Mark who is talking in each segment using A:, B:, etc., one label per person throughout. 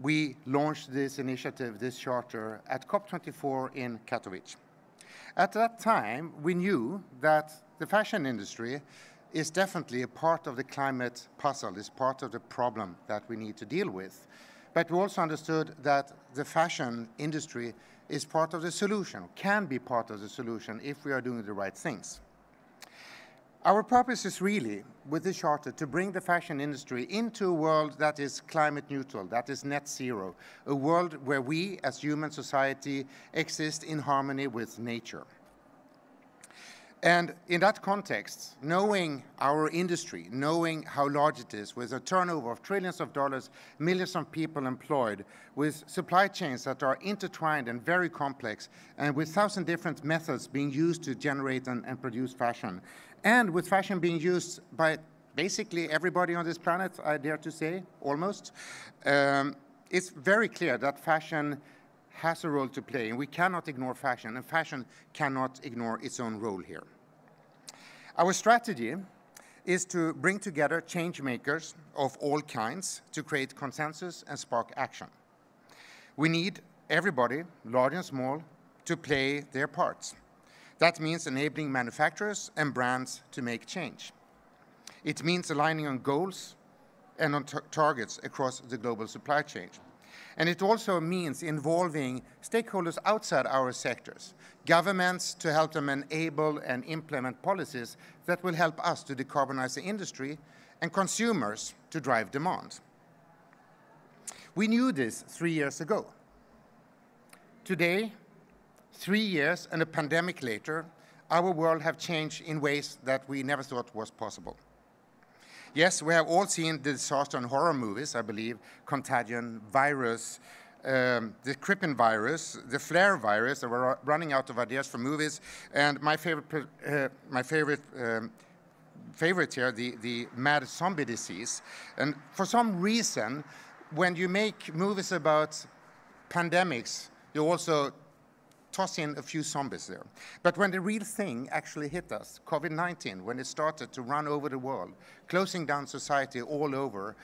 A: we launched this initiative, this charter, at COP24 in Katowice. At that time, we knew that the fashion industry is definitely a part of the climate puzzle, is part of the problem that we need to deal with. But we also understood that the fashion industry is part of the solution, can be part of the solution if we are doing the right things. Our purpose is really, with this charter, to bring the fashion industry into a world that is climate neutral, that is net zero, a world where we as human society exist in harmony with nature. And in that context, knowing our industry, knowing how large it is, with a turnover of trillions of dollars, millions of people employed, with supply chains that are intertwined and very complex, and with thousand different methods being used to generate and, and produce fashion, and with fashion being used by basically everybody on this planet, I dare to say, almost, um, it's very clear that fashion has a role to play, and we cannot ignore fashion, and fashion cannot ignore its own role here. Our strategy is to bring together change makers of all kinds to create consensus and spark action. We need everybody, large and small, to play their parts. That means enabling manufacturers and brands to make change. It means aligning on goals and on targets across the global supply chain. And it also means involving stakeholders outside our sectors, governments to help them enable and implement policies that will help us to decarbonize the industry, and consumers to drive demand. We knew this three years ago. Today, three years and a pandemic later, our world have changed in ways that we never thought was possible. Yes, we have all seen the disaster and horror movies, I believe, Contagion, Virus, um, the Crippen virus, the Flare virus, and we're running out of ideas for movies, and my favorite, uh, my favorite um, favorite here, the, the mad zombie disease. And for some reason, when you make movies about pandemics, you also toss in a few zombies there. But when the real thing actually hit us, COVID-19, when it started to run over the world, closing down society all over,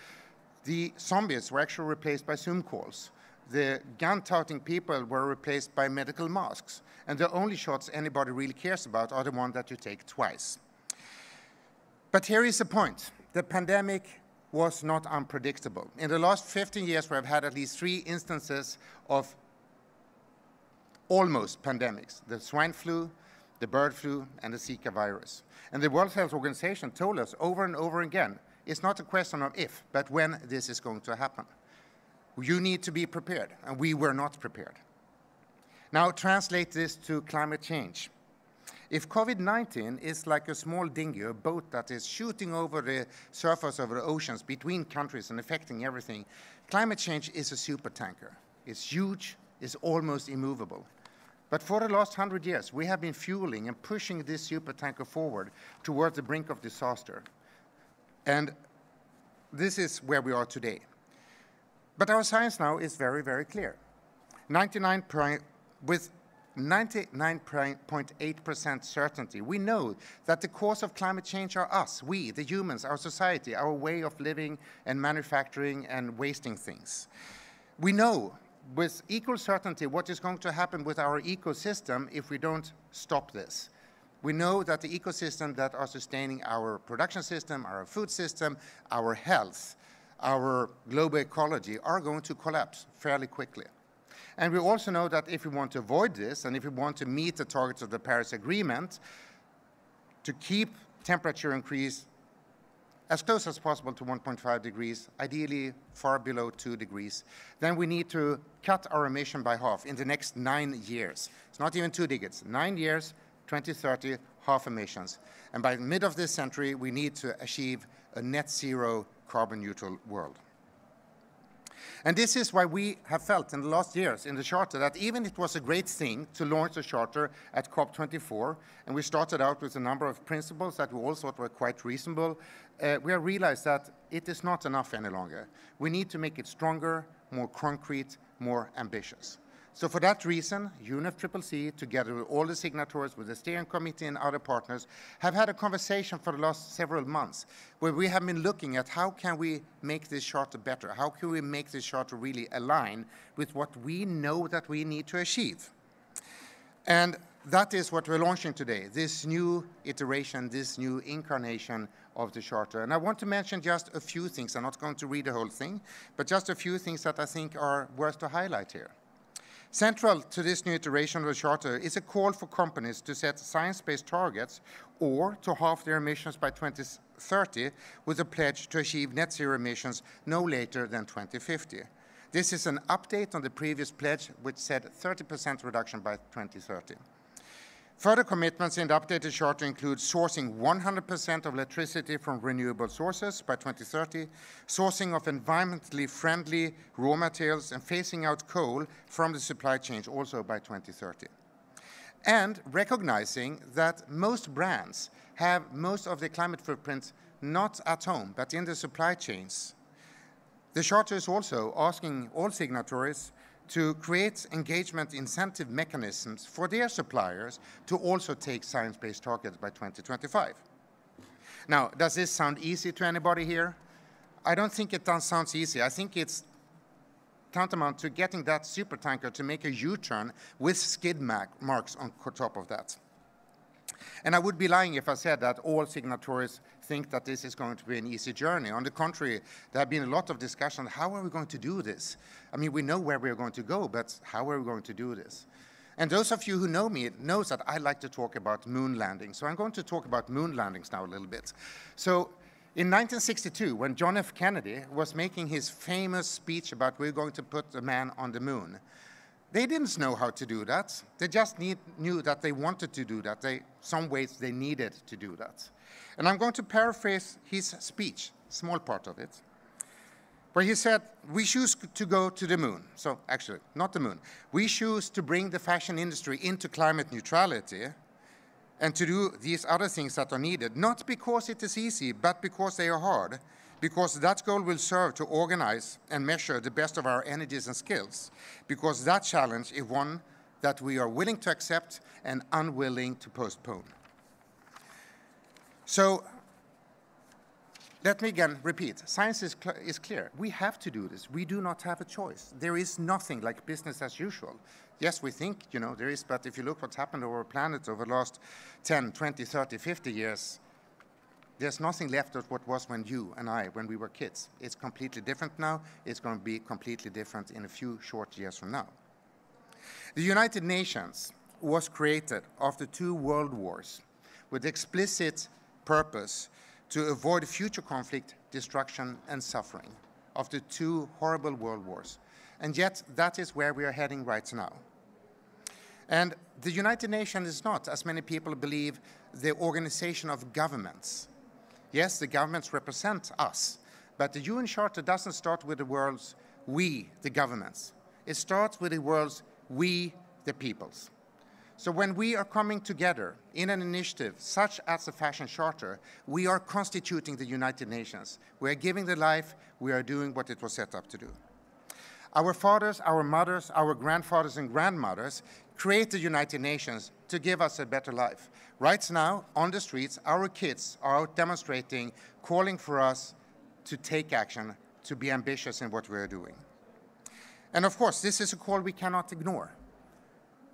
A: the zombies were actually replaced by Zoom calls. The gun-touting people were replaced by medical masks. And the only shots anybody really cares about are the ones that you take twice. But here is the point. The pandemic was not unpredictable. In the last 15 years, we have had at least three instances of almost pandemics, the swine flu, the bird flu, and the Zika virus. And the World Health Organization told us over and over again, it's not a question of if, but when this is going to happen. You need to be prepared, and we were not prepared. Now translate this to climate change. If COVID-19 is like a small dinghy, a boat that is shooting over the surface of the oceans between countries and affecting everything, climate change is a supertanker. It's huge, it's almost immovable. But for the last hundred years, we have been fueling and pushing this supertanker forward towards the brink of disaster. And this is where we are today. But our science now is very, very clear. 99 with 99.8% certainty, we know that the cause of climate change are us, we, the humans, our society, our way of living and manufacturing and wasting things. We know with equal certainty what is going to happen with our ecosystem if we don't stop this. We know that the ecosystem that are sustaining our production system, our food system, our health, our global ecology are going to collapse fairly quickly. And we also know that if we want to avoid this and if we want to meet the targets of the Paris Agreement, to keep temperature increase as close as possible to 1.5 degrees, ideally far below 2 degrees, then we need to cut our emission by half in the next nine years. It's not even two decades, nine years, 2030, half emissions. And by the mid of this century, we need to achieve a net zero carbon neutral world. And this is why we have felt in the last years in the Charter that even it was a great thing to launch the Charter at COP24, and we started out with a number of principles that we all thought were quite reasonable, uh, we have realized that it is not enough any longer. We need to make it stronger, more concrete, more ambitious. So for that reason, UNFCCC, together with all the signatories, with the steering committee and other partners, have had a conversation for the last several months where we have been looking at how can we make this charter better? How can we make this charter really align with what we know that we need to achieve? And that is what we're launching today, this new iteration, this new incarnation of the Charter. And I want to mention just a few things. I'm not going to read the whole thing, but just a few things that I think are worth to highlight here. Central to this new iteration of the Charter is a call for companies to set science-based targets or to halve their emissions by 2030 with a pledge to achieve net zero emissions no later than 2050. This is an update on the previous pledge, which said 30% reduction by 2030. Further commitments in the updated charter include sourcing 100% of electricity from renewable sources by 2030, sourcing of environmentally friendly raw materials, and phasing out coal from the supply chains also by 2030. And recognizing that most brands have most of their climate footprint not at home, but in the supply chains. The Charter is also asking all signatories to create engagement incentive mechanisms for their suppliers to also take science-based targets by 2025. Now, does this sound easy to anybody here? I don't think it sounds easy. I think it's tantamount to getting that supertanker to make a U-turn with skid marks on top of that. And I would be lying if I said that all signatories think that this is going to be an easy journey. On the contrary, there have been a lot of discussion, how are we going to do this? I mean, we know where we're going to go, but how are we going to do this? And those of you who know me knows that I like to talk about moon landings. So I'm going to talk about moon landings now a little bit. So in 1962, when John F. Kennedy was making his famous speech about we're going to put a man on the moon, they didn't know how to do that. They just need, knew that they wanted to do that. They, some ways they needed to do that. And I'm going to paraphrase his speech, small part of it, where he said, we choose to go to the moon. So actually, not the moon. We choose to bring the fashion industry into climate neutrality and to do these other things that are needed, not because it is easy, but because they are hard because that goal will serve to organize and measure the best of our energies and skills, because that challenge is one that we are willing to accept and unwilling to postpone. So let me again repeat, science is, cl is clear. We have to do this. We do not have a choice. There is nothing like business as usual. Yes, we think, you know, there is, but if you look what's happened over our planet over the last 10, 20, 30, 50 years, there's nothing left of what was when you and I, when we were kids. It's completely different now. It's going to be completely different in a few short years from now. The United Nations was created after two world wars with explicit purpose to avoid future conflict, destruction, and suffering after two horrible world wars. And yet, that is where we are heading right now. And the United Nations is not, as many people believe, the organization of governments. Yes, the governments represent us, but the UN Charter doesn't start with the words we, the governments. It starts with the words we, the peoples. So when we are coming together in an initiative such as the Fashion Charter, we are constituting the United Nations. We are giving the life, we are doing what it was set up to do. Our fathers, our mothers, our grandfathers and grandmothers create the United Nations to give us a better life. Right now, on the streets, our kids are out demonstrating, calling for us to take action, to be ambitious in what we're doing. And of course, this is a call we cannot ignore.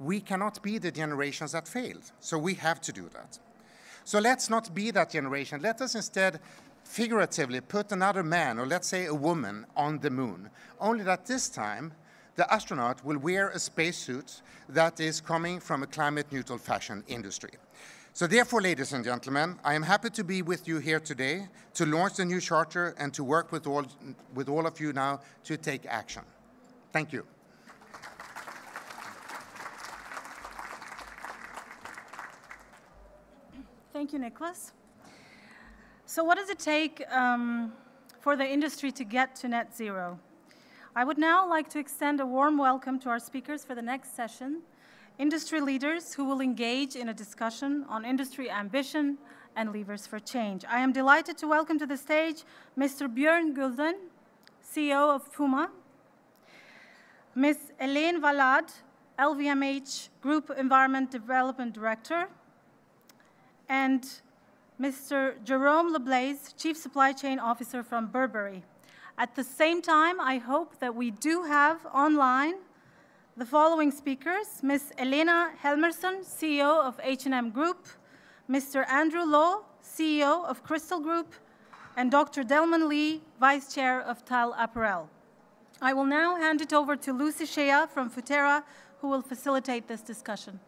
A: We cannot be the generations that failed, so we have to do that. So let's not be that generation. Let us instead figuratively put another man, or let's say a woman, on the moon. Only that this time, the astronaut will wear a spacesuit that is coming from a climate neutral fashion industry. So therefore, ladies and gentlemen, I am happy to be with you here today to launch the new charter and to work with all, with all of you now to take action. Thank you.
B: Thank you, Nicholas. So what does it take um, for the industry to get to net zero? I would now like to extend a warm welcome to our speakers for the next session, industry leaders who will engage in a discussion on industry ambition and levers for change. I am delighted to welcome to the stage Mr. Björn Gulden, CEO of Puma, Ms. Elaine Valade, LVMH Group Environment Development Director, and Mr. Jerome Leblaise, Chief Supply Chain Officer from Burberry. At the same time, I hope that we do have online the following speakers, Ms. Elena Helmersson, CEO of H&M Group, Mr. Andrew Law, CEO of Crystal Group, and Dr. Delman Lee, Vice Chair of Tal Apparel. I will now hand it over to Lucy Shea from Futerra, who will facilitate this discussion.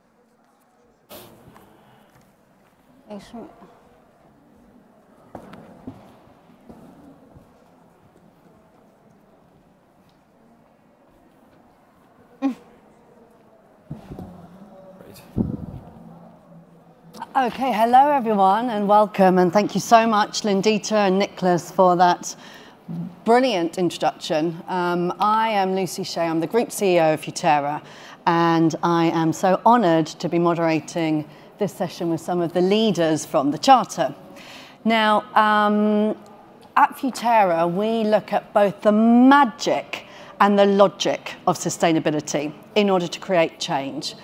C: Okay, hello everyone and welcome and thank you so much Lindita and Nicholas for that brilliant introduction. Um, I am Lucy Shea, I'm the Group CEO of Futerra and I am so honoured to be moderating this session with some of the leaders from the Charter. Now, um, at Futerra, we look at both the magic and the logic of sustainability in order to create change.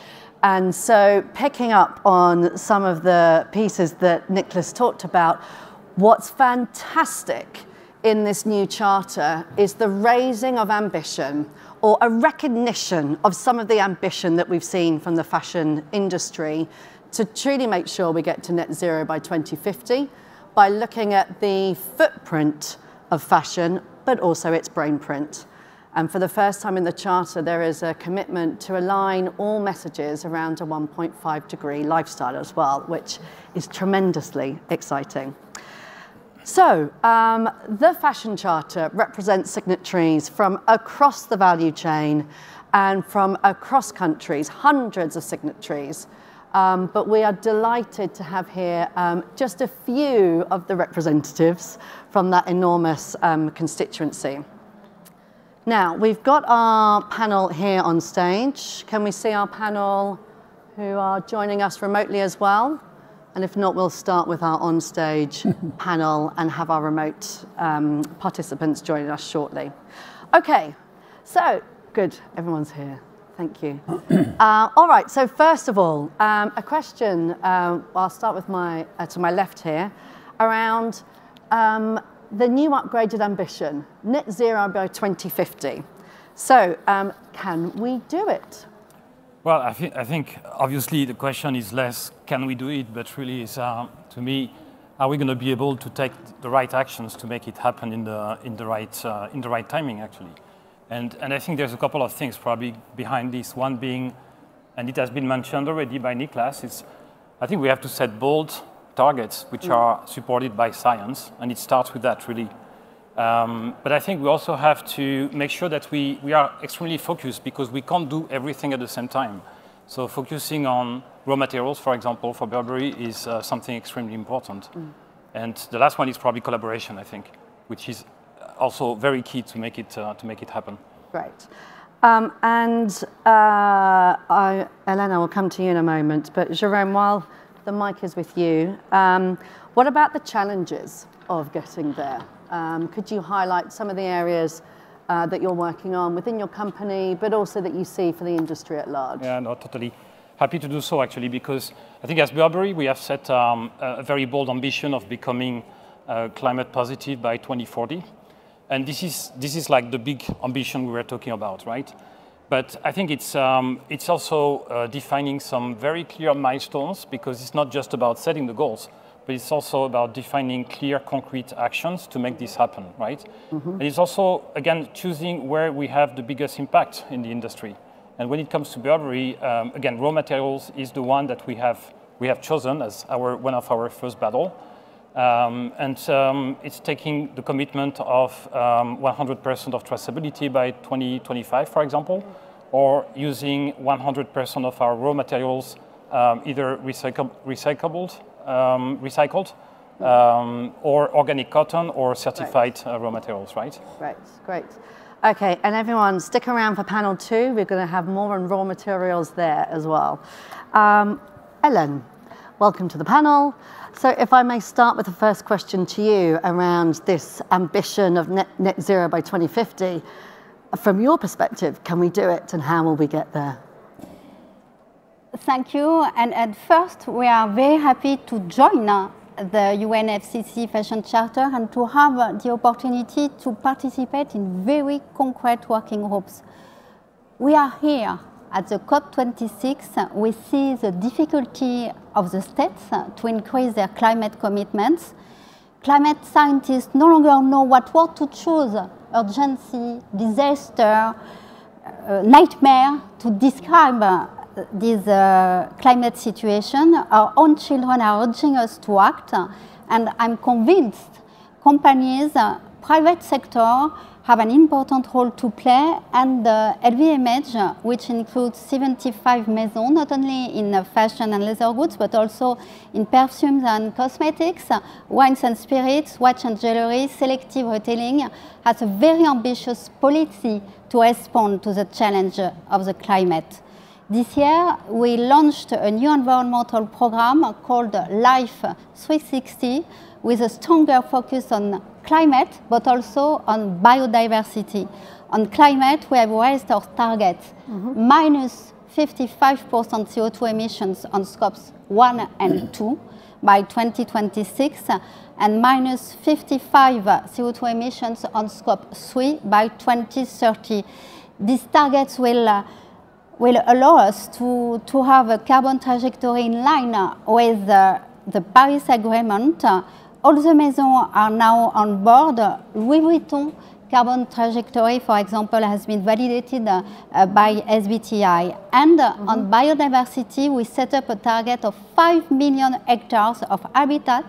C: And so picking up on some of the pieces that Nicholas talked about, what's fantastic in this new charter is the raising of ambition or a recognition of some of the ambition that we've seen from the fashion industry to truly make sure we get to net zero by 2050 by looking at the footprint of fashion, but also its brain print. And for the first time in the Charter, there is a commitment to align all messages around a 1.5 degree lifestyle as well, which is tremendously exciting. So, um, the Fashion Charter represents signatories from across the value chain and from across countries, hundreds of signatories. Um, but we are delighted to have here um, just a few of the representatives from that enormous um, constituency. Now, we've got our panel here on stage. Can we see our panel who are joining us remotely as well? And if not, we'll start with our on-stage panel and have our remote um, participants joining us shortly. Okay, so good, everyone's here. Thank you. uh, all right, so first of all, um, a question, uh, I'll start with my, uh, to my left here, around um, the new upgraded ambition, net zero by 2050. So um, can we do it?
D: Well, I, th I, think obviously the question is less can we do it, but really is, uh, to me, are we going to be able to take the right actions to make it happen in the, in the, right, uh, in the right timing, actually? And, and I think there's a couple of things probably behind this. One being, and it has been mentioned already by Niklas, is I think we have to set bold targets which mm. are supported by science, and it starts with that really. Um, but I think we also have to make sure that we, we are extremely focused because we can't do everything at the same time. So focusing on raw materials, for example, for Burberry is uh, something extremely important. Mm. And the last one is probably collaboration, I think, which is also very key to make it, uh, to make it happen.
C: Right. Um, and uh, I, Elena will come to you in a moment, but Jerome, while the mic is with you. Um, what about the challenges of getting there? Um, could you highlight some of the areas uh, that you're working on within your company, but also that you see for the industry at large?
D: Yeah, no, totally. Happy to do so, actually, because I think as Burberry, we have set um, a very bold ambition of becoming uh, climate positive by 2040. And this is, this is like the big ambition we were talking about, right? But I think it's, um, it's also uh, defining some very clear milestones because it's not just about setting the goals, but it's also about defining clear, concrete actions to make this happen, right? Mm -hmm. And it's also, again, choosing where we have the biggest impact in the industry. And when it comes to Burberry, um, again, raw materials is the one that we have, we have chosen as our, one of our first battle. Um, and um, it's taking the commitment of 100% um, of traceability by 2025, for example, or using 100% of our raw materials um, either recyclable, um, recycled um, or organic cotton or certified right. uh, raw materials, right?
C: Right, great. Okay, and everyone stick around for panel two. We're going to have more on raw materials there as well. Um, Hélène, welcome to the panel. So if I may start with the first question to you around this ambition of net, net zero by 2050, from your perspective, can we do it and how will we get there?
E: thank you. And at first, we are very happy to join the UNFCCC Fashion Charter and to have the opportunity to participate in very concrete working groups. We are here at the COP26. We see the difficulty of the states to increase their climate commitments. Climate scientists no longer know what word to choose, urgency, disaster, uh, nightmare to describe uh, this uh, climate situation. Our own children are urging us to act, and I'm convinced companies, uh, private sector, have an important role to play, and the LVMH, which includes 75 maisons, not only in fashion and leather goods, but also in perfumes and cosmetics, wines and spirits, watch and jewelry, selective retailing, has a very ambitious policy to respond to the challenge of the climate. This year, we launched a new environmental program called Life 360 with a stronger focus on climate, but also on biodiversity. On climate, we have raised our target, mm -hmm. minus 55% CO2 emissions on scopes 1 and 2 by 2026 and minus 55 CO2 emissions on scope 3 by 2030. These targets will uh, will allow us to, to have a carbon trajectory in line with uh, the Paris Agreement. Uh, all the maisons are now on board. Louis Vuitton carbon trajectory, for example, has been validated uh, by SBTi. And mm -hmm. on biodiversity, we set up a target of 5 million hectares of habitat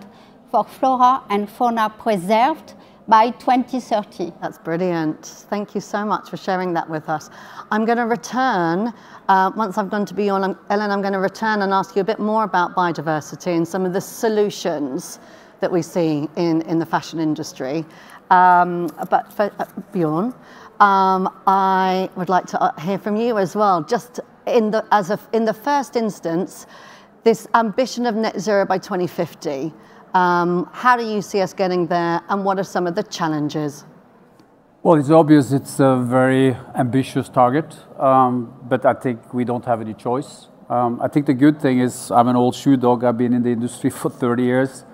E: for flora and fauna preserved by 2030.
C: That's brilliant. Thank you so much for sharing that with us. I'm going to return, uh, once I've gone to Bjorn, Hélène, I'm going to return and ask you a bit more about biodiversity and some of the solutions that we see in, in the fashion industry. Um, but for uh, Bjorn, um, I would like to uh, hear from you as well. Just in the, as a, in the first instance, this ambition of net zero by 2050. Um, how do you see us getting there, and what are some of the challenges?
F: Well, it's obvious it's a very ambitious target, um, but I think we don't have any choice. Um, I think the good thing is I'm an old shoe dog. I've been in the industry for 30 years.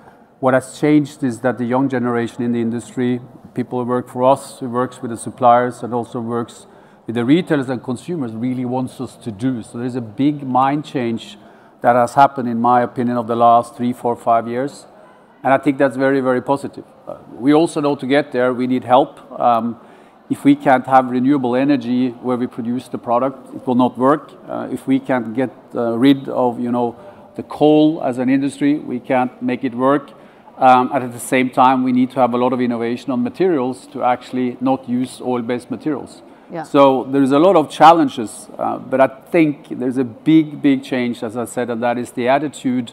F: What has changed is that the young generation in the industry, people who work for us, who works with the suppliers and also works with the retailers and consumers, really wants us to do. So there's a big mind change that has happened, in my opinion, of the last three, four, five years. And I think that's very, very positive. We also know to get there, we need help. Um, if we can't have renewable energy where we produce the product, it will not work. Uh, if we can't get uh, rid of, you know, the coal as an industry, we can't make it work. Um, and at the same time, we need to have a lot of innovation on materials to actually not use oil-based materials. Yeah. So there's a lot of challenges, uh, but I think there's a big, big change, as I said, and that is the attitude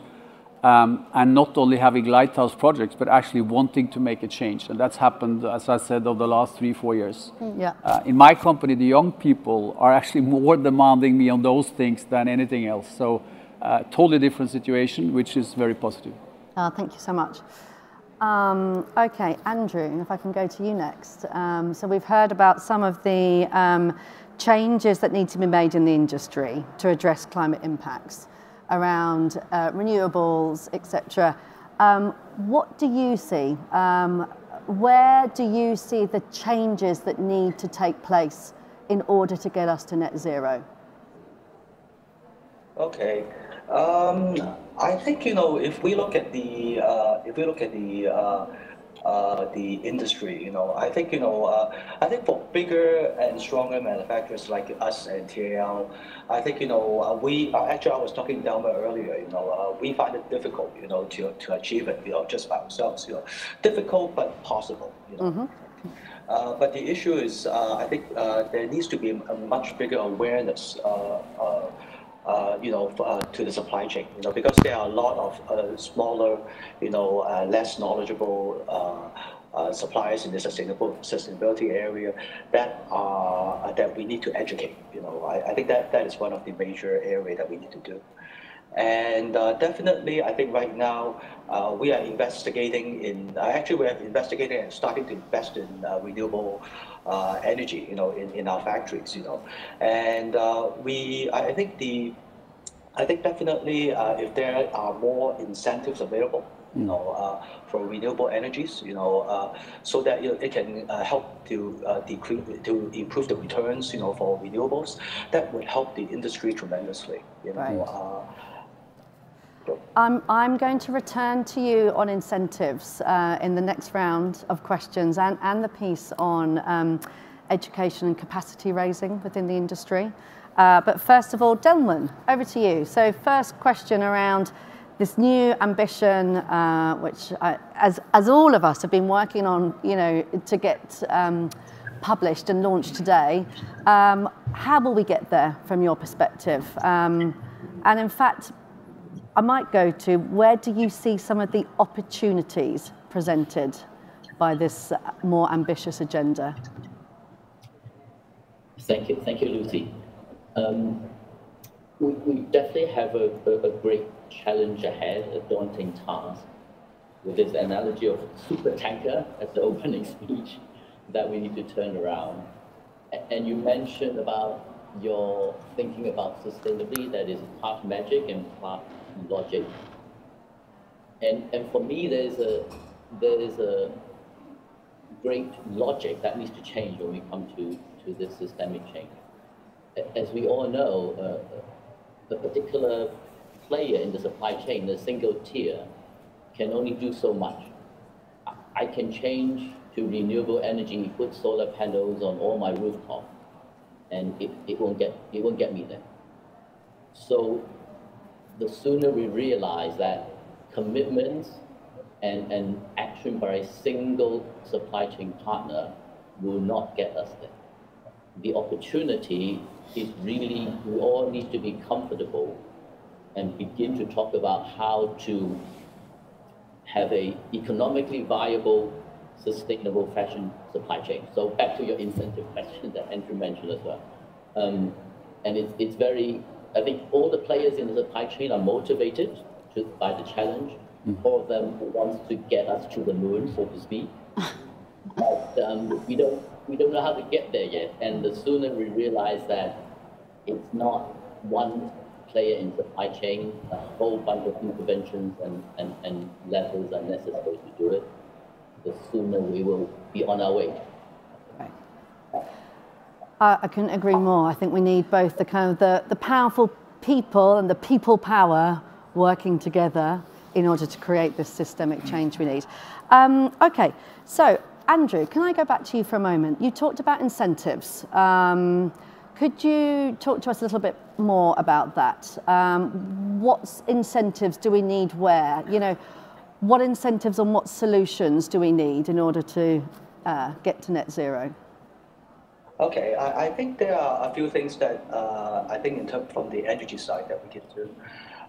F: um, and not only having lighthouse projects, but actually wanting to make a change. And that's happened, as I said, over the last three, four years.
C: Mm. Yeah.
F: Uh, in my company, the young people are actually more demanding me on those things than anything else. So, uh, totally different situation, which is very positive.
C: Uh, thank you so much. Um, okay, Andrew, if I can go to you next. Um, so we've heard about some of the um, changes that need to be made in the industry to address climate impacts around uh, renewables, etc. Um, what do you see? Um, where do you see the changes that need to take place in order to get us to net zero?
G: Okay. I think you know if we look at the uh, if we look at the uh, uh, the industry. You know, I think you know, uh, I think for bigger and stronger manufacturers like us and TAL, I think you know, uh, we uh, actually I was talking to Delma earlier. You know, uh, we find it difficult, you know, to to achieve it, you know, just by ourselves. You know, difficult but possible. You know. Mm-hmm. Uh, but the issue is, uh, I think uh, there needs to be a much bigger awareness uh, you know, uh, to the supply chain, you know, because there are a lot of uh, smaller, you know, uh, less knowledgeable uh, uh, suppliers in the sustainable sustainability area that are that we need to educate. You know, I, I think that that is one of the major area that we need to do. And uh, definitely, I think right now uh, we are investigating in, uh, actually we are investigating and starting to invest in renewable uh, energy, you know, in, in our factories, you know. And uh, we, I think the, I think definitely uh, if there are more incentives available, you know, uh, for renewable energies, you know, uh, so that you know, it can uh, help to uh, decrease, to improve the returns, you know, for renewables. That would help the industry tremendously. You know,
C: Right. I'm, I'm going to return to you on incentives uh, in the next round of questions and, and the piece on um, education and capacity raising within the industry. Uh, but first of all, Delman, over to you. So first question around this new ambition, uh, which I, as, as all of us have been working on, you know, to get um, published and launched today. Um, how will we get there from your perspective? Um, and in fact, I might go to where do you see some of the opportunities presented by this uh, more ambitious agenda?
H: Thank you, thank you, Lucy. Um, we, we definitely have a, a, a great challenge ahead, a daunting task, with this analogy of super tanker as the opening speech that we need to turn around. And you mentioned about your thinking about sustainability that is part magic and part logic. And, and for me, there's a, there is a great logic that needs to change when we come to, to this systemic change. As we all know, uh, a particular player in the supply chain, a single tier, can only do so much. I- can change to renewable energy, put solar panels on all my rooftop, and it, it won't get it won't get me there. So the sooner we realize that commitments and, and action by a single supply chain partner will not get us there. The opportunity is really, we all need to be comfortable and begin to talk about how to have a economically viable, sustainable fashion supply chain. So back to your incentive question that Andrew mentioned as well. Um, and it's, it's very, I think all the players in the supply chain are motivated to, by the challenge. All of them wants to get us to the moon, so to speak. but um, we don't we don't know how to get there yet. And the sooner we realize that it's not one player in supply chain, a whole bunch of interventions and, and, and levels are necessary to do it, the sooner we will be on our way.
C: I, I couldn't agree more. I think we need both the kind of the, the powerful people and the people power working together in order to create this systemic change we need. Um, okay, so Andrew, can I go back to you for a moment? You talked about incentives. Um, could you talk to us a little bit more about that? Um, what incentives do we need where? You know, what incentives and what solutions do we need in order to uh, get to net zero?
G: Okay, I, I think there are a few things that uh, I think in terms from the energy side that we can do.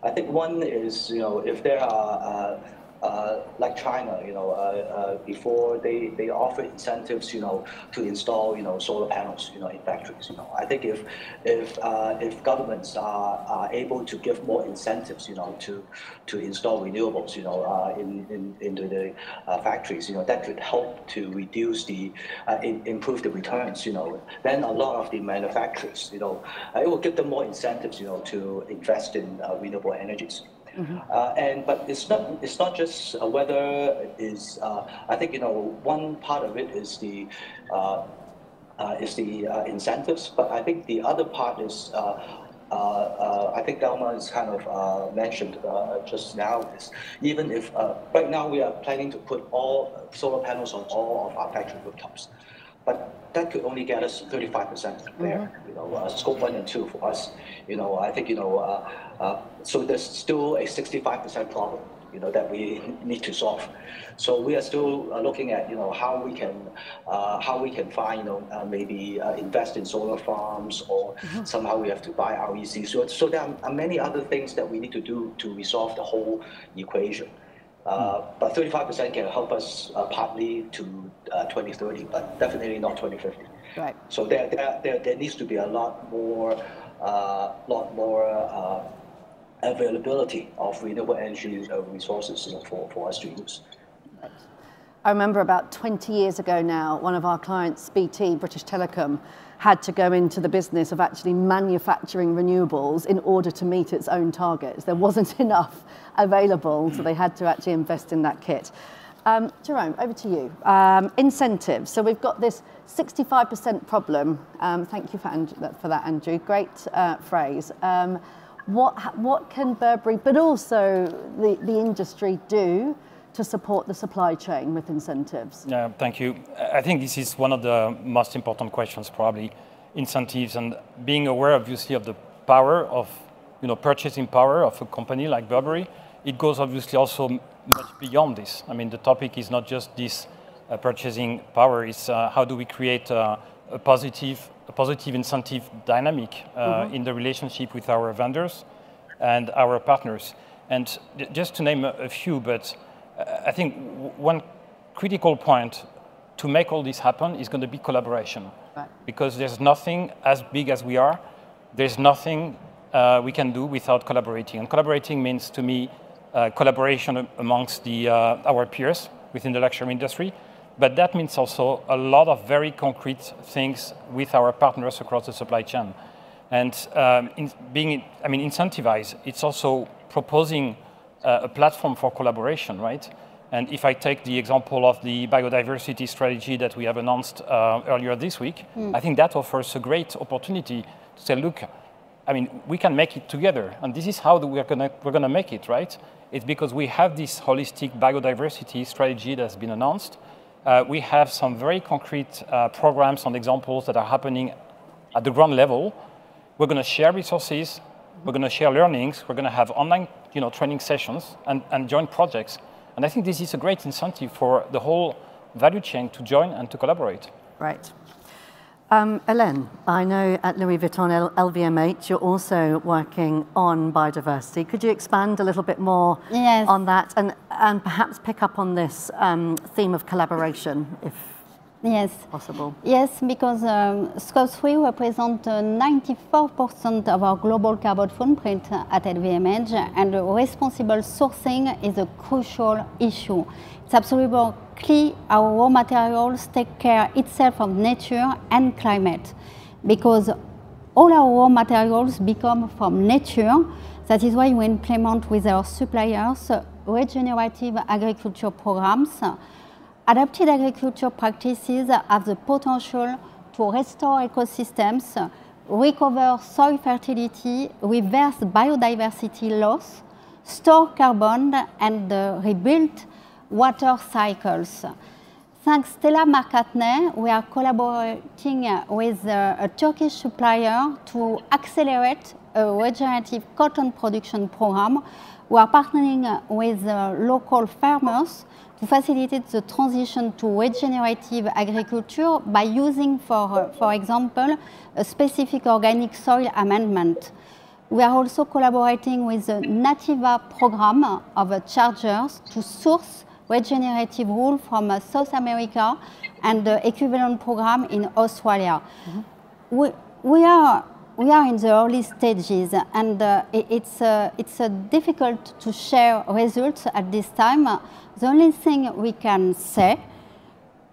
G: I think one is, you know, if there are, uh, uh, like China, you know, uh, uh, before they, they offer incentives, you know, to install, you know, solar panels, you know, in factories, you know. I think if, if, uh, if governments are, are able to give more incentives, you know, to, to install renewables, you know, uh, in, in, into the factories, you know, that could help to reduce the, in, improve the returns, you know. Then a lot of the manufacturers, you know, it will give them more incentives, you know, to invest in renewable energies. Uh, and but it's not it's not just uh, whether is uh, I think you know one part of it is the uh, uh, is the uh, incentives, but I think the other part is I think Delma has kind of mentioned just now is even if right now we are planning to put all solar panels on all of our factory rooftops, but that could only get us 35% there. You know, uh, scope one and two for us. You know, I think you know. Uh, uh, so there's still a 65% problem. You know that we need to solve. So we are still uh, looking at you know how we can uh, how we can find you know uh, maybe uh, invest in solar farms or somehow we have to buy REC. So so there are many other things that we need to do to resolve the whole equation. Uh, but 35% can help us uh, partly to uh, 2030, but definitely not 2050.
C: Right.
G: So there, there, there, there needs to be a lot more, uh, lot more uh, availability of renewable energy resources you know, for, for us to use.
C: I remember about 20 years ago now, one of our clients, BT, British Telecom, had to go into the business of actually manufacturing renewables in order to meet its own targets. There wasn't enough available, so they had to actually invest in that kit. Um, Jerome, over to you. Um, incentives. So we've got this 65% problem. Um, thank you for, for, that, Andrew. Great uh, phrase. Um, what, what can Burberry, but also the, the industry, do to support the supply chain with incentives?
D: Yeah, thank you. I think this is one of the most important questions, probably incentives and being aware, obviously, of the power of, you know, purchasing power of a company like Burberry. It goes obviously also much beyond this. I mean, the topic is not just this uh, purchasing power; it's uh, how do we create uh, a positive, a positive incentive dynamic uh, mm-hmm. in the relationship with our vendors and our partners. And just to name a, a few, but I think one critical point to make all this happen is going to be collaboration. Right. Because there's nothing as big as we are, there's nothing uh, we can do without collaborating. And collaborating means to me uh, collaboration amongst the, uh, our peers within the luxury industry, but that means also a lot of very concrete things with our partners across the supply chain. And um, in being, I mean, incentivized, it's also proposing uh, a platform for collaboration, right? And if I take the example of the biodiversity strategy that we have announced uh, earlier this week, mm. I think that offers a great opportunity to say, look, I mean, we can make it together. And this is how we're gonna we're gonna make it, right? It's because we have this holistic biodiversity strategy that's been announced. Uh, we have some very concrete uh, programs and examples that are happening at the ground level. We're going to share resources. We're going to share learnings. We're going to have online you know, training sessions and, and joint projects. And I think this is a great incentive for the whole value chain to join and to collaborate.
C: Right. Um, Hélène, I know at Louis Vuitton LVMH you're also working on biodiversity. Could you expand a little bit more yes. on that and, and perhaps pick up on this um, theme of collaboration, if
E: Yes.
C: Possible.
E: Yes, because um, Scope 3 represents 94% of our global carbon footprint at LVMH, and responsible sourcing is a crucial issue. It's absolutely clear our raw materials take care itself of nature and climate, because all our raw materials become from nature. That is why we implement with our suppliers regenerative agriculture programs Adapted agriculture practices have the potential to restore ecosystems, recover soil fertility, reverse biodiversity loss, store carbon, and uh, rebuild water cycles. Thanks Stella McCartney, we are collaborating with a Turkish supplier to accelerate a regenerative cotton production program. We are partnering with uh, local farmers to facilitate the transition to regenerative agriculture by using, for, for example, a specific organic soil amendment. We are also collaborating with the Nativa program of Chargeurs to source regenerative wool from South America and the equivalent program in Australia. Mm -hmm. we, we, are, we are in the early stages and uh, it's, uh, it's uh, difficult to share results at this time. The only thing we can say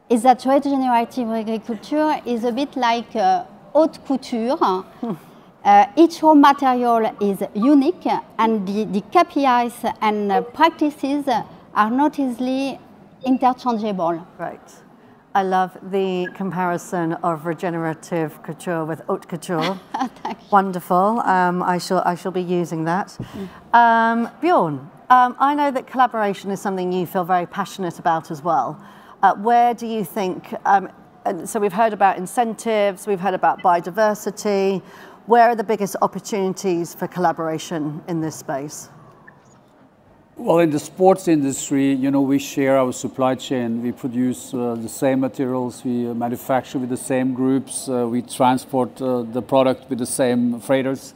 E: is that regenerative agriculture is a bit like uh, haute couture. uh, each raw material is unique and the, the KPIs and uh, practices are not easily interchangeable.
C: Right. I love the comparison of regenerative couture with haute couture. Wonderful. Um, I, shall, I shall be using that. Mm. Um, Bjorn, um, I know that collaboration is something you feel very passionate about as well. Uh, where do you think, um, so we've heard about incentives, we've heard about biodiversity. Where are the biggest opportunities for collaboration in this space?
I: Well, in the sports industry, you know, we share our supply chain. We produce uh, the same materials, we uh, manufacture with the same groups, uh, we transport uh, the product with the same freighters.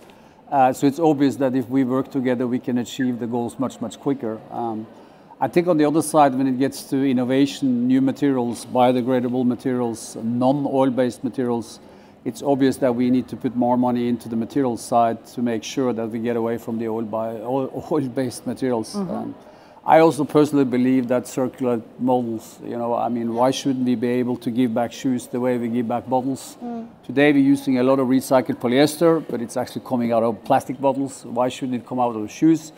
I: Uh, so it's obvious that if we work together, we can achieve the goals much, much quicker. Um, I think on the other side, when it gets to innovation, new materials, biodegradable materials, non-oil-based materials, it's obvious that we need to put more money into the materials side to make sure that we get away from the oil-based oil materials. Mm -hmm. um,
F: I also personally believe that circular models, you know, I mean, why shouldn't we be able to give back shoes the way we give back bottles? Mm. Today we're using a lot of recycled polyester, but it's actually coming out of plastic bottles. Why shouldn't it come out of shoes?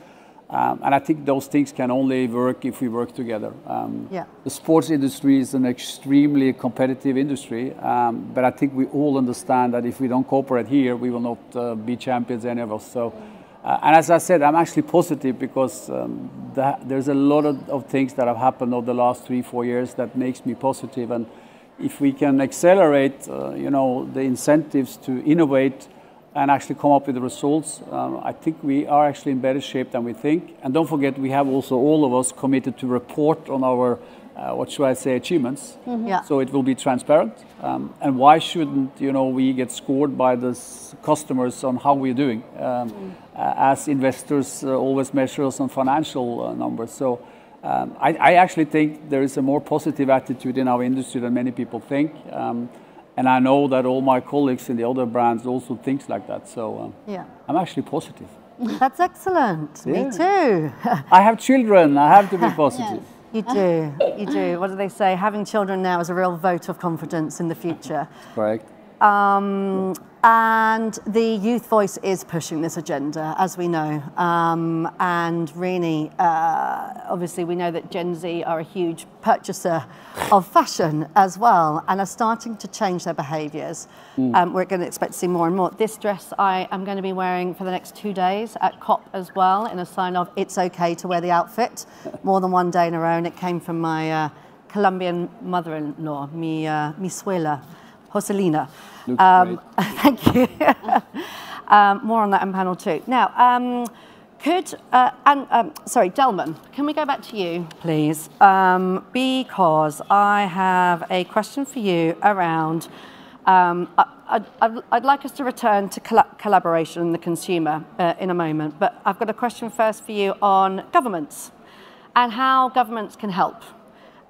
F: Um, and I think those things can only work if we work together. Um, yeah. The sports industry is an extremely competitive industry, um, but I think we all understand that if we don't cooperate here, we will not uh, be champions, any of us. So. Uh, and as I said, I'm actually positive because um, the, there's a lot of, of, things that have happened over the last three, four years that makes me positive. And if we can accelerate, uh, you know, the incentives to innovate and actually come up with the results, um, I think we are actually in better shape than we think. And don't forget, we have also all of us committed to report on our uh, what should I say, achievements. Mm-hmm. Yeah. So it will be transparent. Um, and why shouldn't you know we get scored by the customers on how we're doing? Um, mm. uh, as investors uh, always measure us on financial uh, numbers. So um, I, I, actually think there is a more positive attitude in our industry than many people think. And I know that all my colleagues in the other brands also think like that. So um, yeah. I'm actually positive.
C: That's excellent. Yeah. Me too.
F: I have children. I have to be positive. yes.
C: You do, you do. What do they say? Having children now is a real vote of confidence in the future.
F: Correct.
C: Um, and the youth voice is pushing this agenda, as we know. Um, and really, uh, obviously, we know that Gen Z are a huge purchaser of fashion as well and are starting to change their behaviours. Mm. Um, we're going to expect to see more and more. This dress I am going to be wearing for the next two days at COP as well, in a sign of it's okay to wear the outfit more than one day in a row. And it came from my uh, Colombian mother in law, mi, uh, mi suela. Joselina. Um, thank you. um, more on that in panel two. Now, um, could, uh, and, um, sorry, Delman, can we go back to you, please? Um, because I have a question for you around, um, I, would I'd like us to return to collaboration and the consumer uh, in a moment, but I've got a question first for you on governments and how governments can help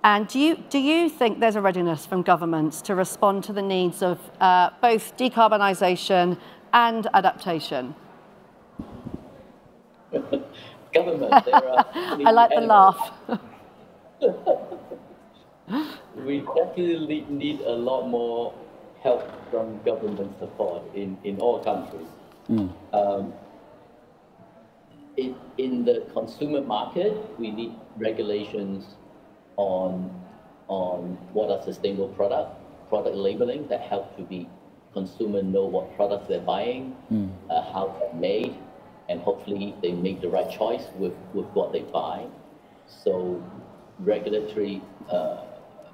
C: and do you, do you think there's a readiness from governments to respond to the needs of uh, both decarbonisation and adaptation?
H: Government, I
C: like the laugh.
H: we definitely need a lot more help from government support in, in all countries. Mm. Um, in, in the consumer market, we need regulations on, on what are sustainable product, product labeling that help to be consumer know what products they're buying, mm. uh, how they're made, and hopefully they make the right choice with, with what they buy. So regulatory uh,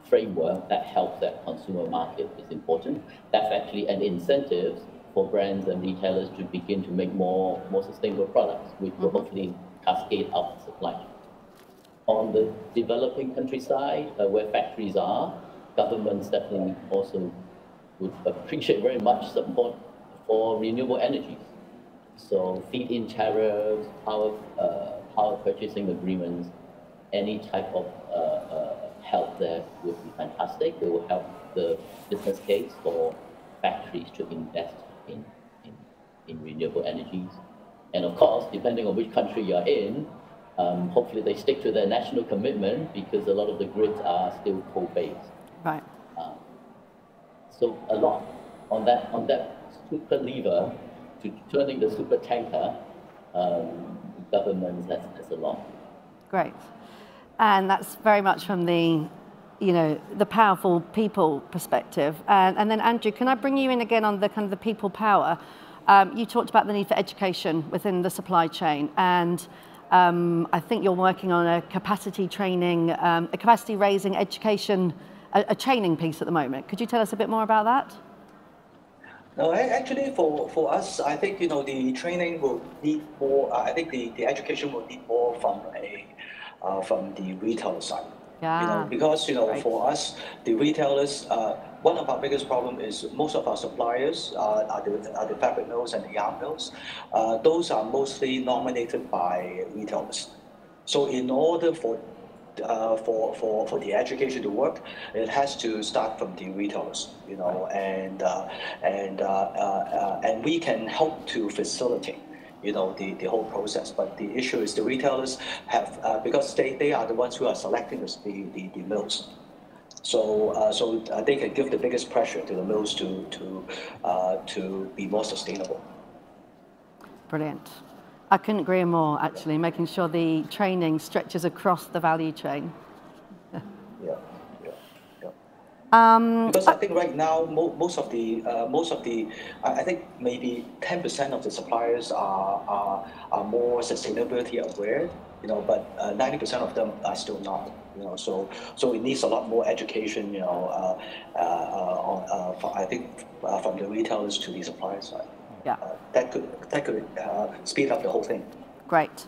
H: framework that helps that consumer market is important. That's actually an incentive for brands and retailers to begin to make more, more sustainable products, which will mm-hmm. hopefully cascade out the supply chain on the developing countryside, uh, where factories are, governments definitely also would appreciate very much support for renewable energies. So feed-in tariffs, power, uh, power purchasing agreements, any type of uh, uh, help there would be fantastic. It will help the business case for factories to invest in, in, in renewable energies. And of course, depending on which country you're in, um, hopefully they stick to their national commitment because a lot of the grids are still coal-based.
C: Right.
H: Um, so a lot on that on that super lever to turning the super tanker, um, government has, has a lot.
C: Great. And that's very much from the you know, the powerful people perspective. And, and then Andrew, can I bring you in again on the kind of the people power? Um, you talked about the need for education within the supply chain and um, I think you're working on a capacity training, um, a capacity raising education, a, a, training piece at the moment. Could you tell us a bit more about that?
G: No, actually, for, for us, I think you know the training will need more. Uh, I think the, the education will need more from a uh, from the retail side. Yeah. You know, because you know, right. for us, the retailers. Uh, one of our biggest problem is most of our suppliers uh, are, the, are the fabric mills and the yarn mills. Uh, those are mostly nominated by retailers. So in order for uh, for, for, for the education to work, it has to start from the retailers, you know, and uh, and uh, uh, uh, and we can help to facilitate you know, the, the whole process. But the issue is the retailers have, uh, because they, they are the ones who are selecting the, the, the mills. So, uh, so uh, they can give the biggest pressure to the mills to, to, uh, to be more sustainable.
C: Brilliant. I couldn't agree more, actually, making sure the training stretches across the value chain.
G: yeah. Um, because I think right now mo most of the uh, most of the I think maybe ten percent of the suppliers are, are are more sustainability aware, you know, but uh, ninety percent of them are still not, you know. So so it needs a lot more education, you know, uh, uh, uh on, uh, for, I think from the retailers to the suppliers side.
C: Yeah,
G: that could that could speed up the whole thing.
C: Great.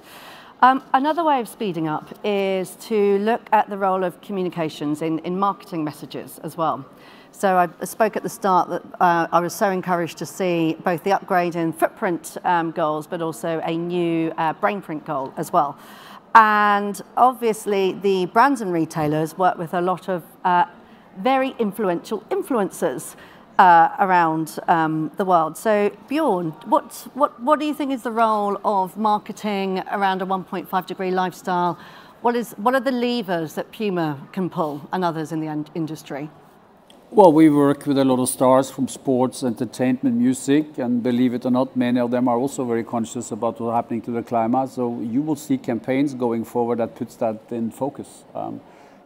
C: Um, another way of speeding up is to look at the role of communications in, in marketing messages as well. So I spoke at the start that uh, I was so encouraged to see both the upgrade in footprint um, goals, but also a new uh, brainprint goal as well. And obviously the brands and retailers work with a lot of uh, very influential influencers uh, around um, the world. So Bjorn, what, what, what do you think is the role of marketing around a 1.5 degree lifestyle? What, is, what are the levers that Puma can pull and others in the industry?
I: Well, we work with a lot of stars from sports, entertainment, music, and believe it or not, many of them are also very conscious about what's happening to the climate. So you will see campaigns going forward that puts that in focus. Um,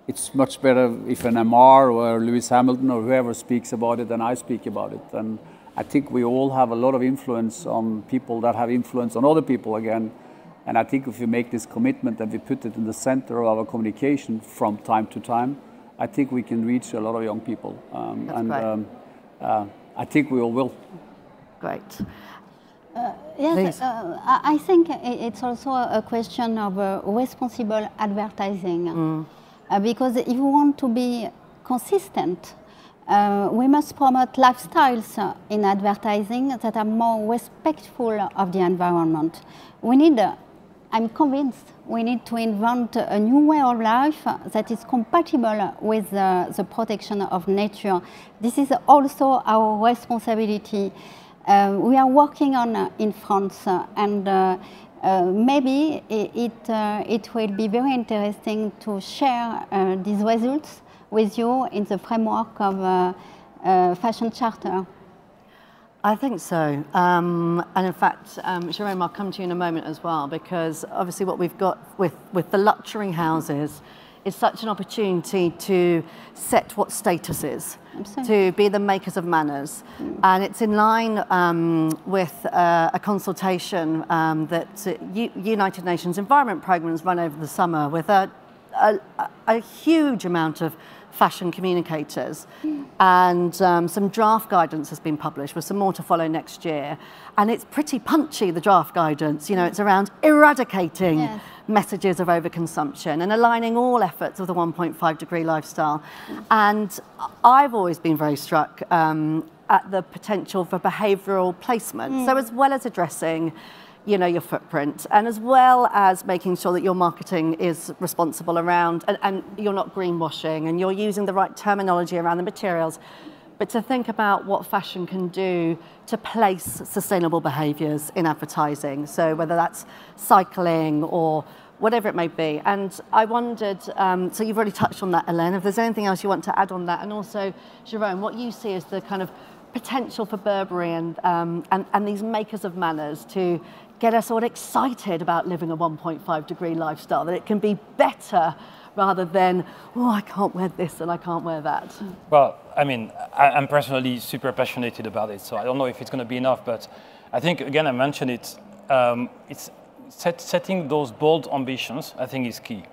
I: it's much better if Neymar or Lewis Hamilton or whoever speaks about it than I speak about it. And I think we all have a lot of influence on people that have influence on other people again. And I think if we make this commitment and we put it in the center of our communication from time to time, I think we can reach a lot of young people.
C: Um, and um,
I: uh, I think we all will.
C: Great.
E: Uh, yes, uh, I think it's also a question of uh, responsible advertising. Mm. Uh, because if we want to be consistent, uh, we must promote lifestyles uh, in advertising that are more respectful of the environment. We need, uh, I'm convinced, we need to invent a new way of life that is compatible with the protection of nature. This is also our responsibility. We are working on in France and uh, maybe it, it, uh, it, will be very interesting to share uh, these results with you in the framework of uh, uh, Fashion Charter.
C: I think so. Um, and in fact, um, Jerome, I'll come to you in a moment as well, because obviously what we've got with, with the luxury houses is such an opportunity to set what status is, to be the makers of manners. Mm. And it's in line um, with uh, a consultation um, that U United Nations Environment Programme has run over the summer with a, a, a huge amount of fashion communicators. Mm. And um, some draft guidance has been published with some more to follow next year. And it's pretty punchy, the draft guidance. You know, it's around eradicating yes. Messages of overconsumption and aligning all efforts of the 1.5 degree lifestyle. And I've always been very struck um, at the potential for behavioural placement. Mm. So as well as addressing you know, your footprint, and as well as making sure that your marketing is responsible around, and, and you're not greenwashing, and you're using the right terminology around the materials, but to think about what fashion can do to place sustainable behaviours in advertising. So whether that's cycling or whatever it may be. And I wondered, um, so you've already touched on that, Hélène, if there's anything else you want to add on that, and also, Jerome, what you see as the kind of potential for Burberry and, um, and, and these makers of manners to get us all excited about living a 1.5 degree lifestyle, that it can be better rather than, oh, I can't wear this and I can't wear that?
D: Well, I mean, I, am personally super passionate about it, so I don't know if it's going to be enough, but I think, again, I mentioned it, um, it's set, setting those bold ambitions, I think is key.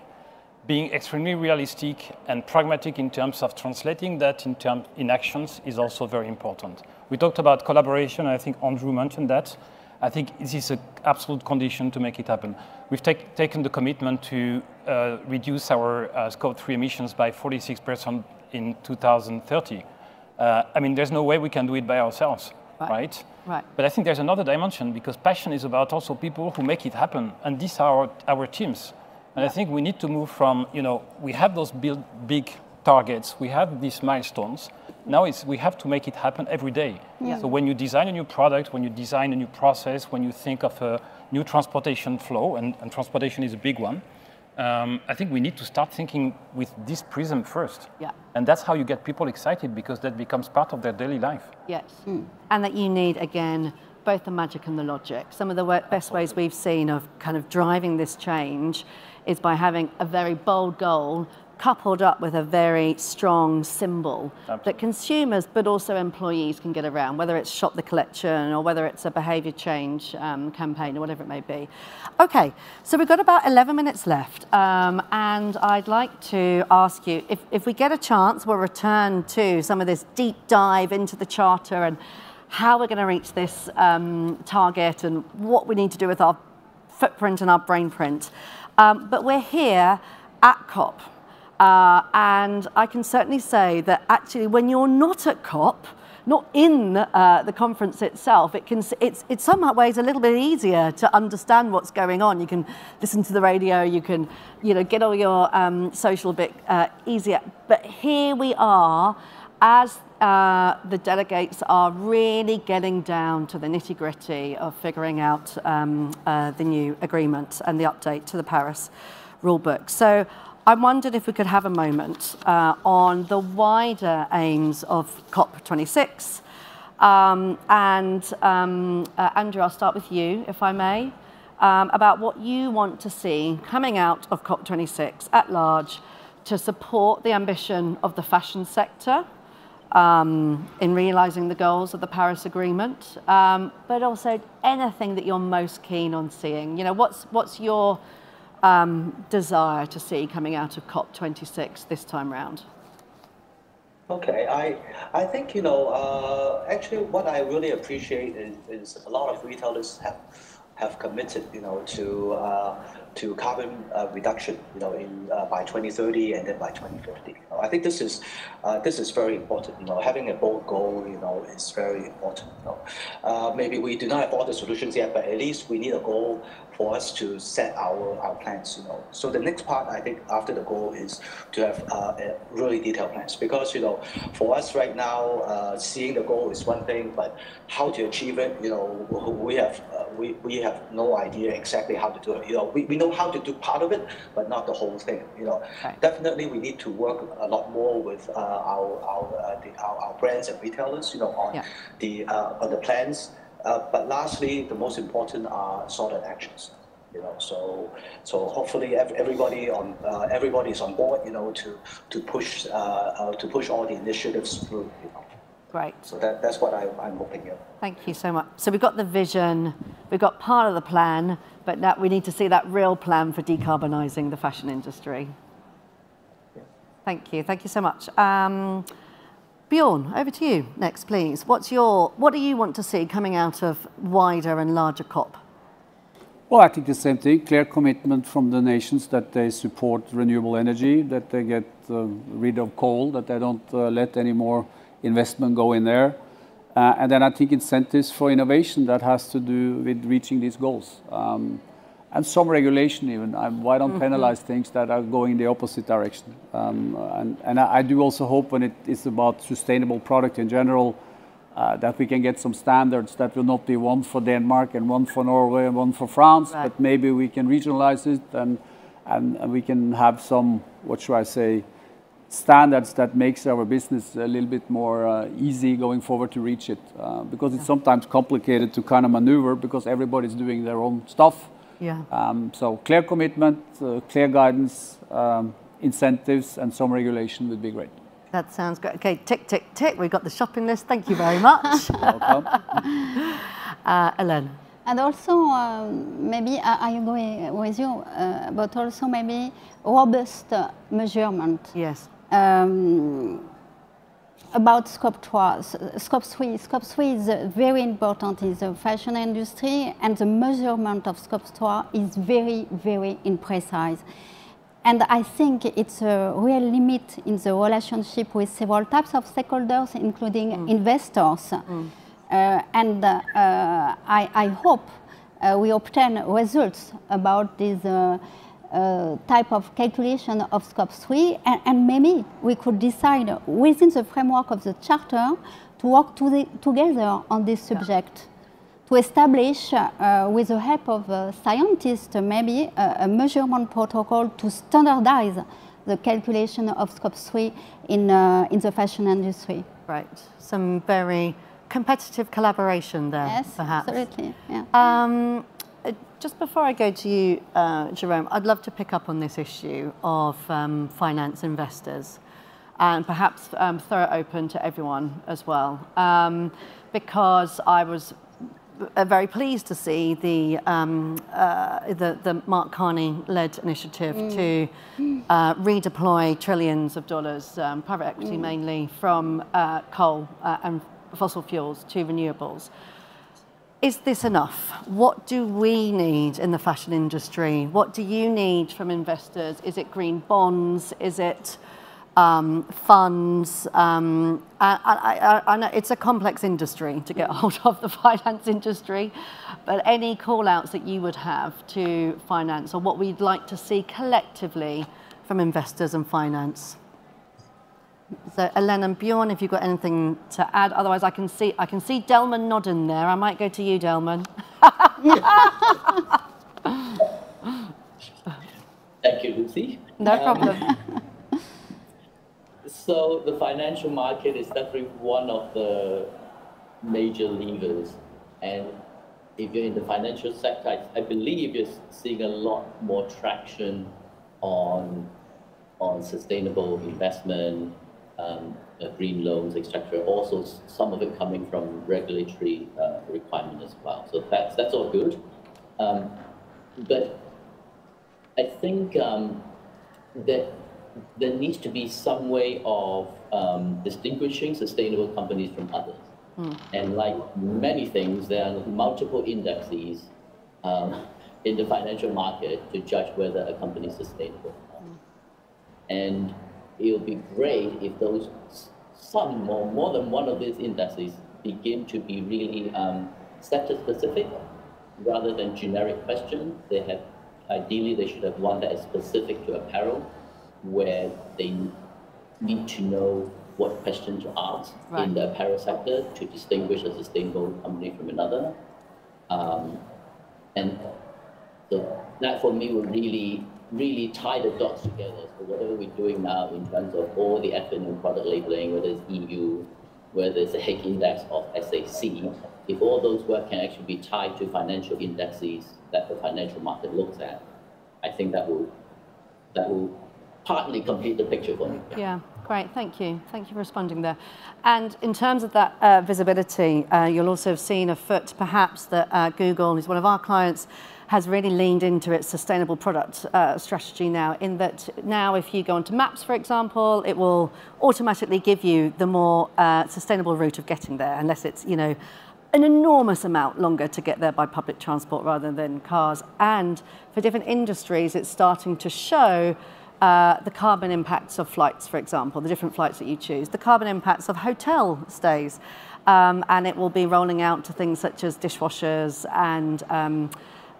D: Being extremely realistic and pragmatic in terms of translating that in, term, in actions is also very important. We talked about collaboration, and I think Andrew mentioned that. I think this is an absolute condition to make it happen. We've take, taken the commitment to uh, reduce our uh, scope 3 emissions by 46% in 2030. Uh, I mean, there's no way we can do it by ourselves, right. right?
C: Right.
D: But I think there's another dimension because passion is about also people who make it happen, and these are our, our teams. And yeah. I think we need to move from, you know, we have those build, big targets, we have these milestones, now it's, we have to make it happen every day. Yeah. So when you design a new product, when you design a new process, when you think of a new transportation flow, and, and transportation is a big one, um, I think we need to start thinking with this prism first.
C: Yeah.
D: And that's how you get people excited because that becomes part of their daily life.
C: Yes. And that you need, again, both the magic and the logic. Some of the wa- best ways we've seen of kind of driving this change is by having a very bold goal coupled up with a very strong symbol that consumers but also employees can get around, whether it's shop the collection or whether it's a behaviour change um, campaign or whatever it may be. Okay, so we've got about 11 minutes left, um, and I'd like to ask you if, if we get a chance, we'll return to some of this deep dive into the charter and how we're going to reach this um, target and what we need to do with our footprint and our brain print. Um, but we're here at COP. Uh, and I can certainly say that actually, when you're not at COP, not in uh, the conference itself, it can, it's, it's some ways a little bit easier to understand what's going on. You can listen to the radio, you can you know, get all your um, social a bit uh, easier. But here we are as uh, the delegates are really getting down to the nitty gritty of figuring out um, uh, the new agreement and the update to the Paris rulebook. So I wondered if we could have a moment uh, on the wider aims of COP26. Um, and um, uh, Andrew, I'll start with you, if I may, um, about what you want to see coming out of COP26 at large to support the ambition of the fashion sector um, in realising the goals of the Paris Agreement, um, but also anything that you're most keen on seeing. You know, what's, what's your um, desire to see coming out of COP26 this time round?
G: Okay, I I think you know uh, actually what I really appreciate is, is a lot of retailers have have committed you know to uh, to carbon uh, reduction you know in uh, by 2030 and then by 2050. You know, I think this is uh, this is very important. You know, having a bold goal you know is very important. You know, uh, maybe we do not have all the solutions yet, but at least we need a goal for us to set our, our plans, you know. So the next part, I think, after the goal is to have uh, really detailed plans because, you know, for us right now, uh, seeing the goal is one thing, but how to achieve it, you know, we have uh, we, we have no idea exactly how to do it. You know, we, we know how to do part of it, but not the whole thing. You know,
C: Right.
G: definitely we need to work a lot more with uh, our our, uh, the, our our brands and retailers. You know, on
C: Yeah.
G: the uh, on the plans. Uh, but lastly, the most important are solid actions. You know, so so hopefully everybody on uh, everybody is on board. You know, to to push uh, uh, to push all the initiatives through. You know,
C: Great.
G: so that that's what I, I'm hoping. Know.
C: Thank you so much. So we've got the vision, we've got part of the plan, but now we need to see that real plan for decarbonising the fashion industry. Thank you. Thank you so much. Um, Bjorn, over to you next, please. What's your, what do you want to see coming out of wider and larger COP?
F: Well, I think the same thing. Clear commitment from the nations that they support renewable energy, that they get uh, rid of coal, that they don't uh, let any more investment go in there. Uh, and then I think incentives for innovation that has to do with reaching these goals. Um, and some regulation even. Why don't penalize things that are going in the opposite direction? Um, and and I, I do also hope when it is about sustainable product in general, uh, that we can get some standards that will not be one for Denmark and one for Norway and one for France,
C: Right.
F: but maybe we can regionalize it and, and, and we can have some, what should I say, standards that makes our business a little bit more uh, easy going forward to reach it. Uh, because it's sometimes complicated to kind of maneuver because everybody's doing their own stuff.
C: Yeah.
F: Um, so clear commitment, uh, clear guidance, um, incentives, and some regulation would be great.
C: That sounds great. Okay, tick, tick, tick. We've got the shopping list. Thank you very much.
F: Welcome.
C: uh, Hélène.
E: And also, um, maybe I, I agree with you, uh, but also maybe robust uh, measurement.
C: Yes.
E: Um, about scope 3, s- scope 3. Scope 3 is uh, very important in the fashion industry, and the measurement of scope 3 is very, very imprecise. And I think it's a real limit in the relationship with several types of stakeholders, including investors. Uh, and uh, I, I hope uh, we obtain results about this uh, type of calculation of scope 3 and, and maybe we could decide within the framework of the charter to work to the, together on this subject. to establish, uh, with the help of uh, scientists, maybe a, a, measurement protocol to standardize the calculation of scope 3 in, uh, in the fashion industry.
C: Right, some very competitive collaboration there,
E: yes,
C: perhaps.
E: absolutely. Yeah.
C: Um, just before I go to you, uh, Jerome, I'd love to pick up on this issue of um, finance investors and perhaps um, throw it open to everyone as well. Um, because I was uh, very pleased to see the, um, uh, the, the, Mark Carney-led initiative mm. to uh, redeploy trillions of dollars, um, private equity mm. mainly, from uh, coal uh, and fossil fuels to renewables. Is this enough? What do we need in the fashion industry? What do you need from investors? Is it green bonds? Is it um, funds. Um, I, I, I, it's a complex industry to get hold of the finance industry, but any call outs that you would have to finance or what we'd like to see collectively from investors and finance? So Hélène and Bjorn, if you've got anything to add, otherwise I can see I can see Delman nodding there. I might go to you, Delman.
H: Thank you, Lucy.
C: No um, problem.
H: So the financial market is definitely one of the major levers. And if you're in the financial sector, I, I believe you're seeing a lot more traction on, on sustainable investment, um, uh, green loans, etc. Also, some of it coming from regulatory uh, requirement as well. So that's that's all good. Um, but I think um, that there needs to be some way of um, distinguishing sustainable companies from others. Mm. And like many things, there are multiple indexes um, in the financial market to judge whether a company is sustainable. Mm. And it would be great if those some or more than one of these indexes begin to be really um, sector specific rather than generic questions. They have ideally they should have one that is specific to apparel where they need to know what questions to ask right. in the apparel sector to distinguish a sustainable company from another. Um, and so that for me would really, really tie the dots together. So whatever we're doing now in terms of all the effort in product labeling, whether it's EU, whether it's a index of SAC, if all those work can actually be tied to financial indexes that the financial market looks at, I think that will that will partly complete the picture for me.
C: Yeah, great, thank you. Thank you for responding there. And in terms of that uh, visibility, uh, you'll also have seen a foot perhaps that uh, Google, who's one of our clients, has really leaned into its sustainable product uh, strategy now in that now if you go onto maps for example it will automatically give you the more uh, sustainable route of getting there unless it's you know an enormous amount longer to get there by public transport rather than cars. And for different industries it's starting to show uh, the carbon impacts of flights, for example, the different flights that you choose, the carbon impacts of hotel stays, um, and it will be rolling out to things such as dishwashers and um,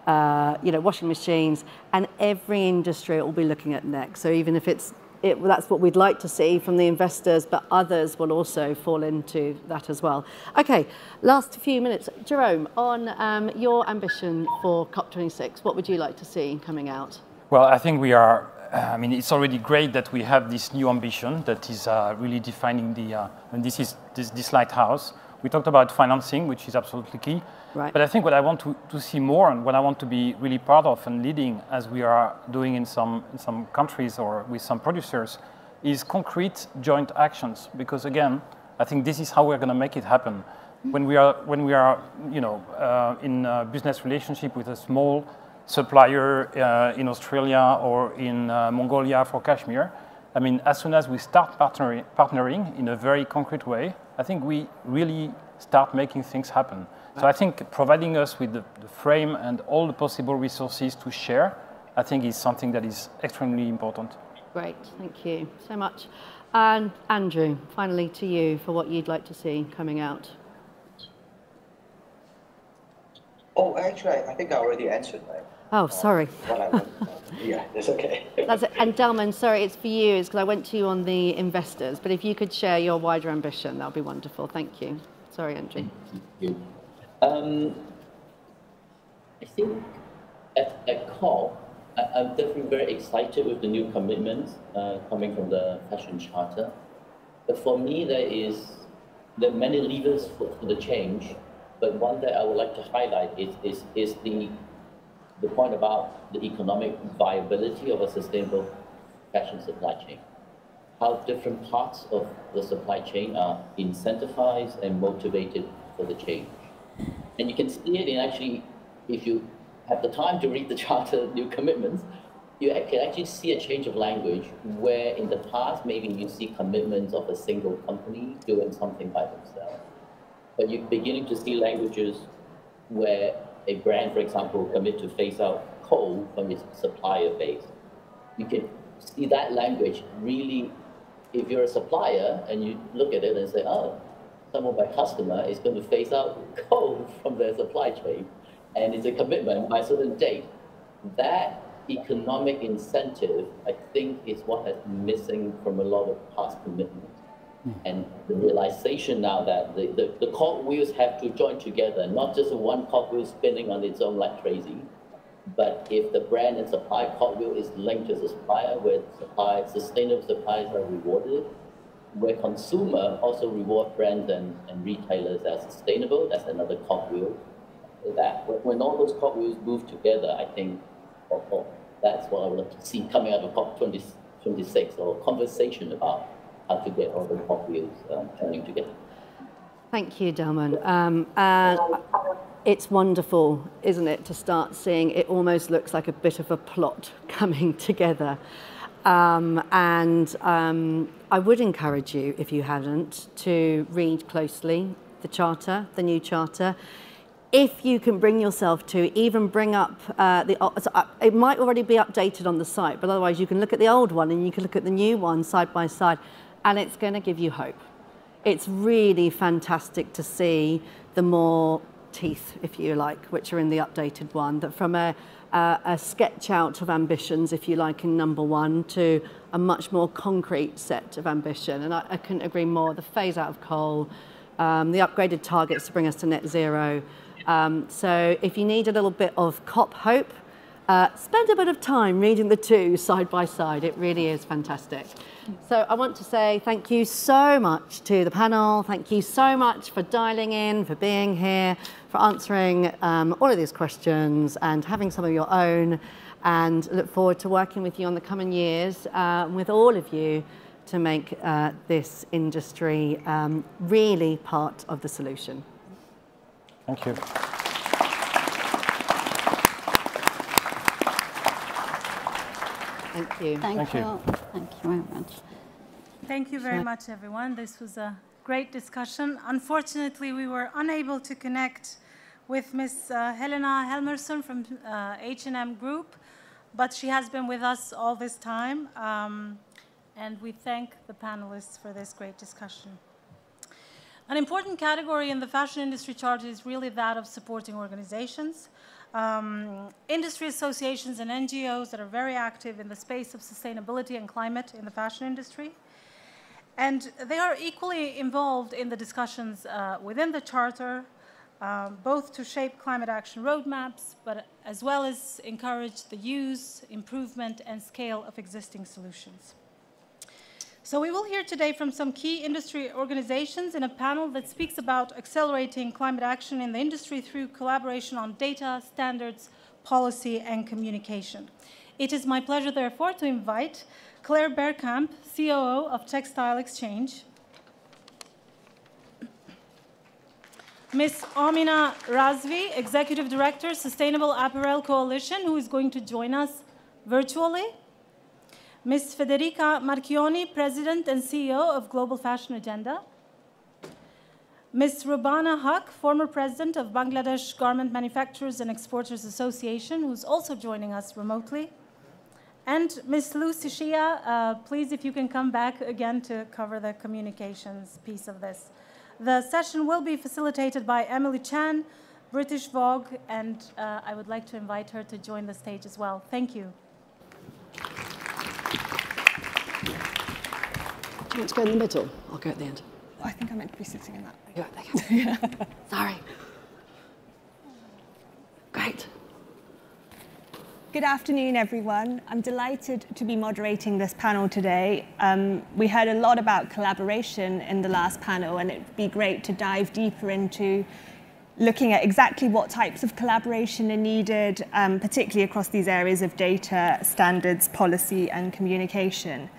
C: uh, you know, washing machines, and every industry will be looking at next. So even if it's it, that's what we'd like to see from the investors, but others will also fall into that as well. Okay, last few minutes. Jerome, on um, your ambition for COP26, what would you like to see coming out?
D: Well, I think we are I mean, it's already great that we have this new ambition that is uh, really defining the, uh, and this is this, this, lighthouse. We talked about financing, which is absolutely key. Right. But I think what I want to, to see more and what I want to be really part of and leading, as we are doing in some, in some countries or with some producers, is concrete joint actions. Because again, I think this is how we're going to make it happen. When we are, when we are you know, uh, in a business relationship with a small supplier uh, in Australia or in uh, Mongolia for cashmere. I mean, as soon as we start partnering, partnering in a very concrete way, I think we really start making things happen. So I think providing us with the, the, frame and all the possible resources to share, I think is something that is extremely important.
C: Great, thank you so much. And Andrew, finally to you for what you'd like to see coming out.
G: Oh, actually, I think I already answered that.
C: Oh, uh, sorry.
G: yeah, it's okay.
C: That's it. And Delman, sorry, it's for you, it's because I went to you on the investors, but if you could share your wider ambition, that would be wonderful. Thank you. Sorry, Andrew.
H: Thank you. Um, I think at, at COP, I, am definitely very excited with the new commitments uh, coming from the Fashion Charter. But for me, there is there are many levers for, for the change, but one that I would like to highlight is, is, is the, the point about the economic viability of a sustainable fashion supply chain. How different parts of the supply chain are incentivized and motivated for the change. And you can see it in actually, if you have the time to read the Charter new commitments, you can actually see a change of language where in the past maybe you see commitments of a single company doing something by themselves. But you're beginning to see languages where a brand, for example, commit to phase out coal from its supplier base. You can see that language really, if you're a supplier and you look at it and say, oh, some of my customer is going to phase out coal from their supply chain, and it's a commitment by a certain date. That economic incentive, I think, is what has been missing from a lot of past commitments. Mm. And the realization now that the, the, the cogwheels have to join together, not just one cogwheel spinning on its own like crazy, but if the brand and supply cogwheel is linked to the supplier, where supply, sustainable suppliers are rewarded, where consumer also reward brands and, and retailers as sustainable, that's another cogwheel. That when all those cogwheels move together, I think or, or that's what I would like to see coming out of COP26 or conversation about how to get all the COP wheels um, turning together.
C: Thank you, Delman. Um, and it's wonderful, isn't it, to start seeing it almost looks like a bit of a plot coming together. Um, and um, I would encourage you, if you haven't, to read closely the charter, the new charter if you can bring yourself to even bring up uh, the, uh, uh, it might already be updated on the site, but otherwise you can look at the old one and you can look at the new one side by side, and it's going to give you hope. It's really fantastic to see the more teeth, if you like, which are in the updated one, that from a, uh, a sketch out of ambitions, if you like, in number one, to a much more concrete set of ambition. And I, I couldn't agree more. The phase out of coal, um, the upgraded targets to bring us to net zero, um, so if you need a little bit of COP hope, uh, spend a bit of time reading the two side by side. It really is fantastic. So I want to say thank you so much to the panel. Thank you so much for dialing in, for being here, for answering um, all of these questions and having some of your own. And look forward to working with you on the coming years, uh, with all of you, to make uh, this industry um, really part of the solution.
D: Thank you.
C: Thank you.
E: Thank, Thank you. you. Thank you very much.
B: Thank you very much, everyone. This was a great discussion. Unfortunately, we were unable to connect with Ms. Uh, Helena Helmersson from H&M Group, but she has been with us all this time. Um, and we thank the panelists for this great discussion. An important category in the fashion industry chart is really that of supporting organizations, um, industry associations and NGOs that are very active in the space of sustainability and climate in the fashion industry. And they are equally involved in the discussions uh, within the charter, um, both to shape climate action roadmaps, but as well as encourage the use, improvement, and scale of existing solutions. So we will hear today from some key industry organizations in a panel that speaks about accelerating climate action in the industry through collaboration on data, standards, policy, and communication. It is my pleasure, therefore, to invite Claire Bergkamp, COO of Textile Exchange, Ms. Amina Razvi, Executive Director, Sustainable Apparel Coalition, who is going to join us virtually. Ms. Federica Marchionni, President and CEO of Global Fashion Agenda. Ms. Rubana Haq, former president of Bangladesh Garment Manufacturers and Exporters Association, who's also joining us remotely. And Ms. Lucy Shea, uh, please, if you can come back again to cover the communications piece of this. The session will be facilitated by Emily Chan, British Vogue, and uh, I would like to invite her to join the stage as well. Thank you.
C: Do you want to go in the middle? I'll go at the end.
J: I think I'm meant to be sitting in that.
C: Yeah, yeah. Sorry. Great.
J: Good afternoon, everyone. I'm delighted to be moderating this panel today. Um, we heard a lot about collaboration in the last panel, and it'd be great to dive deeper into looking at exactly what types of collaboration are needed, um, particularly across these areas of data, standards, policy, and communication.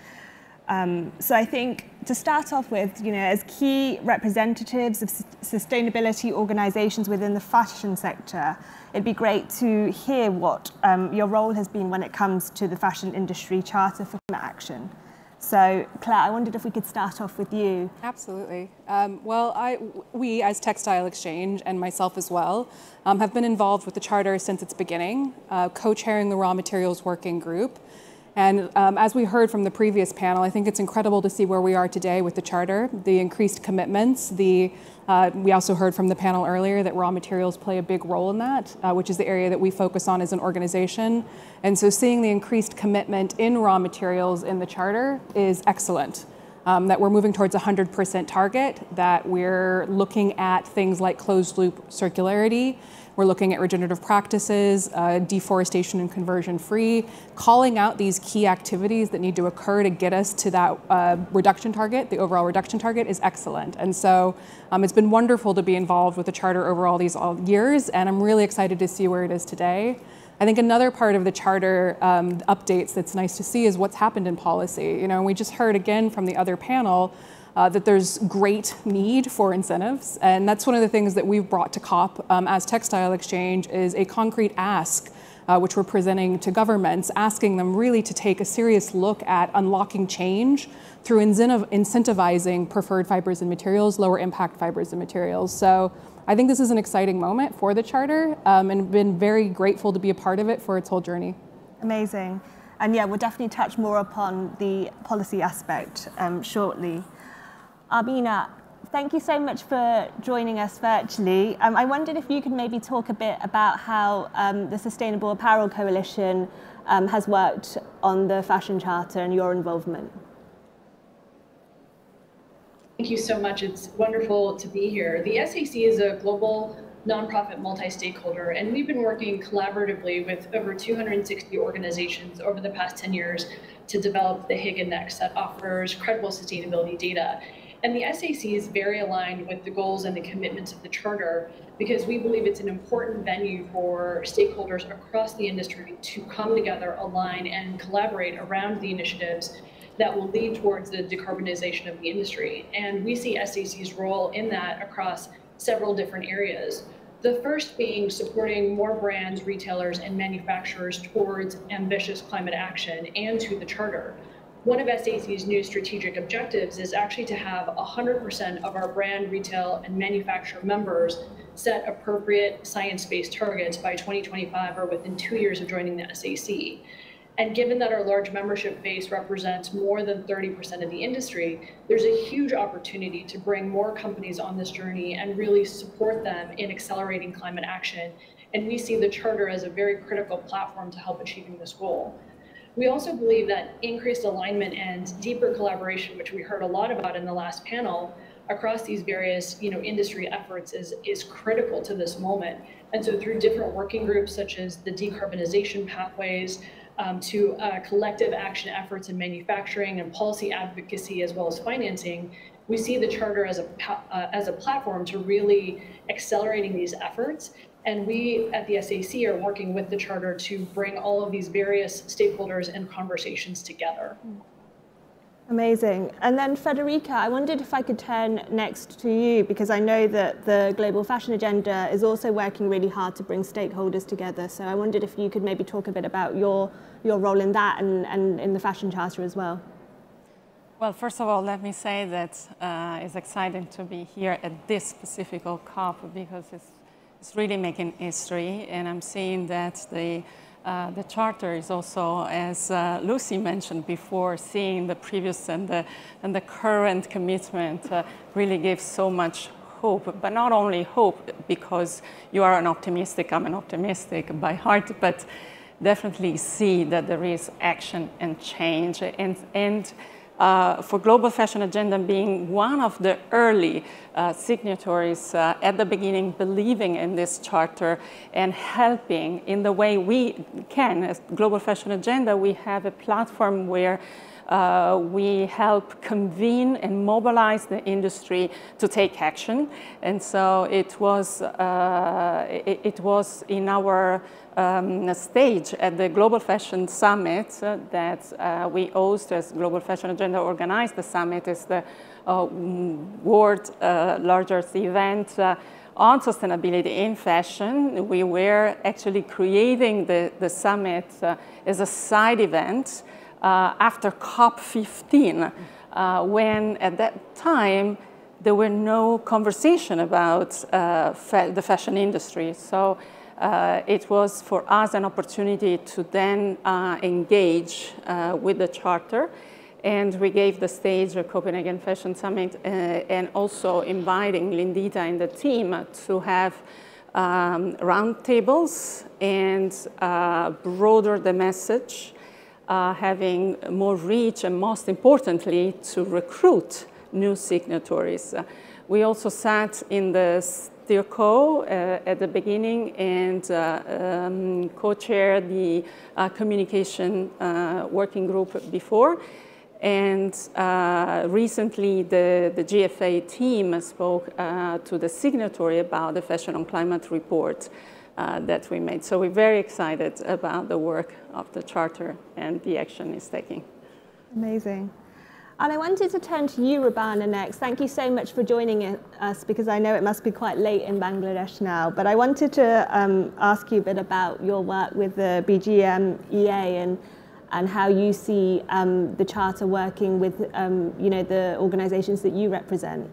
J: Um, so I think to start off with, you know, as key representatives of sustainability organizations within the fashion sector, it'd be great to hear what um, your role has been when it comes to the Fashion Industry Charter for Climate Action. So, Claire, I wondered if we could start off with you.
K: Absolutely. Um, well, I, we, as Textile Exchange, and myself as well, um, have been involved with the Charter since its beginning, uh, co chairing the Raw Materials Working Group. And um, as we heard from the previous panel, I think it's incredible to see where we are today with the charter, the increased commitments. The uh, we also heard from the panel earlier that raw materials play a big role in that, uh, which is the area that we focus on as an organization. And so seeing the increased commitment in raw materials in the charter is excellent. Um, that we're moving towards a 100% target, that we're looking at things like closed loop circularity, we're looking at regenerative practices, uh, deforestation and conversion free, calling out these key activities that need to occur to get us to that uh, reduction target, the overall reduction target is excellent. And so um, it's been wonderful to be involved with the charter over all these all years, and I'm really excited to see where it is today. I think another part of the charter um, updates that's nice to see is what's happened in policy. You know, and we just heard again from the other panel uh, that there's great need for incentives. And that's one of the things that we've brought to COP um, as Textile Exchange is a concrete ask uh, which we're presenting to governments, asking them really to take a serious look at unlocking change through incentivizing preferred fibers and materials, lower impact fibers and materials. So I think this is an exciting moment for the Charter um, and been very grateful to be a part of it for its whole journey.
J: Amazing. And yeah, we'll definitely touch more upon the policy aspect um, shortly. Amina, thank you so much for joining us virtually. Um, I wondered if you could maybe talk a bit about how um, the Sustainable Apparel Coalition um, has worked on the Fashion Charter and your involvement.
L: Thank you so much. It's wonderful to be here. The SAC is a global nonprofit multi-stakeholder, and we've been working collaboratively with over 260 organizations over the past 10 years to develop the Higg Index that offers credible sustainability data. And the SAC is very aligned with the goals and the commitments of the Charter because we believe it's an important venue for stakeholders across the industry to come together, align, and collaborate around the initiatives that will lead towards the decarbonization of the industry. And we see SAC's role in that across several different areas. The first being supporting more brands, retailers, and manufacturers towards ambitious climate action and to the Charter. One of SAC's new strategic objectives is actually to have 100% of our brand, retail, and manufacturer members set appropriate science-based targets by 2025 or within two years of joining the SAC. And given that our large membership base represents more than 30% of the industry, there's a huge opportunity to bring more companies on this journey and really support them in accelerating climate action. And we see the Charter as a very critical platform to help achieving this goal. We also believe that increased alignment and deeper collaboration, which we heard a lot about in the last panel, across these various you know, industry efforts is, is critical to this moment. And so through different working groups such as the decarbonization pathways, um, to uh, collective action efforts in manufacturing and policy advocacy as well as financing, we see the charter as a, uh, as a platform to really accelerating these efforts and we at the SAC are working with the charter to bring all of these various stakeholders and conversations together.
J: Amazing. And then Federica, I wondered if I could turn next to you because I know that the Global Fashion Agenda is also working really hard to bring stakeholders together. So I wondered if you could maybe talk a bit about your, your role in that and, and in the Fashion Charter as well.
M: Well, first of all, let me say that uh, it's exciting to be here at this specific COP because it's it's really making history, and I'm seeing that the uh, the charter is also, as uh, Lucy mentioned before, seeing the previous and the, and the current commitment uh, really gives so much hope, but not only hope because you are an optimistic, I'm an optimistic by heart, but definitely see that there is action and change. And, and uh, for Global Fashion Agenda being one of the early uh, signatories uh, at the beginning, believing in this charter and helping in the way we can. As Global Fashion Agenda, we have a platform where uh, we help convene and mobilize the industry to take action. And so it was, uh, it, it, was in our um, stage at the Global Fashion Summit uh, that uh, we host as Global Fashion Agenda organized. The summit is the uh, world uh, largest event on sustainability in fashion. We were actually creating the, the summit as a side event uh, after COP15, uh, when at that time there were no conversation about uh, fa the fashion industry. So uh, it was for us an opportunity to then uh, engage uh, with the charter. And we gave the stage at Copenhagen Fashion Summit and also inviting Lindita and the team to have um, roundtables and broader the message uh, having more reach and most importantly to recruit new signatories. Uh, we also sat in the SteerCo uh, at the beginning and uh, um, co-chaired the uh, communication uh, working group before. And recently the, the GFA team spoke to the signatory about the Fashion on Climate report uh, that we made. So we're very excited about the work of the Charter and the action it's taking.
J: Amazing. And I wanted to turn to you, Rubana, next. Thank you so much for joining us because I know it must be quite late in Bangladesh now. But I wanted to um, ask you a bit about your work with the BGMEA and, and how you see um, the Charter working with um, you know, the organizations that you represent.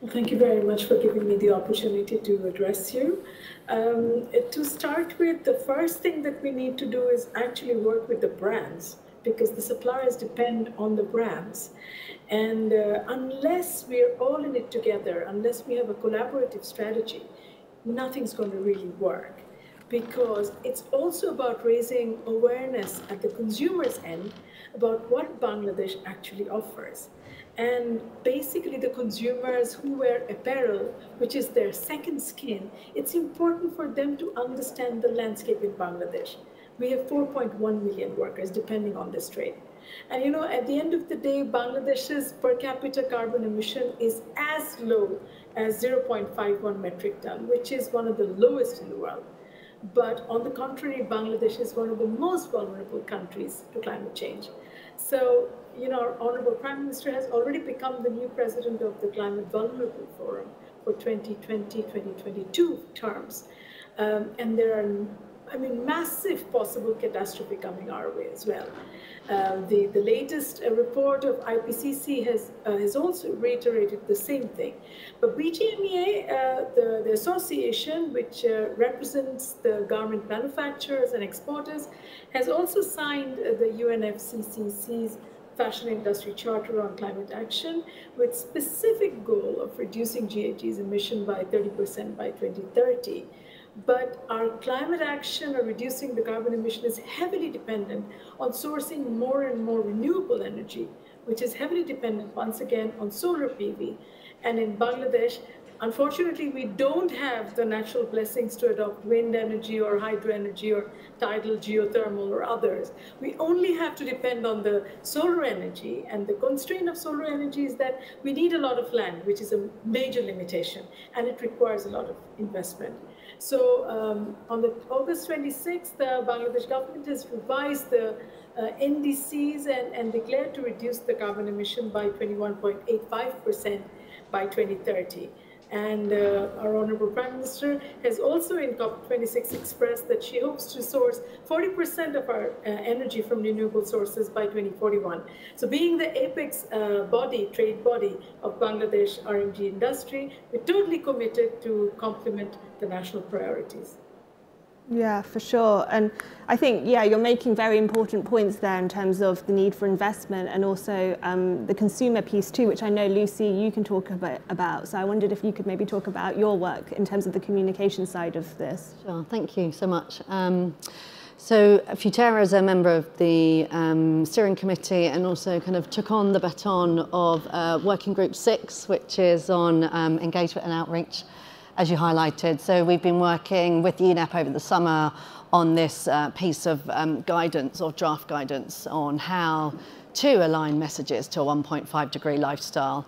N: Well, thank you very much for giving me the opportunity to address you. Um, to start with, the first thing that we need to do is actually work with the brands because the suppliers depend on the brands. And uh, unless we're all in it together, unless we have a collaborative strategy, nothing's going to really work because it's also about raising awareness at the consumer's end about what Bangladesh actually offers. And basically, the consumers who wear apparel, which is their second skin, it's important for them to understand the landscape in Bangladesh. We have 4.1 million workers depending on this trade. And you know, at the end of the day, Bangladesh's per capita carbon emission is as low as 0.51 metric ton, which is one of the lowest in the world. But on the contrary, Bangladesh is one of the most vulnerable countries to climate change. So you know, our Honorable Prime Minister has already become the new president of the Climate Vulnerable Forum for 2020-2022 terms. Um, and there are, I mean, massive possible catastrophe coming our way as well. Uh, the, the latest uh, report of IPCC has, uh, has also reiterated the same thing. But BGMEA, uh, the, the association which uh, represents the garment manufacturers and exporters, has also signed the UNFCCC's fashion industry charter on climate action with specific goal of reducing GHG's emission by 30% by 2030. But our climate action or reducing the carbon emission is heavily dependent on sourcing more and more renewable energy, which is heavily dependent once again on solar PV. And in Bangladesh, Unfortunately, we don't have the natural blessings to adopt wind energy or hydro energy or tidal geothermal or others. We only have to depend on the solar energy. And the constraint of solar energy is that we need a lot of land, which is a major limitation, and it requires a lot of investment. So um, on the August 26th, the Bangladesh government has revised the uh, NDCs and, and declared to reduce the carbon emission by 21.85% by 2030. And uh, our Honorable Prime Minister has also in COP26 expressed that she hopes to source 40% of our uh, energy from renewable sources by 2041. So being the apex uh, body, trade body of Bangladesh RMG industry, we're totally committed to complement the national priorities.
J: Yeah, for sure. And I think, yeah, you're making very important points there in terms of the need for investment and also um, the consumer piece too, which I know, Lucy, you can talk about, about. So I wondered if you could maybe talk about your work in terms of the communication side of this.
C: Sure, thank you so much. Um, So Futerra is a member of the um, steering committee and also kind of took on the baton of uh, Working Group 6, which is on um, engagement and outreach, as you highlighted. So we've been working with UNEP over the summer on this uh, piece of um, guidance or draft guidance on how to align messages to a 1.5 degree lifestyle.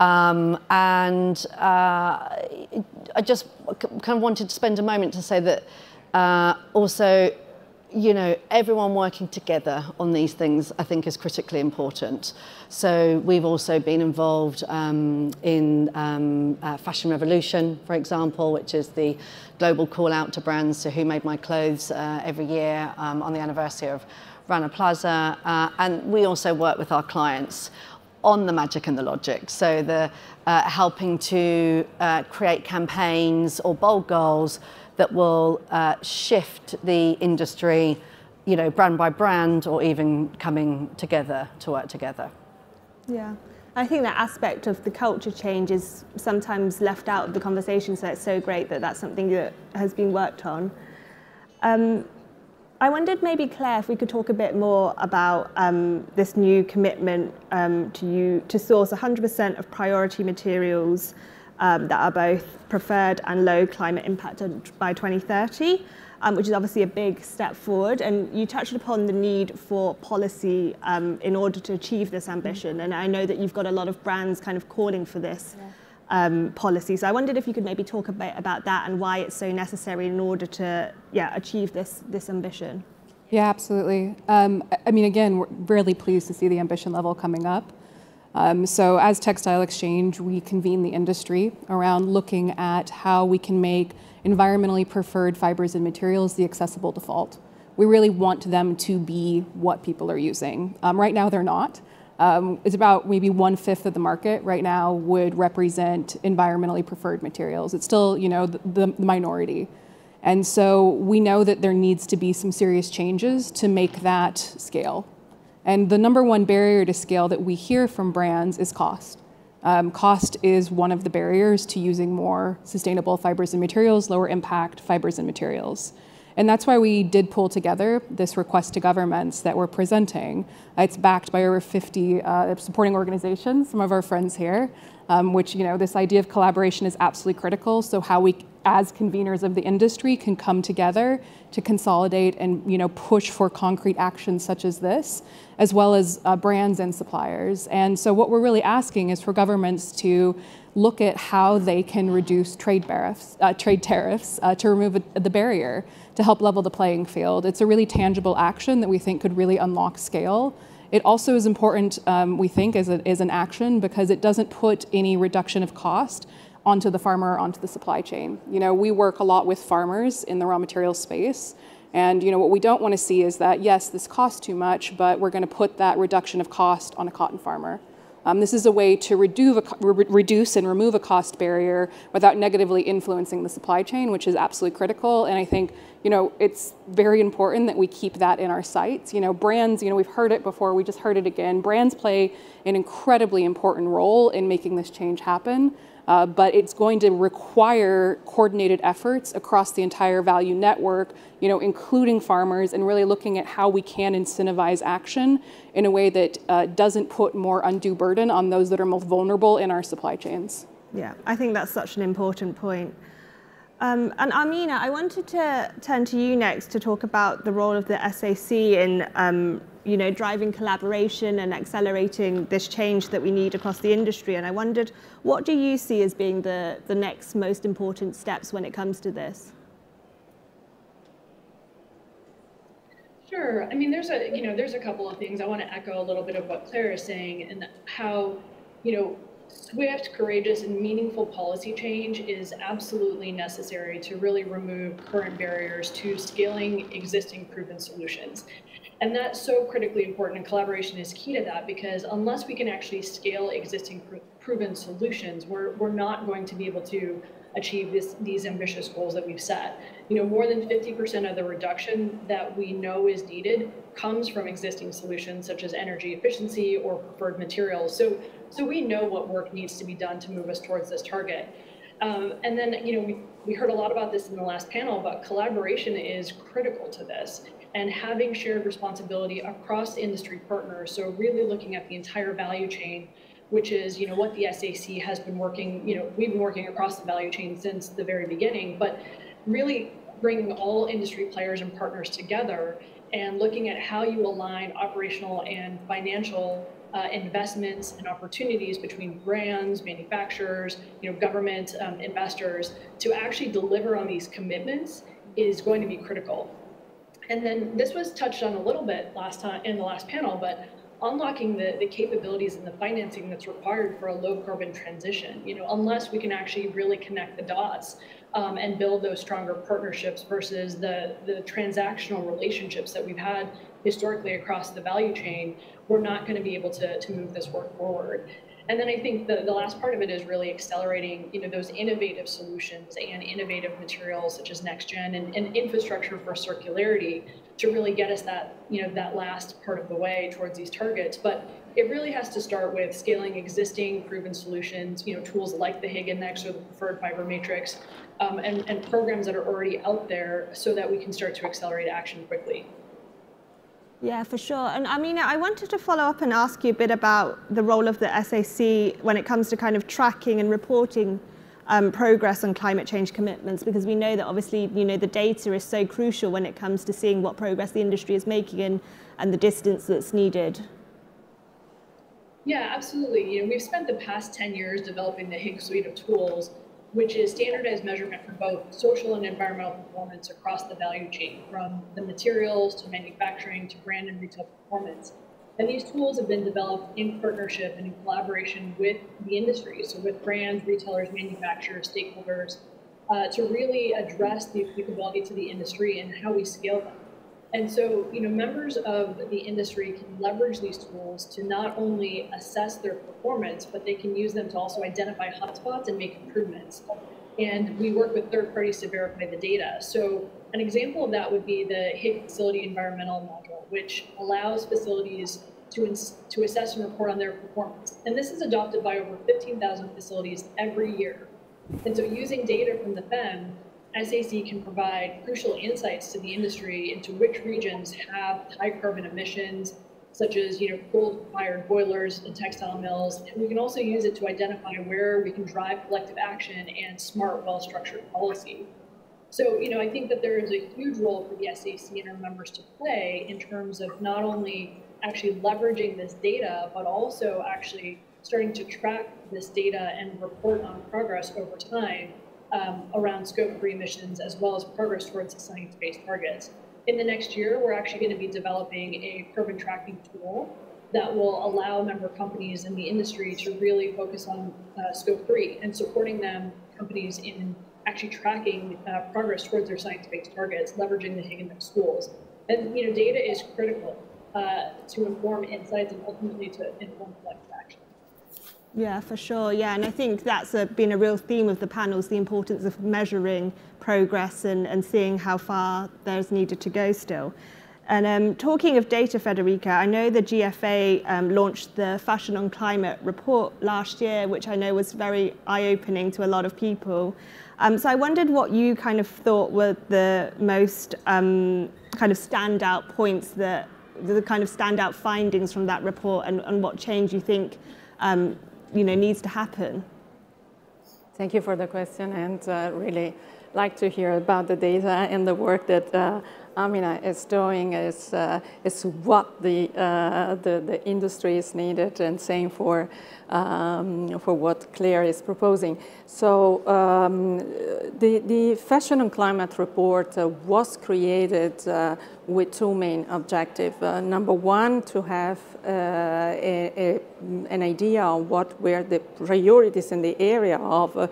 C: Um, and uh, I just kind of wanted to spend a moment to say that uh, also you know, everyone working together on these things, I think, is critically important. So we've also been involved um, in um, uh, Fashion Revolution, for example, which is the global call out to brands to Who Made My Clothes uh, every year um, on the anniversary of Rana Plaza. Uh, and we also work with our clients on the magic and the logic. So the uh, helping to uh, create campaigns or bold goals that will uh, shift the industry, you know, brand by brand or even coming together to work together.
J: Yeah. I think that aspect of the culture change is sometimes left out of the conversation, so it's so great that that's something that has been worked on. Um, I wondered maybe, Claire, if we could talk a bit more about um, this new commitment um, to you to source 100% of priority materials um, that are both preferred and low climate impact by 2030, um, which is obviously a big step forward. And you touched upon the need for policy um, in order to achieve this ambition. And I know that you've got a lot of brands kind of calling for this. Yeah. Um, policy. So I wondered if you could maybe talk a bit about that and why it's so necessary in order to yeah, achieve this, this ambition.
K: Yeah, absolutely. Um, I mean, again, we're really pleased to see the ambition level coming up. Um, so as Textile Exchange, we convene the industry around looking at how we can make environmentally preferred fibers and materials the accessible default. We really want them to be what people are using. Um, right now, they're not. Um, it's about maybe one fifth of the market right now would represent environmentally preferred materials. It's still, you know, the, the minority. And so we know that there needs to be some serious changes to make that scale. And the number one barrier to scale that we hear from brands is cost. Um, cost is one of the barriers to using more sustainable fibers and materials, lower impact fibers and materials. And that's why we did pull together this request to governments that we're presenting. It's backed by over 50 uh, supporting organizations, some of our friends here, um, which, you know, this idea of collaboration is absolutely critical. So how we, as conveners of the industry, can come together to consolidate and, you know, push for concrete actions such as this as well as uh, brands and suppliers. And so what we're really asking is for governments to look at how they can reduce trade tariffs, uh, trade tariffs uh, to remove the barrier to help level the playing field. It's a really tangible action that we think could really unlock scale. It also is important, um, we think, as, a, as an action because it doesn't put any reduction of cost onto the farmer, onto the supply chain. You know, we work a lot with farmers in the raw material space, and you know what we don't want to see is that yes, this costs too much, but we're going to put that reduction of cost on a cotton farmer. Um, this is a way to reduce, reduce and remove a cost barrier without negatively influencing the supply chain, which is absolutely critical. And I think you know it's very important that we keep that in our sights. You know, brands. You know, we've heard it before. We just heard it again. Brands play an incredibly important role in making this change happen. Uh, but it's going to require coordinated efforts across the entire value network, you know, including farmers, and really looking at how we can incentivize action in a way that uh, doesn't put more undue burden on those that are most vulnerable in our supply chains.
J: Yeah, I think that's such an important point. Um, and Amina, I wanted to turn to you next to talk about the role of the SAC in um, you know, driving collaboration and accelerating this change that we need across the industry. And I wondered, what do you see as being the, the next most important steps when it comes to this?
L: Sure. I mean, there's a you know there's a couple of things I want to echo a little bit of what Claire is saying and how you know swift, courageous, and meaningful policy change is absolutely necessary to really remove current barriers to scaling existing proven solutions. And that's so critically important, and collaboration is key to that because unless we can actually scale existing pr proven solutions, we're, we're not going to be able to achieve this, these ambitious goals that we've set. You know, more than 50% of the reduction that we know is needed comes from existing solutions such as energy efficiency or preferred materials. So, so we know what work needs to be done to move us towards this target. Um, and then, you know, we, we heard a lot about this in the last panel, but collaboration is critical to this and having shared responsibility across industry partners. So really looking at the entire value chain, which is, you know, what the SAC has been working, you know, we've been working across the value chain since the very beginning, but really bringing all industry players and partners together and looking at how you align operational and financial uh, investments and opportunities between brands, manufacturers, you know, government, um, investors to actually deliver on these commitments is going to be critical. And then this was touched on a little bit last time in the last panel, but unlocking the, the capabilities and the financing that's required for a low carbon transition, you know, unless we can actually really connect the dots um, and build those stronger partnerships versus the, the transactional relationships that we've had historically across the value chain, we're not going to be able to, to move this work forward. And then I think the, the last part of it is really accelerating, you know, those innovative solutions and innovative materials such as next gen and, and infrastructure for circularity to really get us that, you know, that last part of the way towards these targets. But it really has to start with scaling existing proven solutions, you know, tools like the Higg or the preferred fiber matrix, um, and, and programs that are already out there so that we can start to accelerate action quickly.
J: Yeah, for sure. And I mean, I wanted to follow up and ask you a bit about the role of the SAC when it comes to kind of tracking and reporting um, progress on climate change commitments, because we know that obviously, you know, the data is so crucial when it comes to seeing what progress the industry is making and, and the distance that's needed.
L: Yeah, absolutely. You know, we've spent the past 10 years developing the Higgs suite of tools which is standardized measurement for both social and environmental performance across the value chain, from the materials to manufacturing to brand and retail performance. And these tools have been developed in partnership and in collaboration with the industry, so with brands, retailers, manufacturers, stakeholders, uh, to really address the applicability to the industry and how we scale them. And so, you know, members of the industry can leverage these tools to not only assess their performance, but they can use them to also identify hotspots and make improvements. And we work with third parties to verify the data. So an example of that would be the Higg Facility Environmental Module, which allows facilities to, to assess and report on their performance. And this is adopted by over 15,000 facilities every year. And so using data from the FEM, SAC can provide crucial insights to the industry into which regions have high carbon emissions, such as you know coal-fired boilers and textile mills. And we can also use it to identify where we can drive collective action and smart, well-structured policy. So, you know, I think that there is a huge role for the SAC and our members to play in terms of not only actually leveraging this data, but also actually starting to track this data and report on progress over time um, around scope three emissions as well as progress towards science-based targets. In the next year, we're actually going to be developing a carbon tracking tool that will allow member companies in the industry to really focus on uh, scope three and supporting them, companies in actually tracking uh, progress towards their science-based targets, leveraging the Index tools. And you know, data is critical uh, to inform insights and ultimately to inform
J: yeah, for sure. Yeah, and I think that's a, been a real theme of the panels, the importance of measuring progress and, and seeing how far there's needed to go still. And um, talking of data, Federica, I know the GFA um, launched the Fashion on Climate report last year, which I know was very eye-opening to a lot of people. Um, so I wondered what you kind of thought were the most um, kind of standout points that the kind of standout findings from that report and, and what change you think um, you know, needs to happen?
M: Thank you for the question and uh, really like to hear about the data and the work that uh, Amina is doing is, uh, is what the, uh, the, the, industry is needed and saying for, um, for what Claire is proposing. So um, the, the Fashion and Climate Report uh, was created uh, with two main objectives. Number one, to have a, a, an idea on what were the priorities in the area of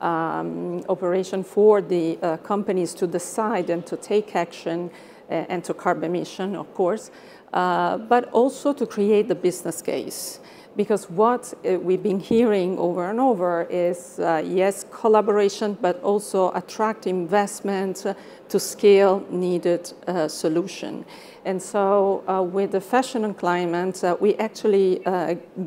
M: um, operation for the uh, companies to decide and to take action uh, and to curb emission, of course, uh, but also to create the business case. Because what uh, we've been hearing over and over is, uh, yes, collaboration, but also attract investment to scale needed uh, solution. And so with the fashion and climate, we actually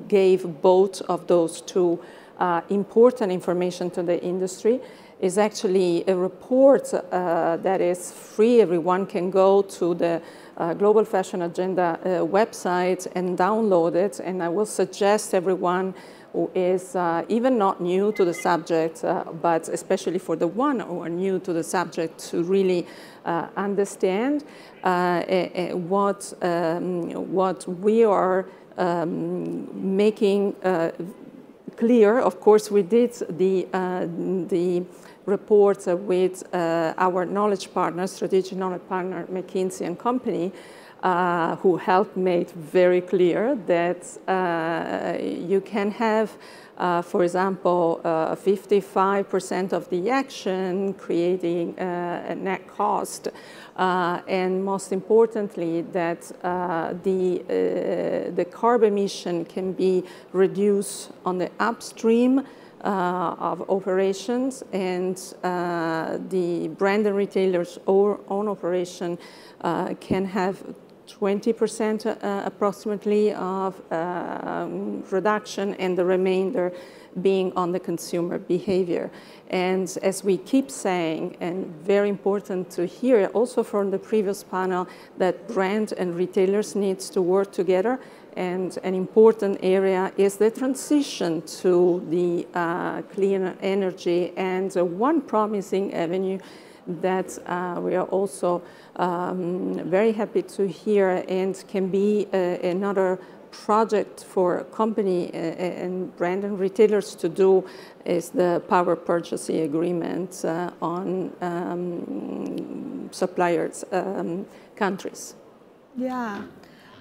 M: gave both of those two uh, important information to the industry is actually a report uh, that is free. Everyone can go to the uh, Global Fashion Agenda uh, website and download it. And I will suggest everyone who is uh, even not new to the subject, uh, but especially for the one who are new to the subject to really understand what, um, what we are um, making clear. Of course, we did the, the reports with uh, our knowledge partner, strategic knowledge partner, McKinsey and Company, uh, who helped make very clear that uh, you can have, uh, for example, 55% uh, of the action creating uh, a net cost, and most importantly, that the, the carbon emission can be reduced on the upstream uh, of operations and uh, the brand and retailers own operation uh, can have 20% uh, approximately of um, reduction and the remainder being on the consumer behavior. And as we keep saying, and very important to hear also from the previous panel, that brand and retailers needs to work together and an important area is the transition to the uh, clean energy and uh, one promising avenue that uh, we are also um, very happy to hear and can be uh, another project for company uh, and brand and retailers to do is the power purchasing agreement uh, on um, suppliers um, countries.
J: Yeah.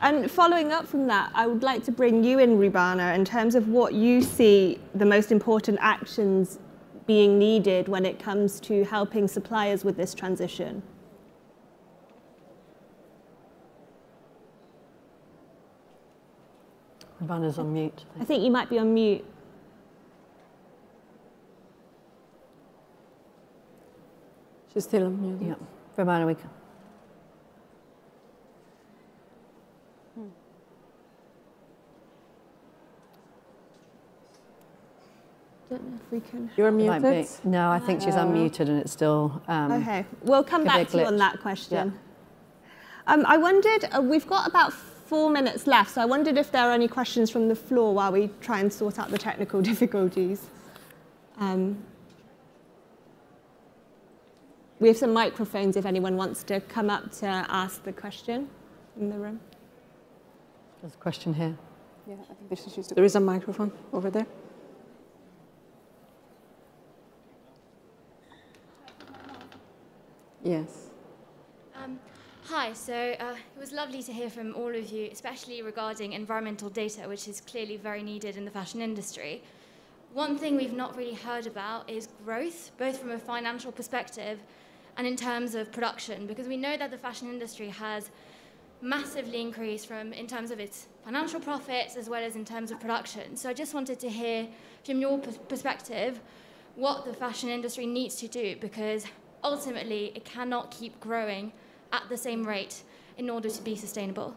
J: And following up from that, I would like to bring you in, Rubana, in terms of what you see the most important actions being needed when it comes to helping suppliers with this transition.
C: Rubana's on mute.
J: I think you might be on mute.
M: She's still on mute.
C: Yeah. Rubana, we can.
J: don't know if we can.
M: You're muted?
C: No, I think she's unmuted and it's still. Um,
J: okay, we'll come back to you on that question. Yeah. Um, I wondered, uh, we've got about four minutes left, so I wondered if there are any questions from the floor while we try and sort out the technical difficulties. Um, we have some microphones if anyone wants to come up to ask the question in the room.
C: There's a question here.
M: Yeah, I think this is There is a microphone over there. Yes.
O: Hi, so uh, it was lovely to hear from all of you, especially regarding environmental data, which is clearly very needed in the fashion industry. One thing we've not really heard about is growth, both from a financial perspective and in terms of production, because we know that the fashion industry has massively increased from in terms of its financial profits as well as in terms of production. So I just wanted to hear from your perspective what the fashion industry needs to do because ultimately it cannot keep growing at the same rate in order to be sustainable.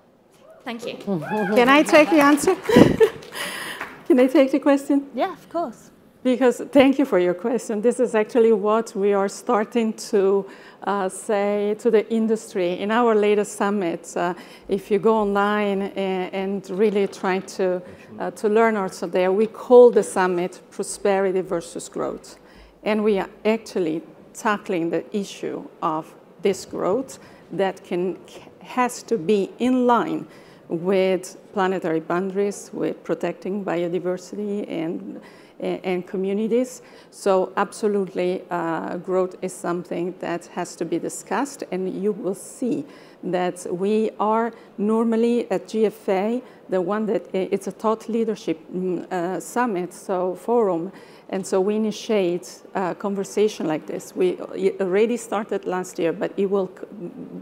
O: Thank you.
M: Can I take the answer? Can I take the question?
J: Yeah, of course.
M: Because thank you for your question. This is actually what we are starting to uh, say to the industry in our latest summit. Uh, if you go online and, and really try to, uh, to learn also there, we call the summit prosperity versus growth. And we are actually tackling the issue of this growth that can, has to be in line with planetary boundaries, with protecting biodiversity and, and communities. So absolutely, uh, growth is something that has to be discussed, and you will see that we are normally at GFA, the one that it's a thought leadership mm, uh, summit, so forum, and so we initiate a conversation like this. We already started last year, but it will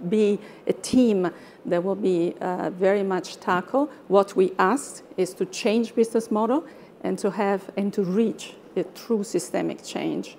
M: be a team that will be uh, very much tackle. What we asked is to change business model and to have and to reach a true systemic change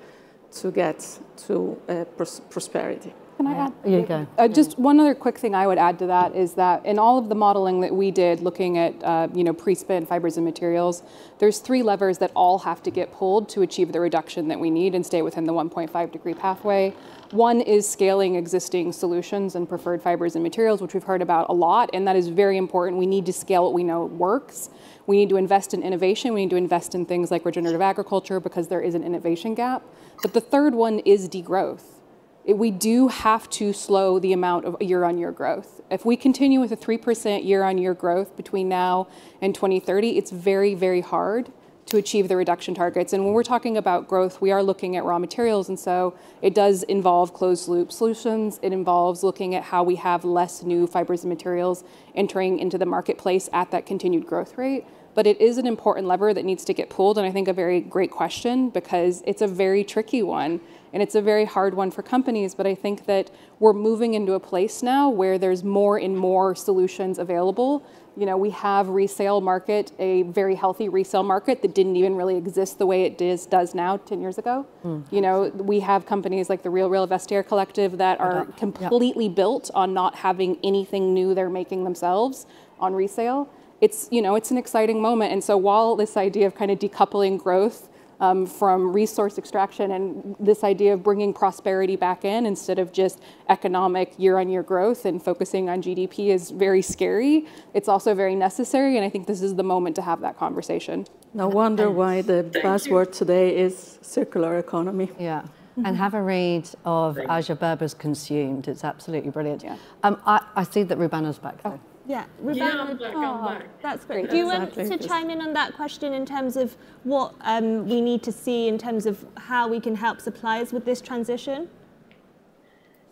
M: to get to uh, pros prosperity.
K: Can I add?
C: You go.
K: Uh, just one other quick thing I would add to that is that in all of the modeling that we did, looking at uh, you know pre-spin fibers and materials, there's three levers that all have to get pulled to achieve the reduction that we need and stay within the 1.5 degree pathway. One is scaling existing solutions and preferred fibers and materials, which we've heard about a lot, and that is very important. We need to scale what we know works. We need to invest in innovation. We need to invest in things like regenerative agriculture because there is an innovation gap. But the third one is degrowth we do have to slow the amount of year-on-year growth. If we continue with a 3% year-on-year growth between now and 2030, it's very, very hard to achieve the reduction targets. And when we're talking about growth, we are looking at raw materials, and so it does involve closed loop solutions. It involves looking at how we have less new fibers and materials entering into the marketplace at that continued growth rate. But it is an important lever that needs to get pulled, and I think a very great question because it's a very tricky one and it's a very hard one for companies, but I think that we're moving into a place now where there's more and more solutions available. You know, we have resale market, a very healthy resale market that didn't even really exist the way it does, does now 10 years ago. Mm. You know, we have companies like the Real Real Vestiaire Collective that are completely yep. built on not having anything new they're making themselves on resale. It's, you know, it's an exciting moment. And so while this idea of kind of decoupling growth um, from resource extraction and this idea of bringing prosperity back in instead of just economic year-on-year growth and focusing on GDP is very scary. It's also very necessary, and I think this is the moment to have that conversation.
P: No wonder why the buzzword today is circular economy.
C: Yeah. And have a read of Aja Barber's Consumed. It's absolutely brilliant. Yeah. Um, I, I see that Rubana's back there. Oh.
J: Yeah,
N: Rebecca, yeah, I'm back, oh, I'm back.
J: That's great. Do you exactly. want to chime in on that question in terms of what um, we need to see in terms of how we can help suppliers with this transition?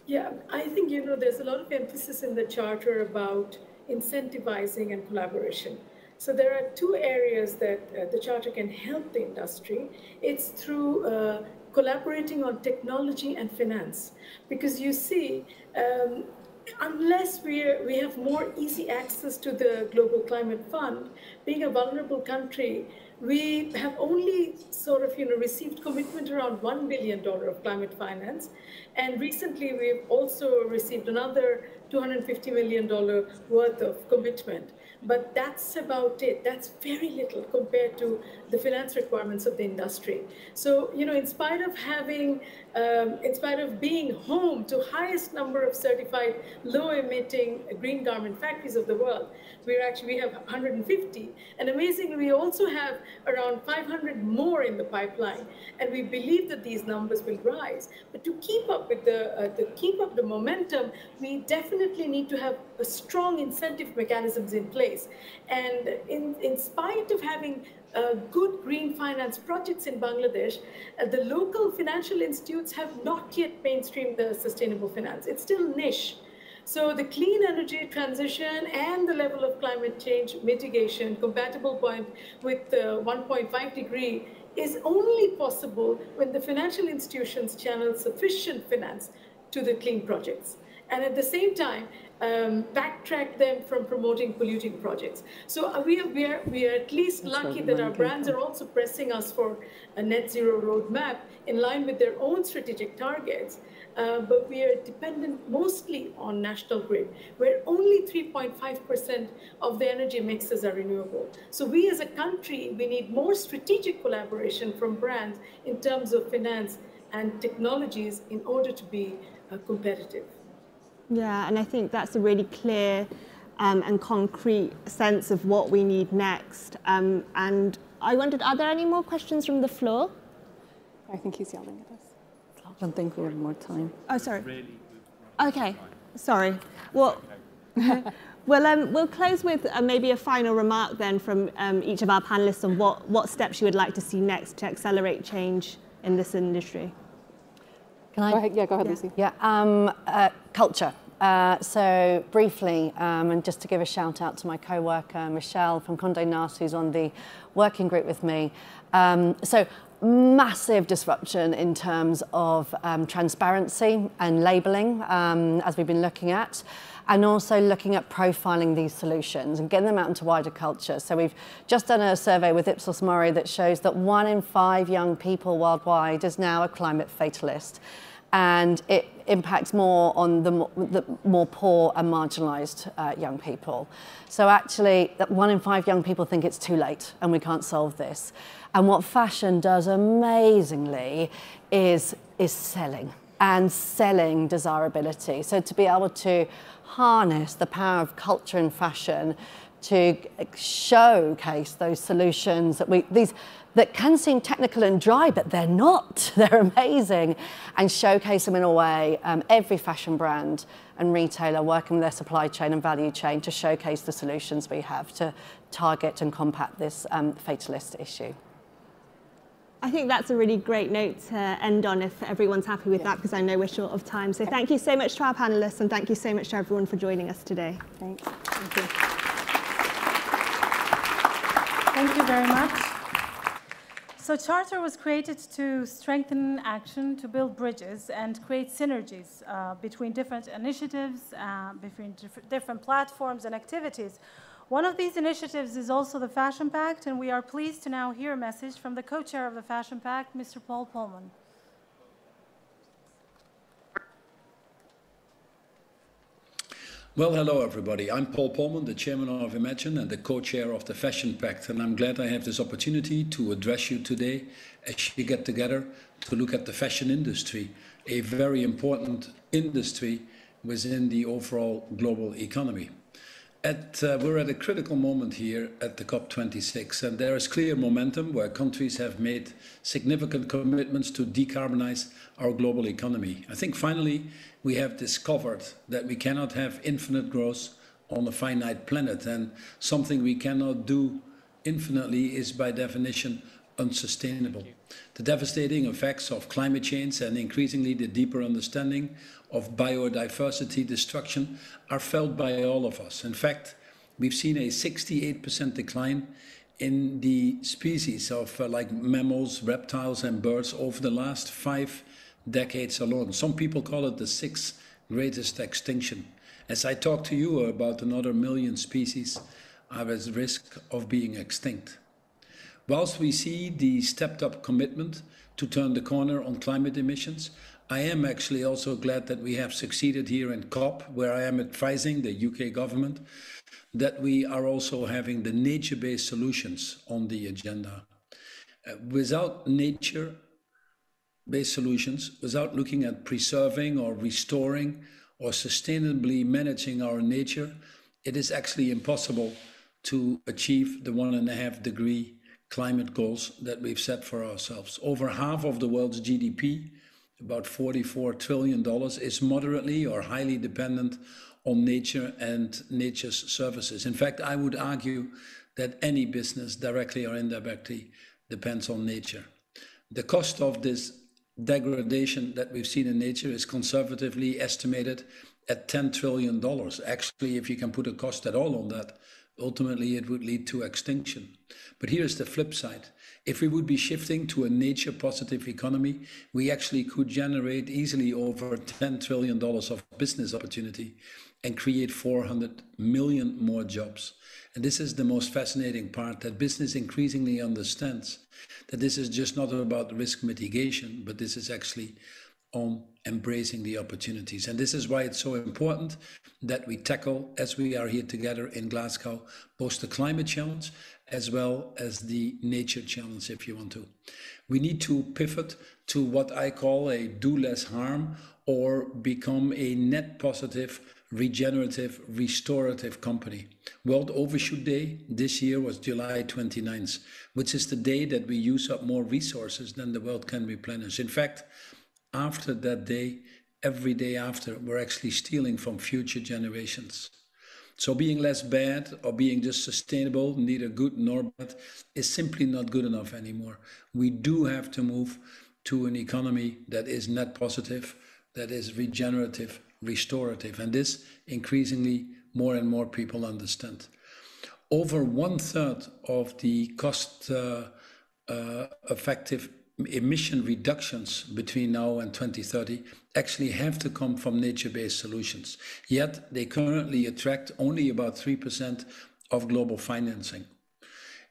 N: Yeah, I think you know there's a lot of emphasis in the charter about incentivizing and collaboration. So there are two areas that uh, the charter can help the industry. It's through uh, collaborating on technology and finance, because you see. Um, unless we, we have more easy access to the Global Climate Fund, being a vulnerable country, we have only sort of you know received commitment around $1 billion of climate finance. And recently we've also received another $250 million worth of commitment. But that's about it. That's very little compared to the finance requirements of the industry. So, you know, in spite of having, um, in spite of being home to highest number of certified low emitting green garment factories of the world, we're actually, we have 150. And amazingly, we also have around 500 more in the pipeline. And we believe that these numbers will rise. But to keep up with the, uh, to keep up the momentum, we definitely need to have a strong incentive mechanisms in place. And in, in spite of having uh, good green finance projects in Bangladesh, uh, the local financial institutes have not yet mainstreamed the sustainable finance. It's still niche. So the clean energy transition and the level of climate change mitigation compatible point with the 1.5 degree is only possible when the financial institutions channel sufficient finance to the clean projects. And at the same time, um, backtrack them from promoting polluting projects. So uh, we, are, we, are, we are at least That's lucky that our brands are also pressing us for a net zero roadmap in line with their own strategic targets. Uh, but we are dependent mostly on national grid, where only 3.5% of the energy mixes are renewable. So we as a country, we need more strategic collaboration from brands in terms of finance and technologies in order to be uh, competitive.
J: Yeah, and I think that's a really clear um, and concrete sense of what we need next. Um, and I wondered, are there any more questions from the floor?
K: I think he's yelling at us.
P: I don't think we have more time.
J: Oh, sorry. Okay, sorry. Well, well um, we'll close with uh, maybe a final remark then from um, each of our panelists on what, what steps you would like to see next to accelerate change in this industry.
K: Can I? Go ahead, yeah, go ahead, yeah. Lucy.
C: Yeah, um, uh, culture. Uh, so briefly, um, and just to give a shout out to my co-worker Michelle from Condé Nast, who's on the working group with me. Um, so massive disruption in terms of um, transparency and labelling, um, as we've been looking at and also looking at profiling these solutions and getting them out into wider culture. So we've just done a survey with Ipsos Mori that shows that one in five young people worldwide is now a climate fatalist. and it impacts more on the, the more poor and marginalised uh, young people. So actually, one in five young people think it's too late and we can't solve this. And what fashion does amazingly is, is selling and selling desirability. So to be able to harness the power of culture and fashion to showcase those solutions that we, these, that can seem technical and dry, but they're not. They're amazing. And showcase them in a way, um, every fashion brand and retailer working with their supply chain and value chain to showcase the solutions we have to target and combat this um, fatalist issue.
J: I think that's a really great note to end on if everyone's happy with yeah. that because I know we're short of time. So thank you so much to our panellists and thank you so much to everyone for joining us today.
C: Thanks. Thank you.
B: Thank you very much. So Charter was created to strengthen action, to build bridges and create synergies uh, between different initiatives, uh, between diff different platforms and activities one of these initiatives is also the Fashion Pact, and we are pleased to now hear a message from the co-chair of the Fashion Pact, Mr. Paul Polman.
F: Well, hello everybody. I'm Paul Polman, the chairman of Imagine and the co-chair of the Fashion Pact, and I'm glad I have this opportunity to address you today as we get together to look at the fashion industry, a very important industry within the overall global economy. At, uh, we're at a critical moment here at the COP26, and there is clear momentum where countries have made significant commitments to decarbonize our global economy. I think finally we have discovered that we cannot have infinite growth on a finite planet, and something we cannot do infinitely is by definition unsustainable. The devastating effects of climate change and increasingly the deeper understanding of biodiversity destruction are felt by all of us. In fact, we've seen a 68% decline in the species of uh, like mammals, reptiles, and birds over the last five decades alone. Some people call it the sixth greatest extinction. As I talk to you about another million species are at risk of being extinct. Whilst we see the stepped up commitment to turn the corner on climate emissions, I am actually also glad that we have succeeded here in COP, where I am advising the UK government, that we are also having the nature based solutions on the agenda. Uh, without nature based solutions, without looking at preserving or restoring or sustainably managing our nature, it is actually impossible to achieve the one and a half degree climate goals that we've set for ourselves. Over half of the world's GDP about $44 trillion, is moderately or highly dependent on nature and nature's services. In fact, I would argue that any business, directly or indirectly, depends on nature. The cost of this degradation that we've seen in nature is conservatively estimated at $10 trillion. Actually, if you can put a cost at all on that, ultimately it would lead to extinction. But here's the flip side. If we would be shifting to a nature positive economy, we actually could generate easily over $10 trillion of business opportunity and create 400 million more jobs. And this is the most fascinating part that business increasingly understands that this is just not about risk mitigation, but this is actually on embracing the opportunities. And this is why it's so important that we tackle, as we are here together in Glasgow, both the climate challenge as well as the nature challenge, if you want to. We need to pivot to what I call a do less harm or become a net positive, regenerative, restorative company. World Overshoot Day this year was July 29th, which is the day that we use up more resources than the world can replenish. In fact, after that day, every day after, we're actually stealing from future generations. So being less bad or being just sustainable, neither good nor bad, is simply not good enough anymore. We do have to move to an economy that is net positive, that is regenerative, restorative. And this increasingly more and more people understand. Over one third of the cost uh, uh, effective emission reductions between now and 2030 actually have to come from nature-based solutions. Yet they currently attract only about 3% of global financing.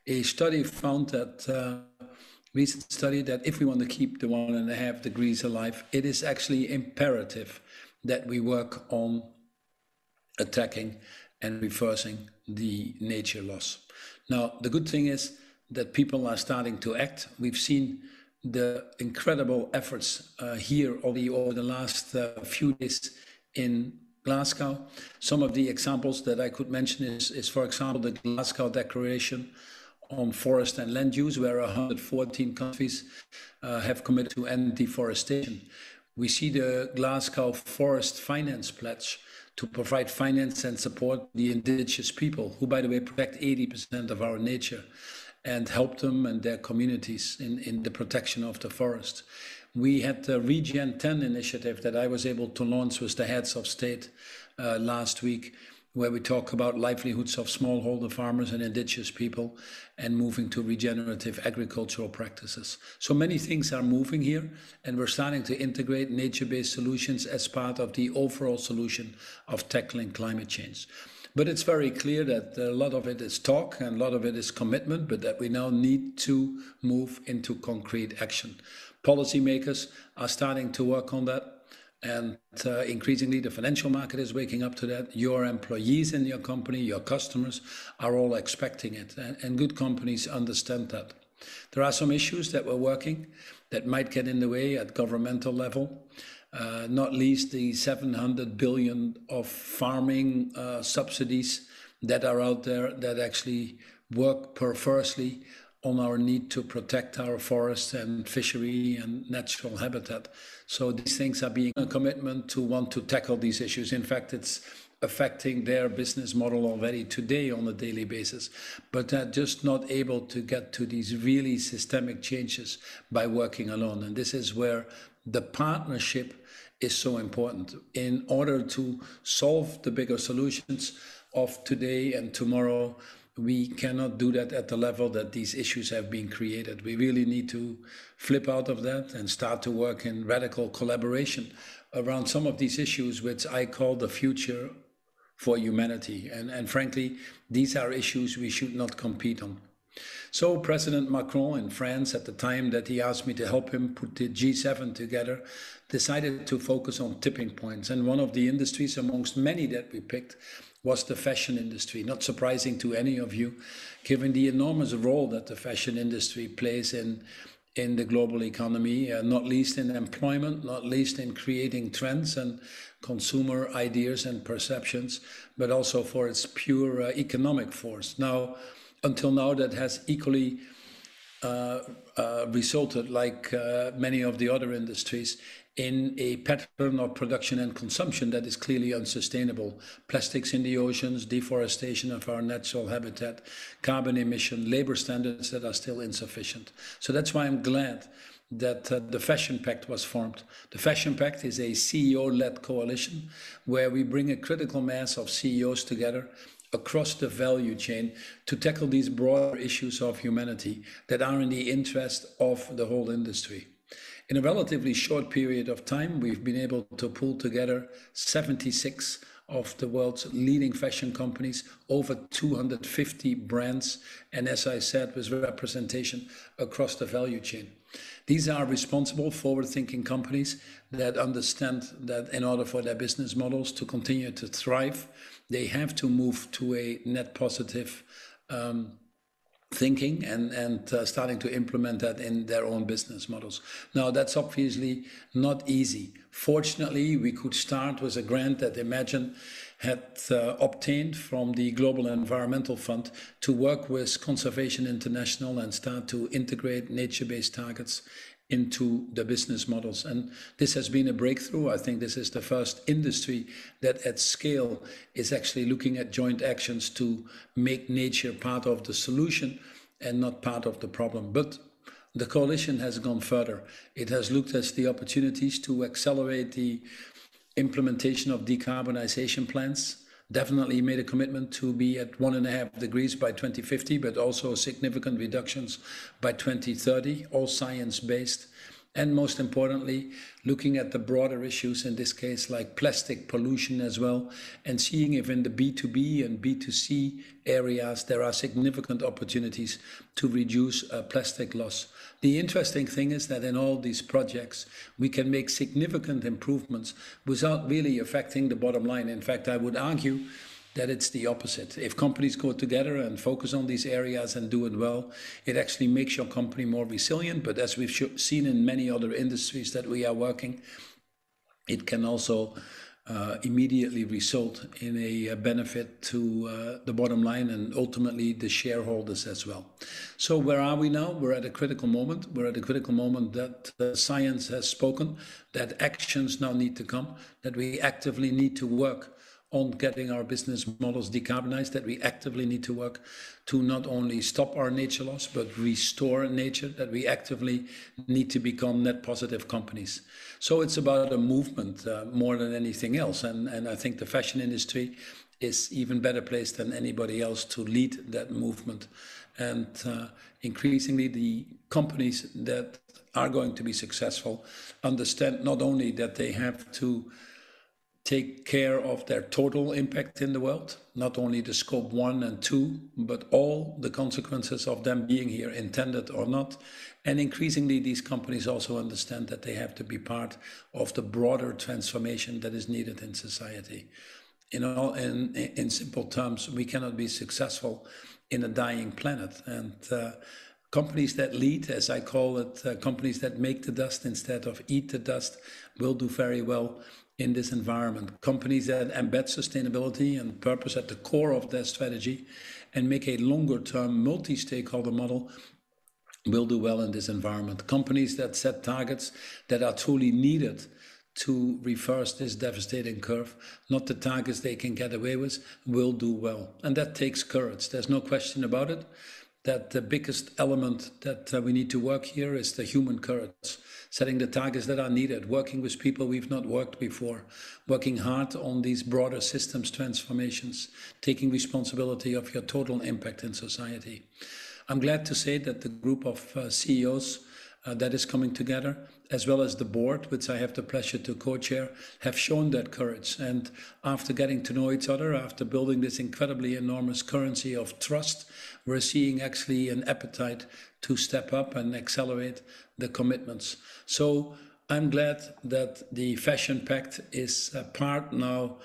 F: A study found that uh, recent study that if we want to keep the one and a half degrees alive, it is actually imperative that we work on attacking and reversing the nature loss. Now, the good thing is that people are starting to act. We've seen the incredible efforts uh, here over the last uh, few days in Glasgow. Some of the examples that I could mention is, is, for example, the Glasgow Declaration on Forest and Land Use, where 114 countries uh, have committed to end deforestation. We see the Glasgow Forest Finance Pledge to provide finance and support the indigenous people, who, by the way, protect 80% of our nature and help them and their communities in, in the protection of the forest. We had the Regen 10 initiative that I was able to launch with the heads of state uh, last week, where we talk about livelihoods of smallholder farmers and indigenous people and moving to regenerative agricultural practices. So many things are moving here, and we're starting to integrate nature based solutions as part of the overall solution of tackling climate change. But it's very clear that a lot of it is talk and a lot of it is commitment, but that we now need to move into concrete action. Policymakers are starting to work on that. And uh, increasingly, the financial market is waking up to that. Your employees in your company, your customers are all expecting it. And, and good companies understand that. There are some issues that we're working that might get in the way at governmental level uh, not least the 700 billion of farming uh, subsidies that are out there that actually work perversely on our need to protect our forests and fishery and natural habitat. So these things are being a commitment to want to tackle these issues. In fact, it's affecting their business model already today on a daily basis, but they're just not able to get to these really systemic changes by working alone. And this is where the partnership is so important in order to solve the bigger solutions of today and tomorrow we cannot do that at the level that these issues have been created. We really need to flip out of that and start to work in radical collaboration around some of these issues, which I call the future for humanity. And, and frankly, these are issues we should not compete on. So President Macron in France, at the time that he asked me to help him put the G7 together, decided to focus on tipping points. And one of the industries amongst many that we picked was the fashion industry. Not surprising to any of you, given the enormous role that the fashion industry plays in in the global economy, uh, not least in employment, not least in creating trends and consumer ideas and perceptions, but also for its pure uh, economic force. Now, until now that has equally uh, uh, resulted, like uh, many of the other industries, in a pattern of production and consumption that is clearly unsustainable. Plastics in the oceans, deforestation of our natural habitat, carbon emission, labor standards that are still insufficient. So that's why I'm glad that uh, the Fashion Pact was formed. The Fashion Pact is a CEO led coalition where we bring a critical mass of CEOs together across the value chain to tackle these broader issues of humanity that are in the interest of the whole industry. In a relatively short period of time, we've been able to pull together 76 of the world's leading fashion companies, over 250 brands, and as I said, with representation across the value chain. These are responsible, forward thinking companies that understand that in order for their business models to continue to thrive, they have to move to a net positive um, thinking and, and uh, starting to implement that in their own business models. Now, that's obviously not easy. Fortunately, we could start with a grant that Imagine had uh, obtained from the Global Environmental Fund to work with Conservation International and start to integrate nature based targets into the business models. And this has been a breakthrough. I think this is the first industry that at scale is actually looking at joint actions to make nature part of the solution and not part of the problem. But the coalition has gone further. It has looked at the opportunities to accelerate the implementation of decarbonization plans definitely made a commitment to be at one and a half degrees by 2050, but also significant reductions by 2030, all science based. and most importantly, looking at the broader issues, in this case, like plastic pollution as well, and seeing if in the B2B and B2C areas there are significant opportunities to reduce uh, plastic loss. The interesting thing is that in all these projects, we can make significant improvements without really affecting the bottom line. In fact, I would argue that it's the opposite. If companies go together and focus on these areas and do it well, it actually makes your company more resilient. But as we've seen in many other industries that we are working, it can also uh, immediately result in a, benefit to uh, the bottom line and ultimately the shareholders as well. So where are we now? We're at a critical moment. We're at a critical moment that uh, science has spoken, that actions now need to come, that we actively need to work on getting our business models decarbonized, that we actively need to work to not only stop our nature loss, but restore nature, that we actively need to become net positive companies. So it's about a movement uh, more than anything else. And, and I think the fashion industry is even better placed than anybody else to lead that movement. And uh, increasingly, the companies that are going to be successful understand not only that they have to take care of their total impact in the world, not only the scope one and two, but all the consequences of them being here, intended or not. And increasingly, these companies also understand that they have to be part of the broader transformation that is needed in society. In, all, in, in simple terms, we cannot be successful in a dying planet. And uh, companies that lead, as I call it, uh, companies that make the dust instead of eat the dust, will do very well in this environment. Companies that embed sustainability and purpose at the core of their strategy and make a longer term multi stakeholder model will do well in this environment. Companies that set targets that are truly needed to reverse this devastating curve, not the targets they can get away with, will do well. And that takes courage. There's no question about it. That the biggest element that uh, we need to work here is the human courage setting the targets that are needed, working with people we've not worked before, working hard on these broader systems transformations, taking responsibility of your total impact in society. I'm glad to say that the group of uh, CEOs uh, that is coming together, as well as the board, which I have the pleasure to co chair, have shown that courage. And after getting to know each other, after building this incredibly enormous currency of trust, we're seeing actually an appetite to step up and accelerate the commitments. So I'm glad that the Fashion Pact is a part now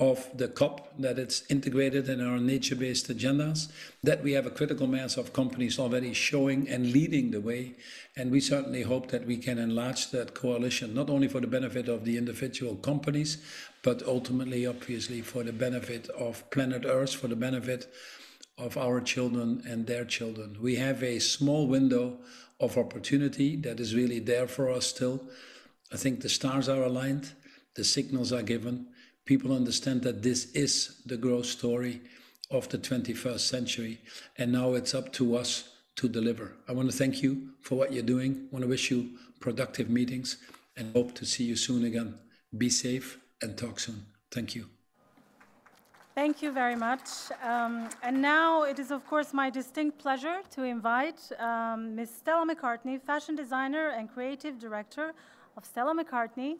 F: of the COP, that it's integrated in our nature-based agendas, that we have a critical mass of companies already showing and leading the way. And we certainly hope that we can enlarge that coalition, not only for the benefit of the individual companies, but ultimately, obviously, for the benefit of planet Earth, for the benefit of our children and their children. We have a small window of opportunity that is really there for us still. I think the stars are aligned, the signals are given. People understand that this is the growth story of the 21st century, and now it's up to us to deliver. I want to thank you for what you're doing. I want to wish you productive meetings and hope to see you soon again. Be safe and talk soon. Thank you.
B: Thank you very much. Um, and now it is, of course, my distinct pleasure to invite um, Ms. Stella McCartney, fashion designer and creative director of Stella McCartney,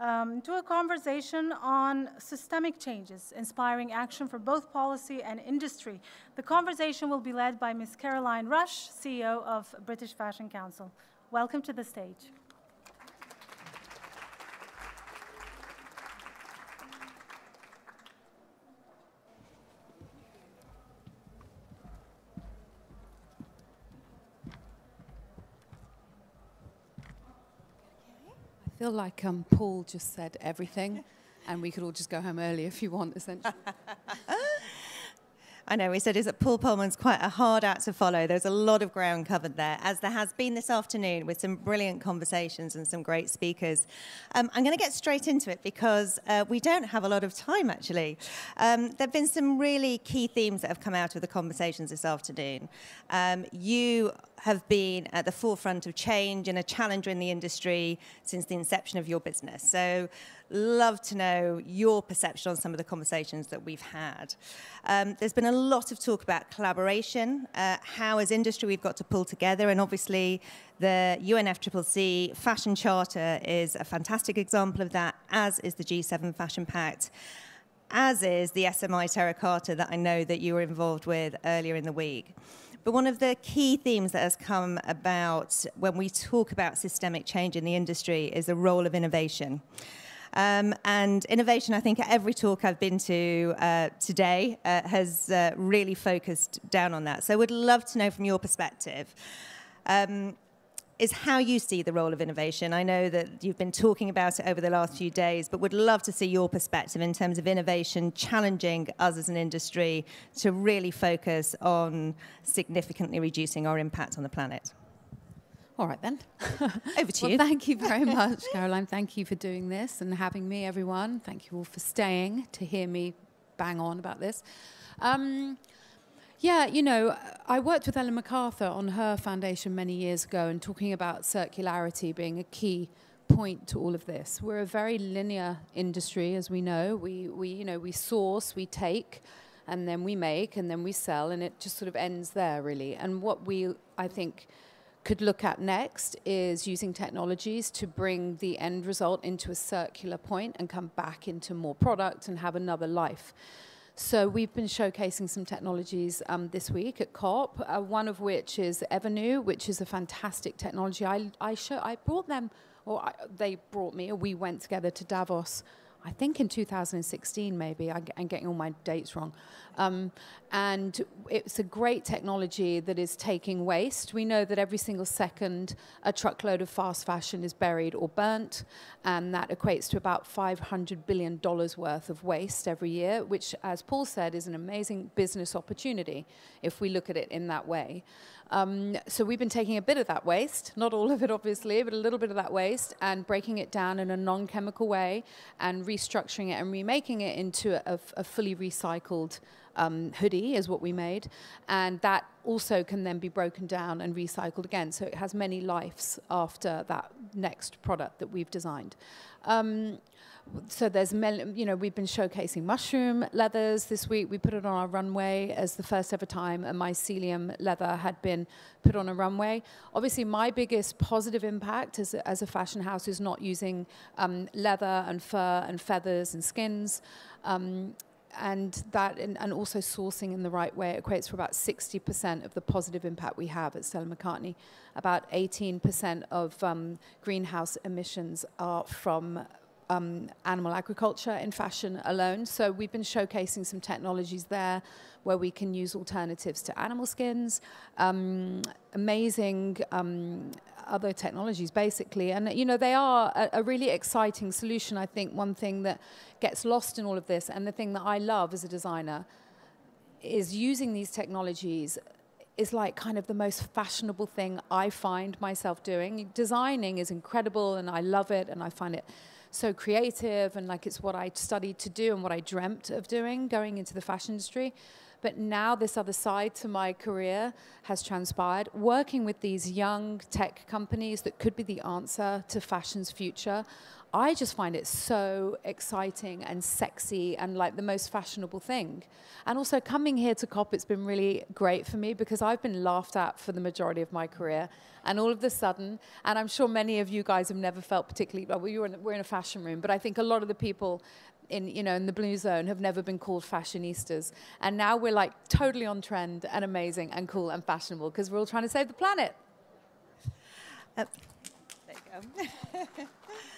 B: um, to a conversation on systemic changes, inspiring action for both policy and industry. The conversation will be led by Ms. Caroline Rush, CEO of British Fashion Council. Welcome to the stage.
Q: Feel like um, Paul just said everything, and we could all just go home early if you want, essentially.
R: I know, we said is that Paul Polman's quite a hard act to follow. There's a lot of ground covered there, as there has been this afternoon with some brilliant conversations and some great speakers. Um, I'm going to get straight into it because uh, we don't have a lot of time, actually. Um, there have been some really key themes that have come out of the conversations this afternoon. Um, you have been at the forefront of change and a challenger in the industry since the inception of your business. So love to know your perception on some of the conversations that we've had. Um, there's been a lot of talk about collaboration, uh, how as industry we've got to pull together, and obviously the UNFCCC Fashion Charter is a fantastic example of that, as is the G7 Fashion Pact as is the SMI Terra Carta that I know that you were involved with earlier in the week. But one of the key themes that has come about when we talk about systemic change in the industry is the role of innovation. Um, and innovation, I think, at every talk I've been to uh, today uh, has uh, really focused down on that. So I would love to know from your perspective. Um, is how you see the role of innovation. I know that you've been talking about it over the last few days, but would love to see your perspective in terms of innovation challenging us as an industry to really focus on significantly reducing our impact on the planet.
Q: All right then.
R: Over to
Q: well,
R: you.
Q: Thank you very much, Caroline. Thank you for doing this and having me, everyone. Thank you all for staying to hear me bang on about this. Um, yeah, you know, I worked with Ellen MacArthur on her foundation many years ago and talking about circularity being a key point to all of this. We're a very linear industry, as we know. We, we, you know, we source, we take, and then we make, and then we sell, and it just sort of ends there, really. And what we, I think, could look at next is using technologies to bring the end result into a circular point and come back into more product and have another life. So we've been showcasing some technologies um, this week at COP, uh, one of which is Evrnu, which is a fantastic technology. I, I, show, I brought them, or I, they brought me, or we went together to Davos I think in 2016 maybe, I, am getting all my dates wrong. Um, and it's a great technology that is taking waste. We know that every single second a truckload of fast fashion is buried or burnt, and that equates to about $500 billion worth of waste every year, which, as Paul said, is an amazing business opportunity if we look at it in that way. Um, so we've been taking a bit of that waste, not all of it obviously, but a little bit of that waste, and breaking it down in a non-chemical way, and restructuring it and remaking it into a, a fully recycled um, hoodie is what we made, and that also can then be broken down and recycled again. So it has many lives after that next product that we've designed. Um, so there's, you know, we've been showcasing mushroom leathers this week. We put it on our runway as the first ever time a mycelium leather had been put on a runway. Obviously, my biggest positive impact as a, as a fashion house is not using um, leather and fur and feathers and skins. Um, and that and, and, also sourcing in the right way equates for about 60% of the positive impact we have at Stella McCartney. About 18% of um, greenhouse emissions are from um, animal agriculture in fashion alone. So we've been showcasing some technologies there where we can use alternatives to animal skins, um, amazing um, other technologies basically. And you know, they are a, a, really exciting solution. I think one thing that gets lost in all of this and the thing that I love as a designer is using these technologies is like kind of the most fashionable thing I find myself doing. Designing is incredible and I love it and I find it so creative and like it's what I studied to do and what I dreamt of doing going into the fashion industry. But now this other side to my career has transpired, working with these young tech companies that could be the answer to fashion's future. I just find it so exciting and sexy and like the most fashionable thing. And also coming here to COP, it's been really great for me because I've been laughed at for the majority of my career. And all of a sudden, and I'm sure many of you guys have never felt particularly, well, we were in, we're in a fashion room, but I think a lot of the people in you know in the blue zone have never been called fashionistas and now we're like totally on trend and amazing and cool and fashionable because we're all trying to save the planet
R: uh, there you go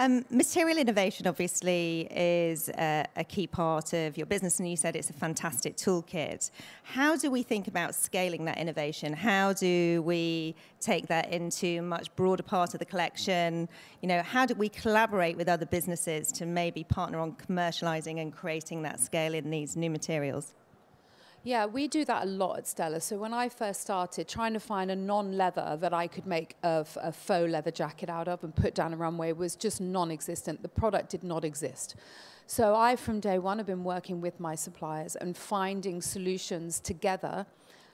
R: Um, material innovation obviously is a, a, key part of your business, and you said it's a fantastic toolkit. How do we think about scaling that innovation? How do we take that into much broader part of the collection? You know, how do we collaborate with other businesses to maybe partner on commercializing and creating that scale in these new materials?
Q: Yeah, we do that a lot at Stella. So when I first started, trying to find a non-leather that I could make a, a faux leather jacket out of and put down a runway was just non-existent. The product did not exist. So I, from day one, have been working with my suppliers and finding solutions together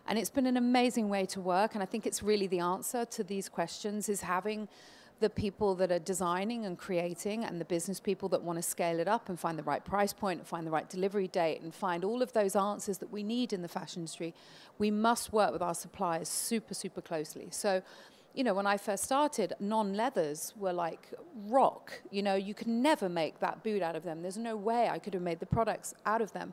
Q: And it's been an amazing way to work. And I think it's really the answer to these questions is having the people that are designing and creating and the business people that want to scale it up and find the right price point and find the right delivery date and find all of those answers that we need in the fashion industry, we must work with our suppliers super, super closely. So, you know, when I first started, non-leathers were like rock. You know, you could never make that boot out of them. There's no way I could have made the products out of them.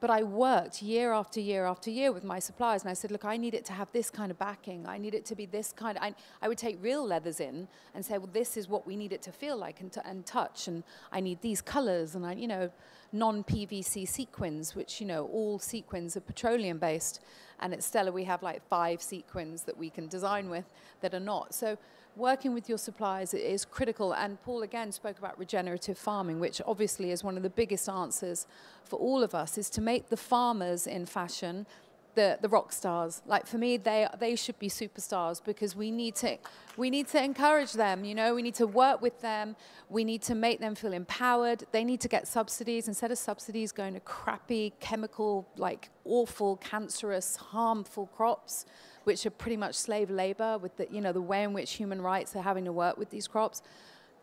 Q: But I worked year after year after year with my suppliers, and I said, look, I need it to have this kind of backing. I need it to be this kind. I, I would take real leathers in and say, well, this is what we need it to feel like and, and touch, and I need these colors, and I, you know, non-PVC sequins, which you know, all sequins are petroleum-based, and at Stella we have like five sequins that we can design with that are not. So working with your suppliers is critical. And Paul again spoke about regenerative farming, which obviously is one of the biggest answers for all of us, is to make the farmers in fashion the, the rock stars. Like for me, they, they should be superstars because we need, to, we need to encourage them, you know, we need to work with them, we need to make them feel empowered. They need to get subsidies instead of subsidies going to crappy, chemical, like awful, cancerous, harmful crops which are pretty much slave labor with the, you know, the way in which human rights are having to work with these crops.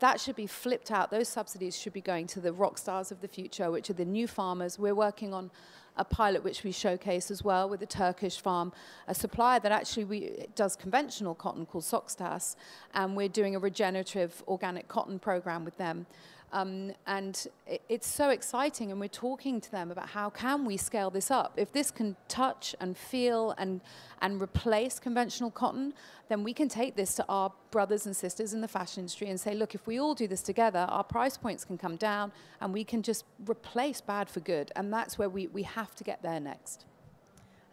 Q: That should be flipped out. Those subsidies should be going to the rock stars of the future, which are the new farmers. We're working on a pilot which we showcase as well with a Turkish farm, a supplier that actually we, does conventional cotton called Söktaş, and we're doing a regenerative organic cotton program with them. Um, and it, it's so exciting, and we're talking to them about how can we scale this up. If this can touch and feel and, and replace conventional cotton, then we can take this to our brothers and sisters in the fashion industry and say, look, if we all do this together, our price points can come down, and we can just replace bad for good. And that's where we, we have to get there next.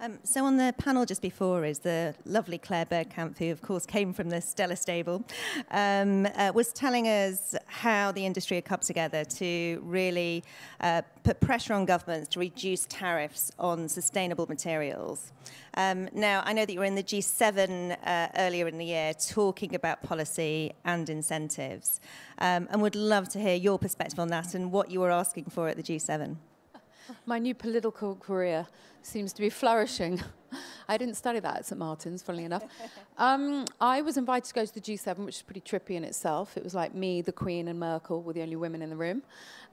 R: Um, so on the panel just before is the lovely Claire Bergkamp, who of course came from the Stella stable, um, uh, was telling us how the industry had come together to really uh, put pressure on governments to reduce tariffs on sustainable materials. Um, now, I know that you were in the G7 uh, earlier in the year talking about policy and incentives, um, and would love to hear your perspective on that and what you were asking for at the G7.
Q: My new political career seems to be flourishing. I didn't study that at St. Martin's, funnily enough. Um, I was invited to go to the G7, which is pretty trippy in itself. It was like me, the Queen, and Merkel were the only women in the room.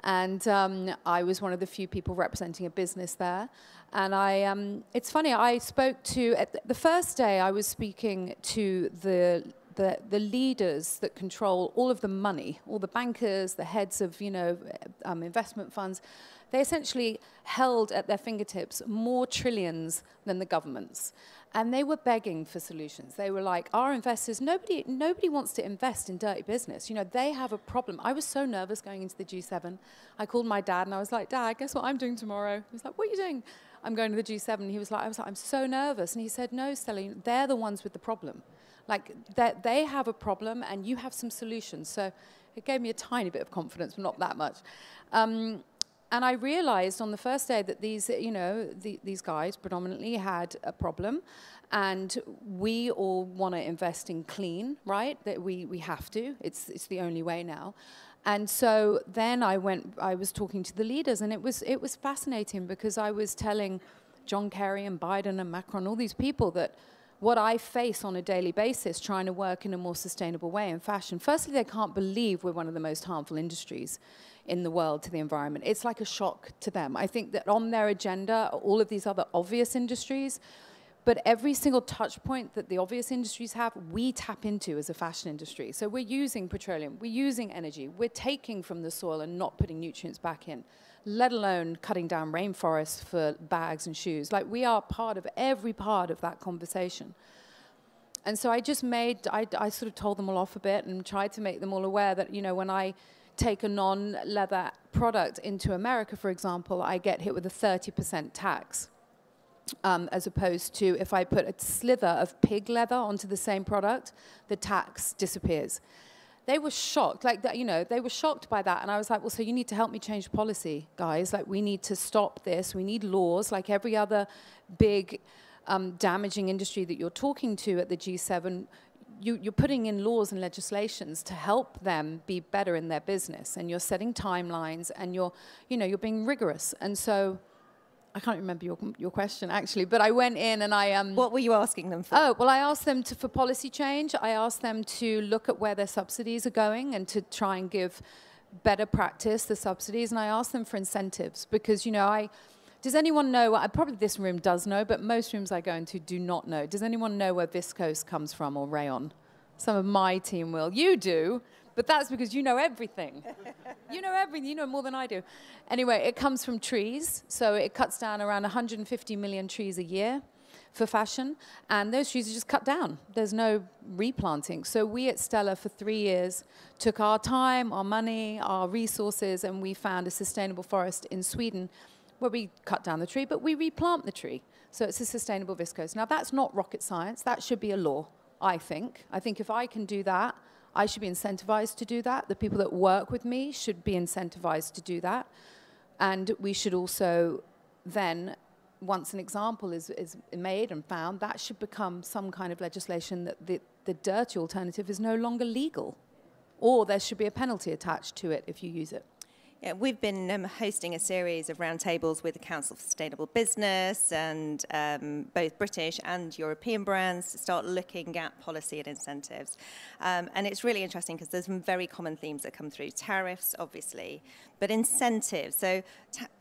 Q: And um, I was one of the few people representing a business there. And I, um, it's funny, I spoke to, the first day I was speaking to the the, the leaders that control all of the money, all the bankers, the heads of you know um, investment funds, they essentially held at their fingertips more trillions than the governments. And they were begging for solutions. They were like, our investors, nobody, nobody wants to invest in dirty business. You know, they have a problem. I was so nervous going into the G7. I called my dad and I was like, Dad, guess what I'm doing tomorrow? He was like, what are you doing? I'm going to the G7. He was like, I was like, I'm so nervous. And he said, no, Stella, they're the ones with the problem. Like, that they have a problem and you have some solutions. So it gave me a tiny bit of confidence, but not that much. Um, and I realized on the first day that these, you know, the, these guys predominantly had a problem, and we all want to invest in clean, right? That we, we have to. It's, it's the only way now. And so then I went, I was talking to the leaders, and it was, it was fascinating because I was telling John Kerry and Biden and Macron, all these people that what I face on a daily basis trying to work in a more sustainable way in fashion. Firstly, they can't believe we're one of the most harmful industries in the world to the environment. It's like a shock to them. I think that on their agenda are all of these other obvious industries, but every single touch point that the obvious industries have, we tap into as a fashion industry. So we're using petroleum, we're using energy, we're taking from the soil and not putting nutrients back in, let alone cutting down rainforests for bags and shoes. Like we are part of every part of that conversation. And so I just made, I, I sort of told them all off a bit and tried to make them all aware that, you know, when I take a non-leather product into America, for example, I get hit with a 30% tax. Um, as opposed to if I put a slither of pig leather onto the same product, the tax disappears. They were shocked, like that, you know, they were shocked by that. And I was like, well, so you need to help me change policy, guys. Like, we need to stop this. We need laws, like every other big um, damaging industry that you're talking to at the G7 you, you're putting in laws and legislations to help them be better in their business, and you're setting timelines, and you're, you know, you're being rigorous. And so, I can't remember your, your question actually, but I went in and I. Um,
R: what were you asking them for?
Q: Oh, well, I asked them to, for policy change. I asked them to look at where their subsidies are going and to try and give better practice the subsidies. And I asked them for incentives because, you know, I. Does anyone know? I probably this room does know, but most rooms I go into do not know. Does anyone know where viscose comes from or rayon? Some of my team will. You do. But that's because you know everything. you know everything. You know more than I do. Anyway, it comes from trees. So it cuts down around 150 million trees a year for fashion. And those trees are just cut down. There's no replanting. So we at Stella for three years took our time, our money, our resources, and we found a sustainable forest in Sweden where we cut down the tree, but we replant the tree. So it's a sustainable viscose. Now that's not rocket science. That should be a law, I think. I think if I can do that, I should be incentivized to do that. The people that work with me should be incentivized to do that. And we should also then, once an example is, is made and found, that should become some kind of legislation that the, the dirty alternative is no longer legal. Or there should be a penalty attached to it if you use it.
R: Yeah, we've been um, hosting a series of roundtables with the Council for Sustainable Business and um, both British and European brands to start looking at policy and incentives. Um, and it's really interesting because there's some very common themes that come through. Tariffs, obviously, but incentives. So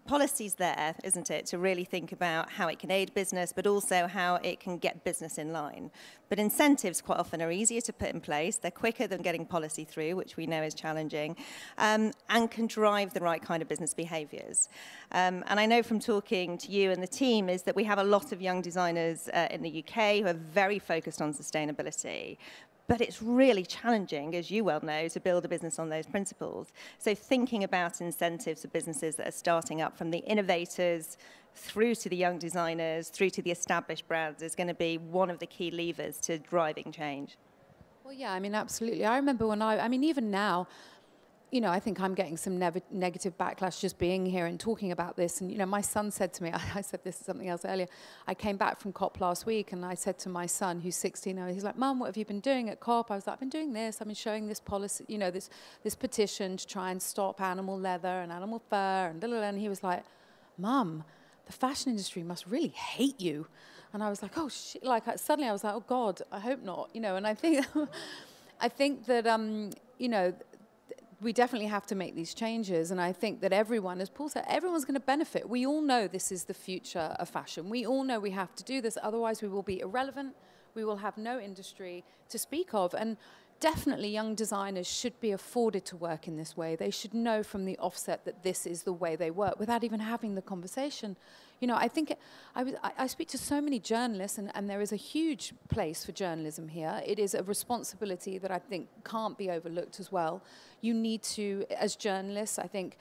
R: policy's there, isn't it, to really think about how it can aid business, but also how it can get business in line. But incentives quite often are easier to put in place. They're quicker than getting policy through, which we know is challenging, um, and can drive the right kind of business behaviors. Um, and I know from talking to you and the team is that we have a lot of young designers uh, in the UK who are very focused on sustainability, but it's really challenging, as you well know, to build a business on those principles. So thinking about incentives for businesses that are starting up from the innovators through to the young designers, through to the established brands is going to be one of the key levers to driving change.
Q: Well, yeah, I mean, absolutely. I remember when I, I mean, even now, you know, I think I'm getting some negative backlash just being here and talking about this. And, you know, my son said to me, I, said this is something else earlier. I came back from COP last week and I said to my son, who's 16 now, he's like, Mum, what have you been doing at COP? I was like, I've been doing this. I've been showing this policy, you know, this, this petition to try and stop animal leather and animal fur and blah, blah, blah. And he was like, Mum, the fashion industry must really hate you. And I was like, oh, shit. Like, I, suddenly I was like, oh, God, I hope not, you know. And I think, I think that, um, you know, we definitely have to make these changes. And I think that everyone, as Paul said, everyone's going to benefit. We all know this is the future of fashion. We all know we have to do this. Otherwise, we will be irrelevant. We will have no industry to speak of. And definitely young designers should be afforded to work in this way. They should know from the offset that this is the way they work without even having the conversation. You know, I think I, was, I, I, speak to so many journalists, and, and there is a huge place for journalism here. It is a responsibility that I think can't be overlooked as well. You need to, as journalists, I think,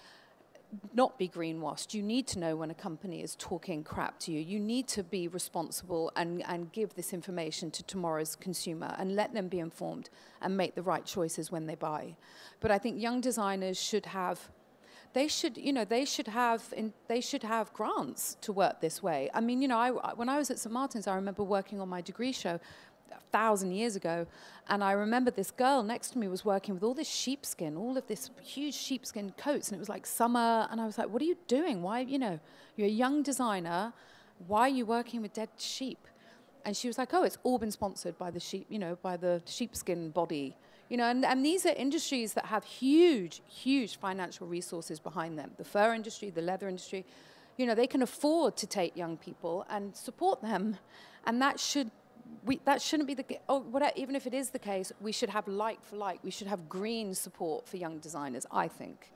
Q: not be greenwashed. You need to know when a company is talking crap to you. You need to be responsible and, and give this information to tomorrow's consumer and let them be informed and make the right choices when they buy. But I think young designers should have they should, you know, they should have, in, they should have grants to work this way. I mean, you know, I, when I was at St. Martin's, I remember working on my degree show a thousand years ago, and I remember this girl next to me was working with all this sheepskin, all of this huge sheepskin coats, and it was like summer, and I was like, what are you doing? Why, you know, you're a young designer, why are you working with dead sheep? And she was like, oh, it's all been sponsored by the sheep, you know, by the sheepskin body. You know, and, and these are industries that have huge, huge financial resources behind them. The fur industry, the leather industry, you know, they can afford to take young people and support them. And that should we, that shouldn't be the oh, whatever, even if it is the case, we should have like for like. We should have green support for young designers, I think.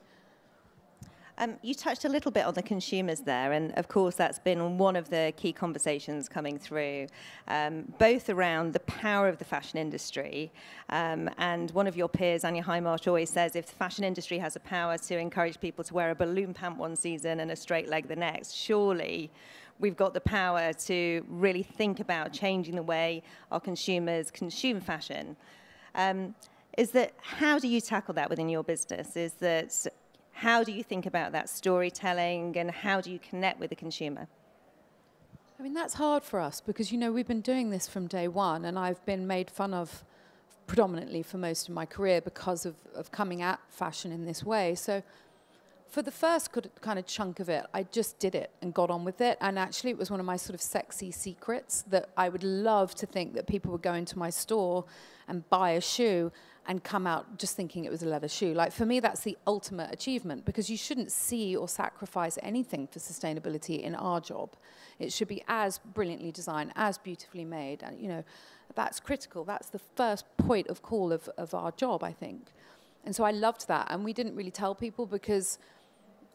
R: Um, you touched a little bit on the consumers there, and of course, that's been one of the key conversations coming through, um, both around the power of the fashion industry. Um, and one of your peers, Anya Hindmarch, always says if the fashion industry has a power to encourage people to wear a balloon pant one season and a straight leg the next, surely we've got the power to really think about changing the way our consumers consume fashion. Um, is that how do you tackle that within your business? Is that how do you think about that storytelling and how do you connect with the consumer?
Q: I mean, that's hard for us because, you know, we've been doing this from day one and I've been made fun of predominantly for most of my career because of, of coming at fashion in this way. So for the first kind of chunk of it, I just did it and got on with it. And actually, it was one of my sort of sexy secrets that I would love to think that people would go into my store and buy a shoe and come out just thinking it was a leather shoe. Like for me, that's the ultimate achievement because you shouldn't see or sacrifice anything for sustainability in our job. It should be as brilliantly designed, as beautifully made. And, you know, that's critical. That's the first point of call of, of our job, I think. And so I loved that. And we didn't really tell people because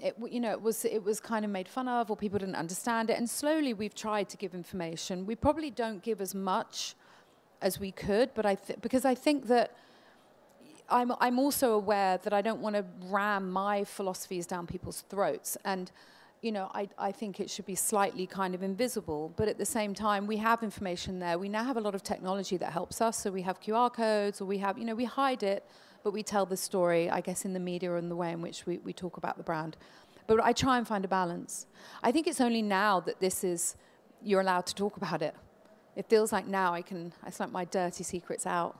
Q: it, you know, it was, it was kind of made fun of or people didn't understand it. And slowly we've tried to give information. We probably don't give as much as we could, but I because I think that I'm, I'm also aware that I don't want to ram my philosophies down people's throats. And, you know, I, I think it should be slightly kind of invisible. But at the same time, we have information there. We now have a lot of technology that helps us. So we have QR codes or we have, you know, we hide it but we tell the story, I guess, in the media and the way in which we, we talk about the brand. But I try and find a balance. I think it's only now that this is, you're allowed to talk about it. It feels like now I can, I slap my dirty secrets out.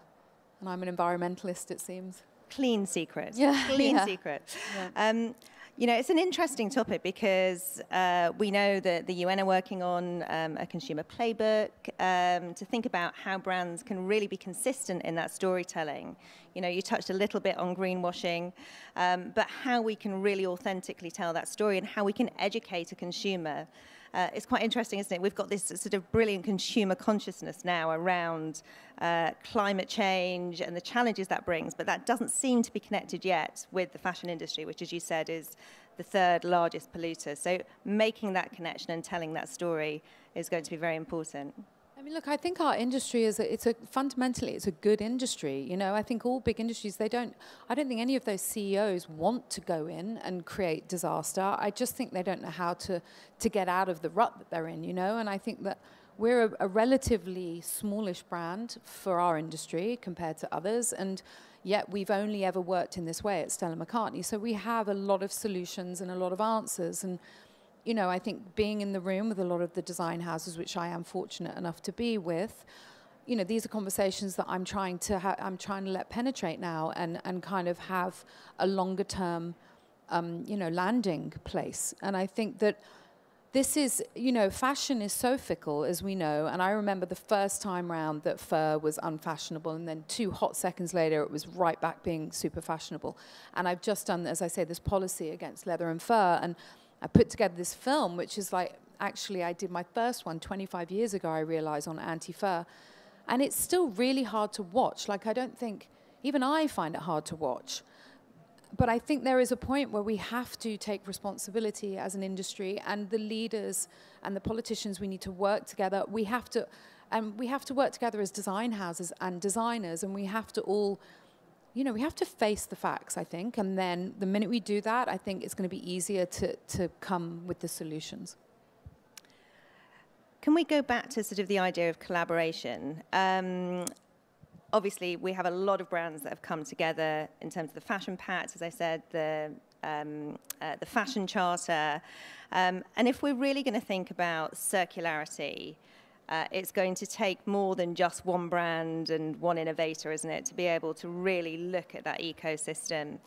Q: And I'm an environmentalist, it seems.
R: Clean secret.
Q: Yeah.
R: Clean
Q: yeah.
R: secret.
Q: Yeah.
R: Um, you know, it's an interesting topic because uh, we know that the UN are working on um, a consumer playbook um, to think about how brands can really be consistent in that storytelling. You know, you touched a little bit on greenwashing, um, but how we can really authentically tell that story and how we can educate a consumer. Uh, it's quite interesting, isn't it? We've got this sort of brilliant consumer consciousness now around uh, climate change and the challenges that brings, but that doesn't seem to be connected yet with the fashion industry, which, as you said, is the third largest polluter. So making that connection and telling that story is going to be very important.
Q: I mean, look, I think our industry is a, it's a fundamentally it's a good industry. You know, I think all big industries they don't. I don't think any of those CEOs want to go in and create disaster. I just think they don't know how to to get out of the rut that they're in. You know, and I think that we're a, a relatively smallish brand for our industry compared to others, and yet we've only ever worked in this way at Stella McCartney. So we have a lot of solutions and a lot of answers and you know, I think being in the room with a lot of the design houses, which I am fortunate enough to be with, you know, these are conversations that I'm trying to I'm trying to let penetrate now and and kind of have a longer term, um, you know, landing place. And I think that this is, you know, fashion is so fickle, as we know. And I remember the first time round that fur was unfashionable, and then two hot seconds later, it was right back being super fashionable. And I've just done, as I say, this policy against leather and fur, and I put together this film, which is like, actually, I did my first one 25 years ago, I realized, on anti fur. And it's still really hard to watch. Like, I don't think, even I find it hard to watch. But I think there is a point where we have to take responsibility as an industry, and the leaders and the politicians, we need to work together. We have to, and we have to work together as design houses and designers, and we have to all you know, we have to face the facts, I think, and then the minute we do that, I think it's going to be easier to, to come with the solutions.
R: Can we go back to sort of the idea of collaboration? Um, obviously, we have a lot of brands that have come together in terms of the fashion pact, as I said, the um, uh, the fashion charter, um, and if we're really going to think about circularity, uh, it's going to take more than just one brand and one innovator, isn't it, to be able to really look at that ecosystem.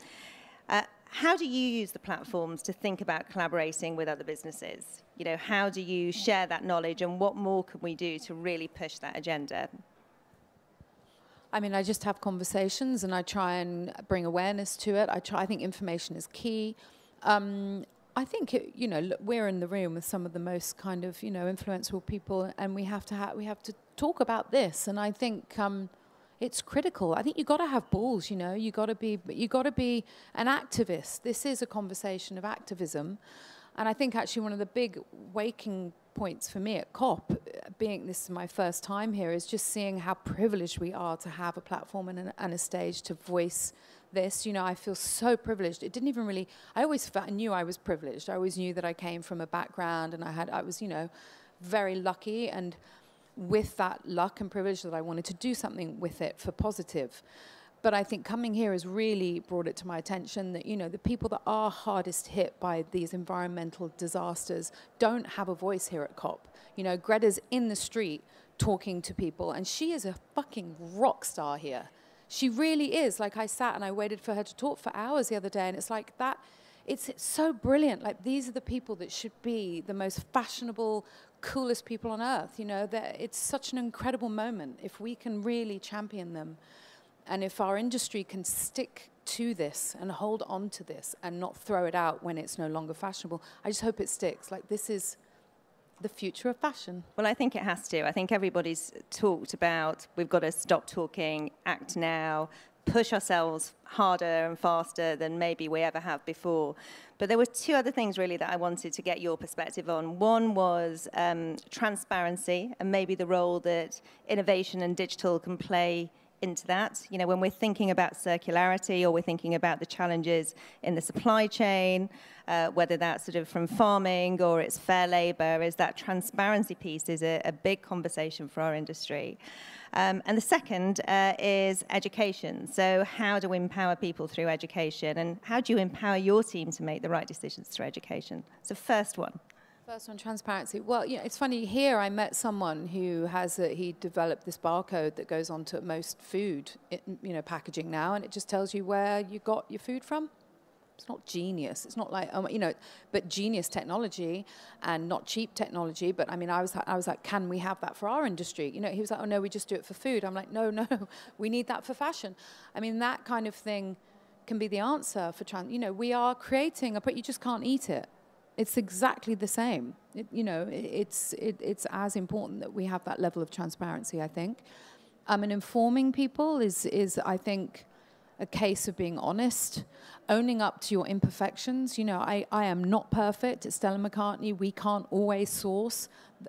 R: Uh, how do you use the platforms to think about collaborating with other businesses? You know, how do you share that knowledge and what more can we do to really push that agenda?
Q: I mean, I just have conversations and I try and bring awareness to it. I try, I think information is key. Um, I think it, you know we're in the room with some of the most kind of you know influential people, and we have to ha- we have to talk about this. And I think um, it's critical. I think you got to have balls. You know, you got to be you got to be an activist. This is a conversation of activism, and I think actually one of the big waking points for me at COP, being this is my first time here, is just seeing how privileged we are to have a platform and, and a stage to voice this. You know, I feel so privileged. It didn't even really, I always felt, knew I was privileged. I always knew that I came from a background and I had, I was, you know, very lucky. And with that luck and privilege that I wanted to do something with it for positive. But I think coming here has really brought it to my attention that, you know, the people that are hardest hit by these environmental disasters don't have a voice here at COP. You know, Greta's in the street talking to people, and she is a fucking rock star here. She really is. Like I sat and I waited for her to talk for hours the other day, and it's like that. it's so brilliant. Like these are the people that should be the most fashionable, coolest people on earth. You know, that it's such an incredible moment if we can really champion them, and if our industry can stick to this and hold on to this and not throw it out when it's no longer fashionable. I just hope it sticks. Like this is the future of fashion.
R: Well, I think it has to. I think everybody's talked about we've got to stop talking, act now, push ourselves harder and faster than maybe we ever have before. But there were two other things really that I wanted to get your perspective on. One was um, transparency and maybe the role that innovation and digital can play into that. You know, when we're thinking about circularity or we're thinking about the challenges in the supply chain, uh, whether that's sort of from farming or it's fair labor, is that transparency piece is a, a big conversation for our industry. Um, and the second uh, is education. So, how do we empower people through education? And how do you empower your team to make the right decisions through education? So, first one.
Q: First on transparency. Well, you know, it's funny. Here, I met someone who has a, he developed this barcode that goes onto most food, you know, packaging now, and it just tells you where you got your food from it's not genius. It's not like um, you know, but genius technology and not cheap technology. But I mean, I was I was like, can we have that for our industry? You know, he was like, oh no, we just do it for food. I'm like, no, no, we need that for fashion. I mean, that kind of thing can be the answer for trans. You know, we are creating but you just can't eat it. It's exactly the same. It, you know, it, it's it, it's as important that we have that level of transparency. I think. Um, and informing people is is I think a case of being honest, owning up to your imperfections. You know, I, I am not perfect at Stella McCartney. We can't always source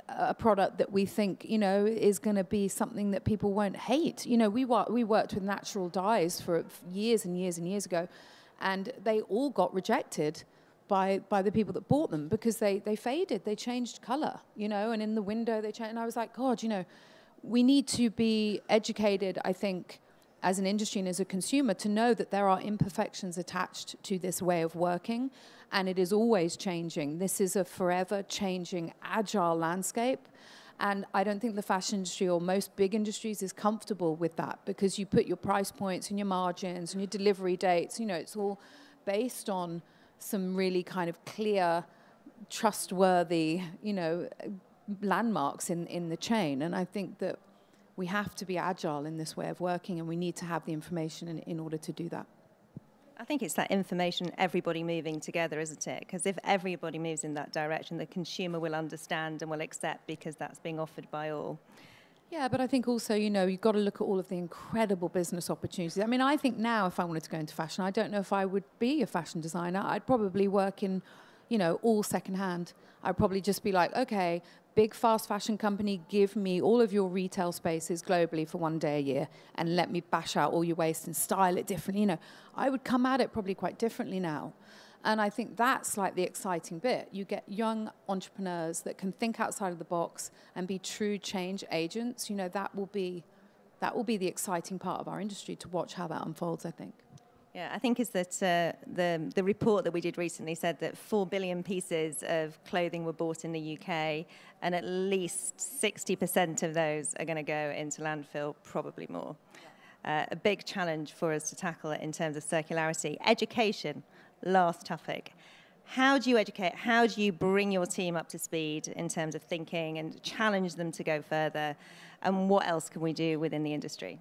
Q: a product that we think, you know, is going to be something that people won't hate. You know, we, we worked with natural dyes for years and years and years ago, and they all got rejected by, by the people that bought them because they, they faded, they changed color, you know, and in the window they changed. And I was like, God, you know, we need to be educated, I think, as an industry and as a consumer to know that there are imperfections attached to this way of working and it is always changing. This is a forever changing, agile landscape. And I don't think the fashion industry or most big industries is comfortable with that because you put your price points and your margins and your delivery dates, you know, it's all based on some really kind of clear, trustworthy, you know, landmarks in, in the chain. And I think that we have to be agile in this way of working and we need to have the information in, in order to do that.
R: I think it's that information, everybody moving together, isn't it? Because if everybody moves in that direction, the consumer will understand and will accept because that's being offered by all.
Q: Yeah, but I think also, you know, you've got to look at all of the incredible business opportunities. I mean, I think now if I wanted to go into fashion, I don't know if I would be a fashion designer. I'd probably work in, you know, all secondhand. I'd probably just be like, okay, big fast fashion company, give me all of your retail spaces globally for one day a year and let me bash out all your waste and style it differently. You know, I would come at it probably quite differently now. And I think that's like the exciting bit. You get young entrepreneurs that can think outside of the box and be true change agents. You know, that will be that will be the exciting part of our industry to watch how that unfolds, I think.
R: Yeah, I think is that uh, the the report that we did recently said that four billion pieces of clothing were bought in the UK, and at least 60% of those are going to go into landfill, probably more. Uh, a big challenge for us to tackle in terms of circularity. Education, last topic. How do you educate? How do you bring your team up to speed in terms of thinking and challenge them to go further? And what else can we do within the industry?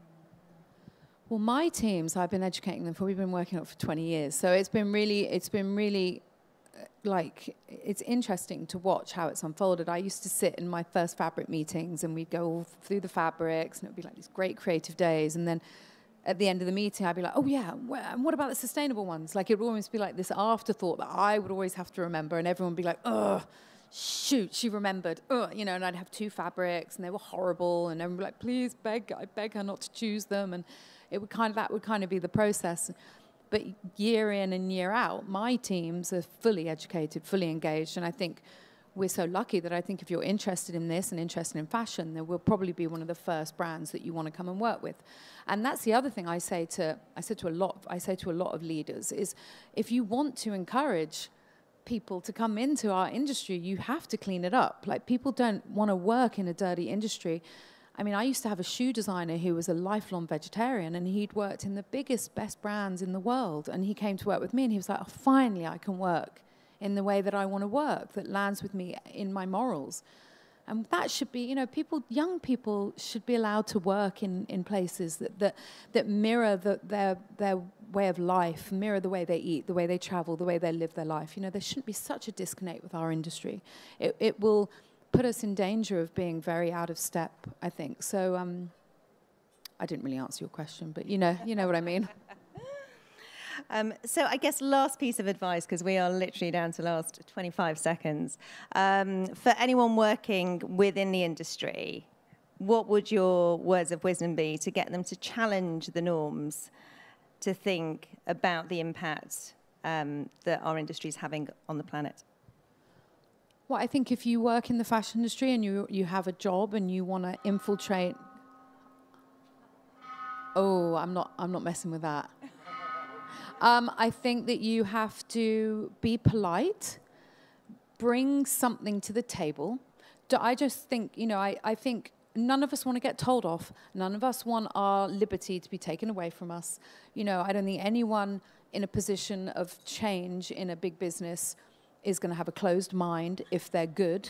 Q: Well, my teams, I've been educating them for, we've been working on for 20 years. So it's been really, it's been really uh, like it's interesting to watch how it's unfolded. I used to sit in my first fabric meetings and we'd go all through the fabrics and it would be like these great creative days. And then at the end of the meeting, I'd be like, oh yeah, and what about the sustainable ones? Like it would always be like this afterthought that I would always have to remember and everyone would be like, oh, shoot, she remembered, you know, and I'd have two fabrics and they were horrible and everyone would be like, please beg, I beg her not to choose them. And it would kind of, that would kind of be the process. But year in and year out, my teams are fully educated, fully engaged, and I think we're so lucky that I think if you're interested in this and interested in fashion, then we'll probably be one of the first brands that you want to come and work with. And that's the other thing I say to I say to a lot I say to a lot of leaders is if you want to encourage people to come into our industry, you have to clean it up. Like people don't want to work in a dirty industry. I mean, I used to have a shoe designer who was a lifelong vegetarian and he'd worked in the biggest, best brands in the world. And he came to work with me and he was like, oh, finally, I can work in the way that I want to work, that lands with me in my morals. And that should be, you know, people, young people should be allowed to work in, in places that, that, that mirror the, their, their way of life, mirror the way they eat, the way they travel, the way they live their life. You know, there shouldn't be such a disconnect with our industry. It, it will put us in danger of being very out of step, I think. So um, I didn't really answer your question, but you know, you know what I mean.
R: Um, so I guess last piece of advice, because we are literally down to last 25 seconds. Um, for anyone working within the industry, what would your words of wisdom be to get them to challenge the norms, to think about the impact um, that our industry is having on the planet?
Q: Well, I think if you work in the fashion industry and you, you have a job and you want to infiltrate, oh, I'm not, I'm not messing with that. Um, I think that you have to be polite, bring something to the table. I just think, you know, I, I think none of us want to get told off. None of us want our liberty to be taken away from us. You know, I don't think anyone in a position of change in a big business is going to have a closed mind if they're good.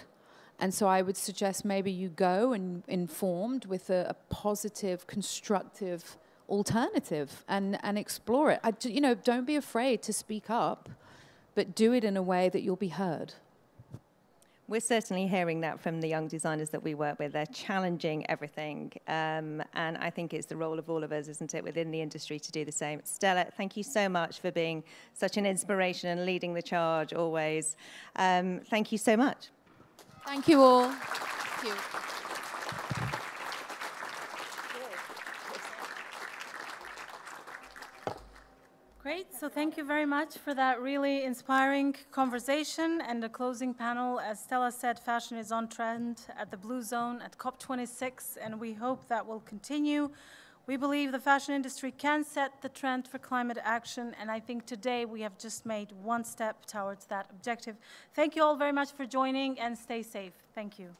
Q: And so I would suggest maybe you go and informed with a, a positive, constructive alternative and, and explore it. I, you know, don't be afraid to speak up, but do it in a way that you'll be heard.
R: We're certainly hearing that from the young designers that we work with. They're challenging everything. Um, and I think it's the role of all of us, isn't it, within the industry to do the same. Stella, thank you so much for being such an inspiration and leading the charge always. Um, thank you so much.
Q: Thank you all. Thank you.
B: Great, so thank you very much for that really inspiring conversation and the closing panel. As Stella said, fashion is on trend at the Blue Zone at COP26, and we hope that will continue. We believe the fashion industry can set the trend for climate action, and I think today we have just made one step towards that objective. Thank you all very much for joining, and stay safe. Thank you.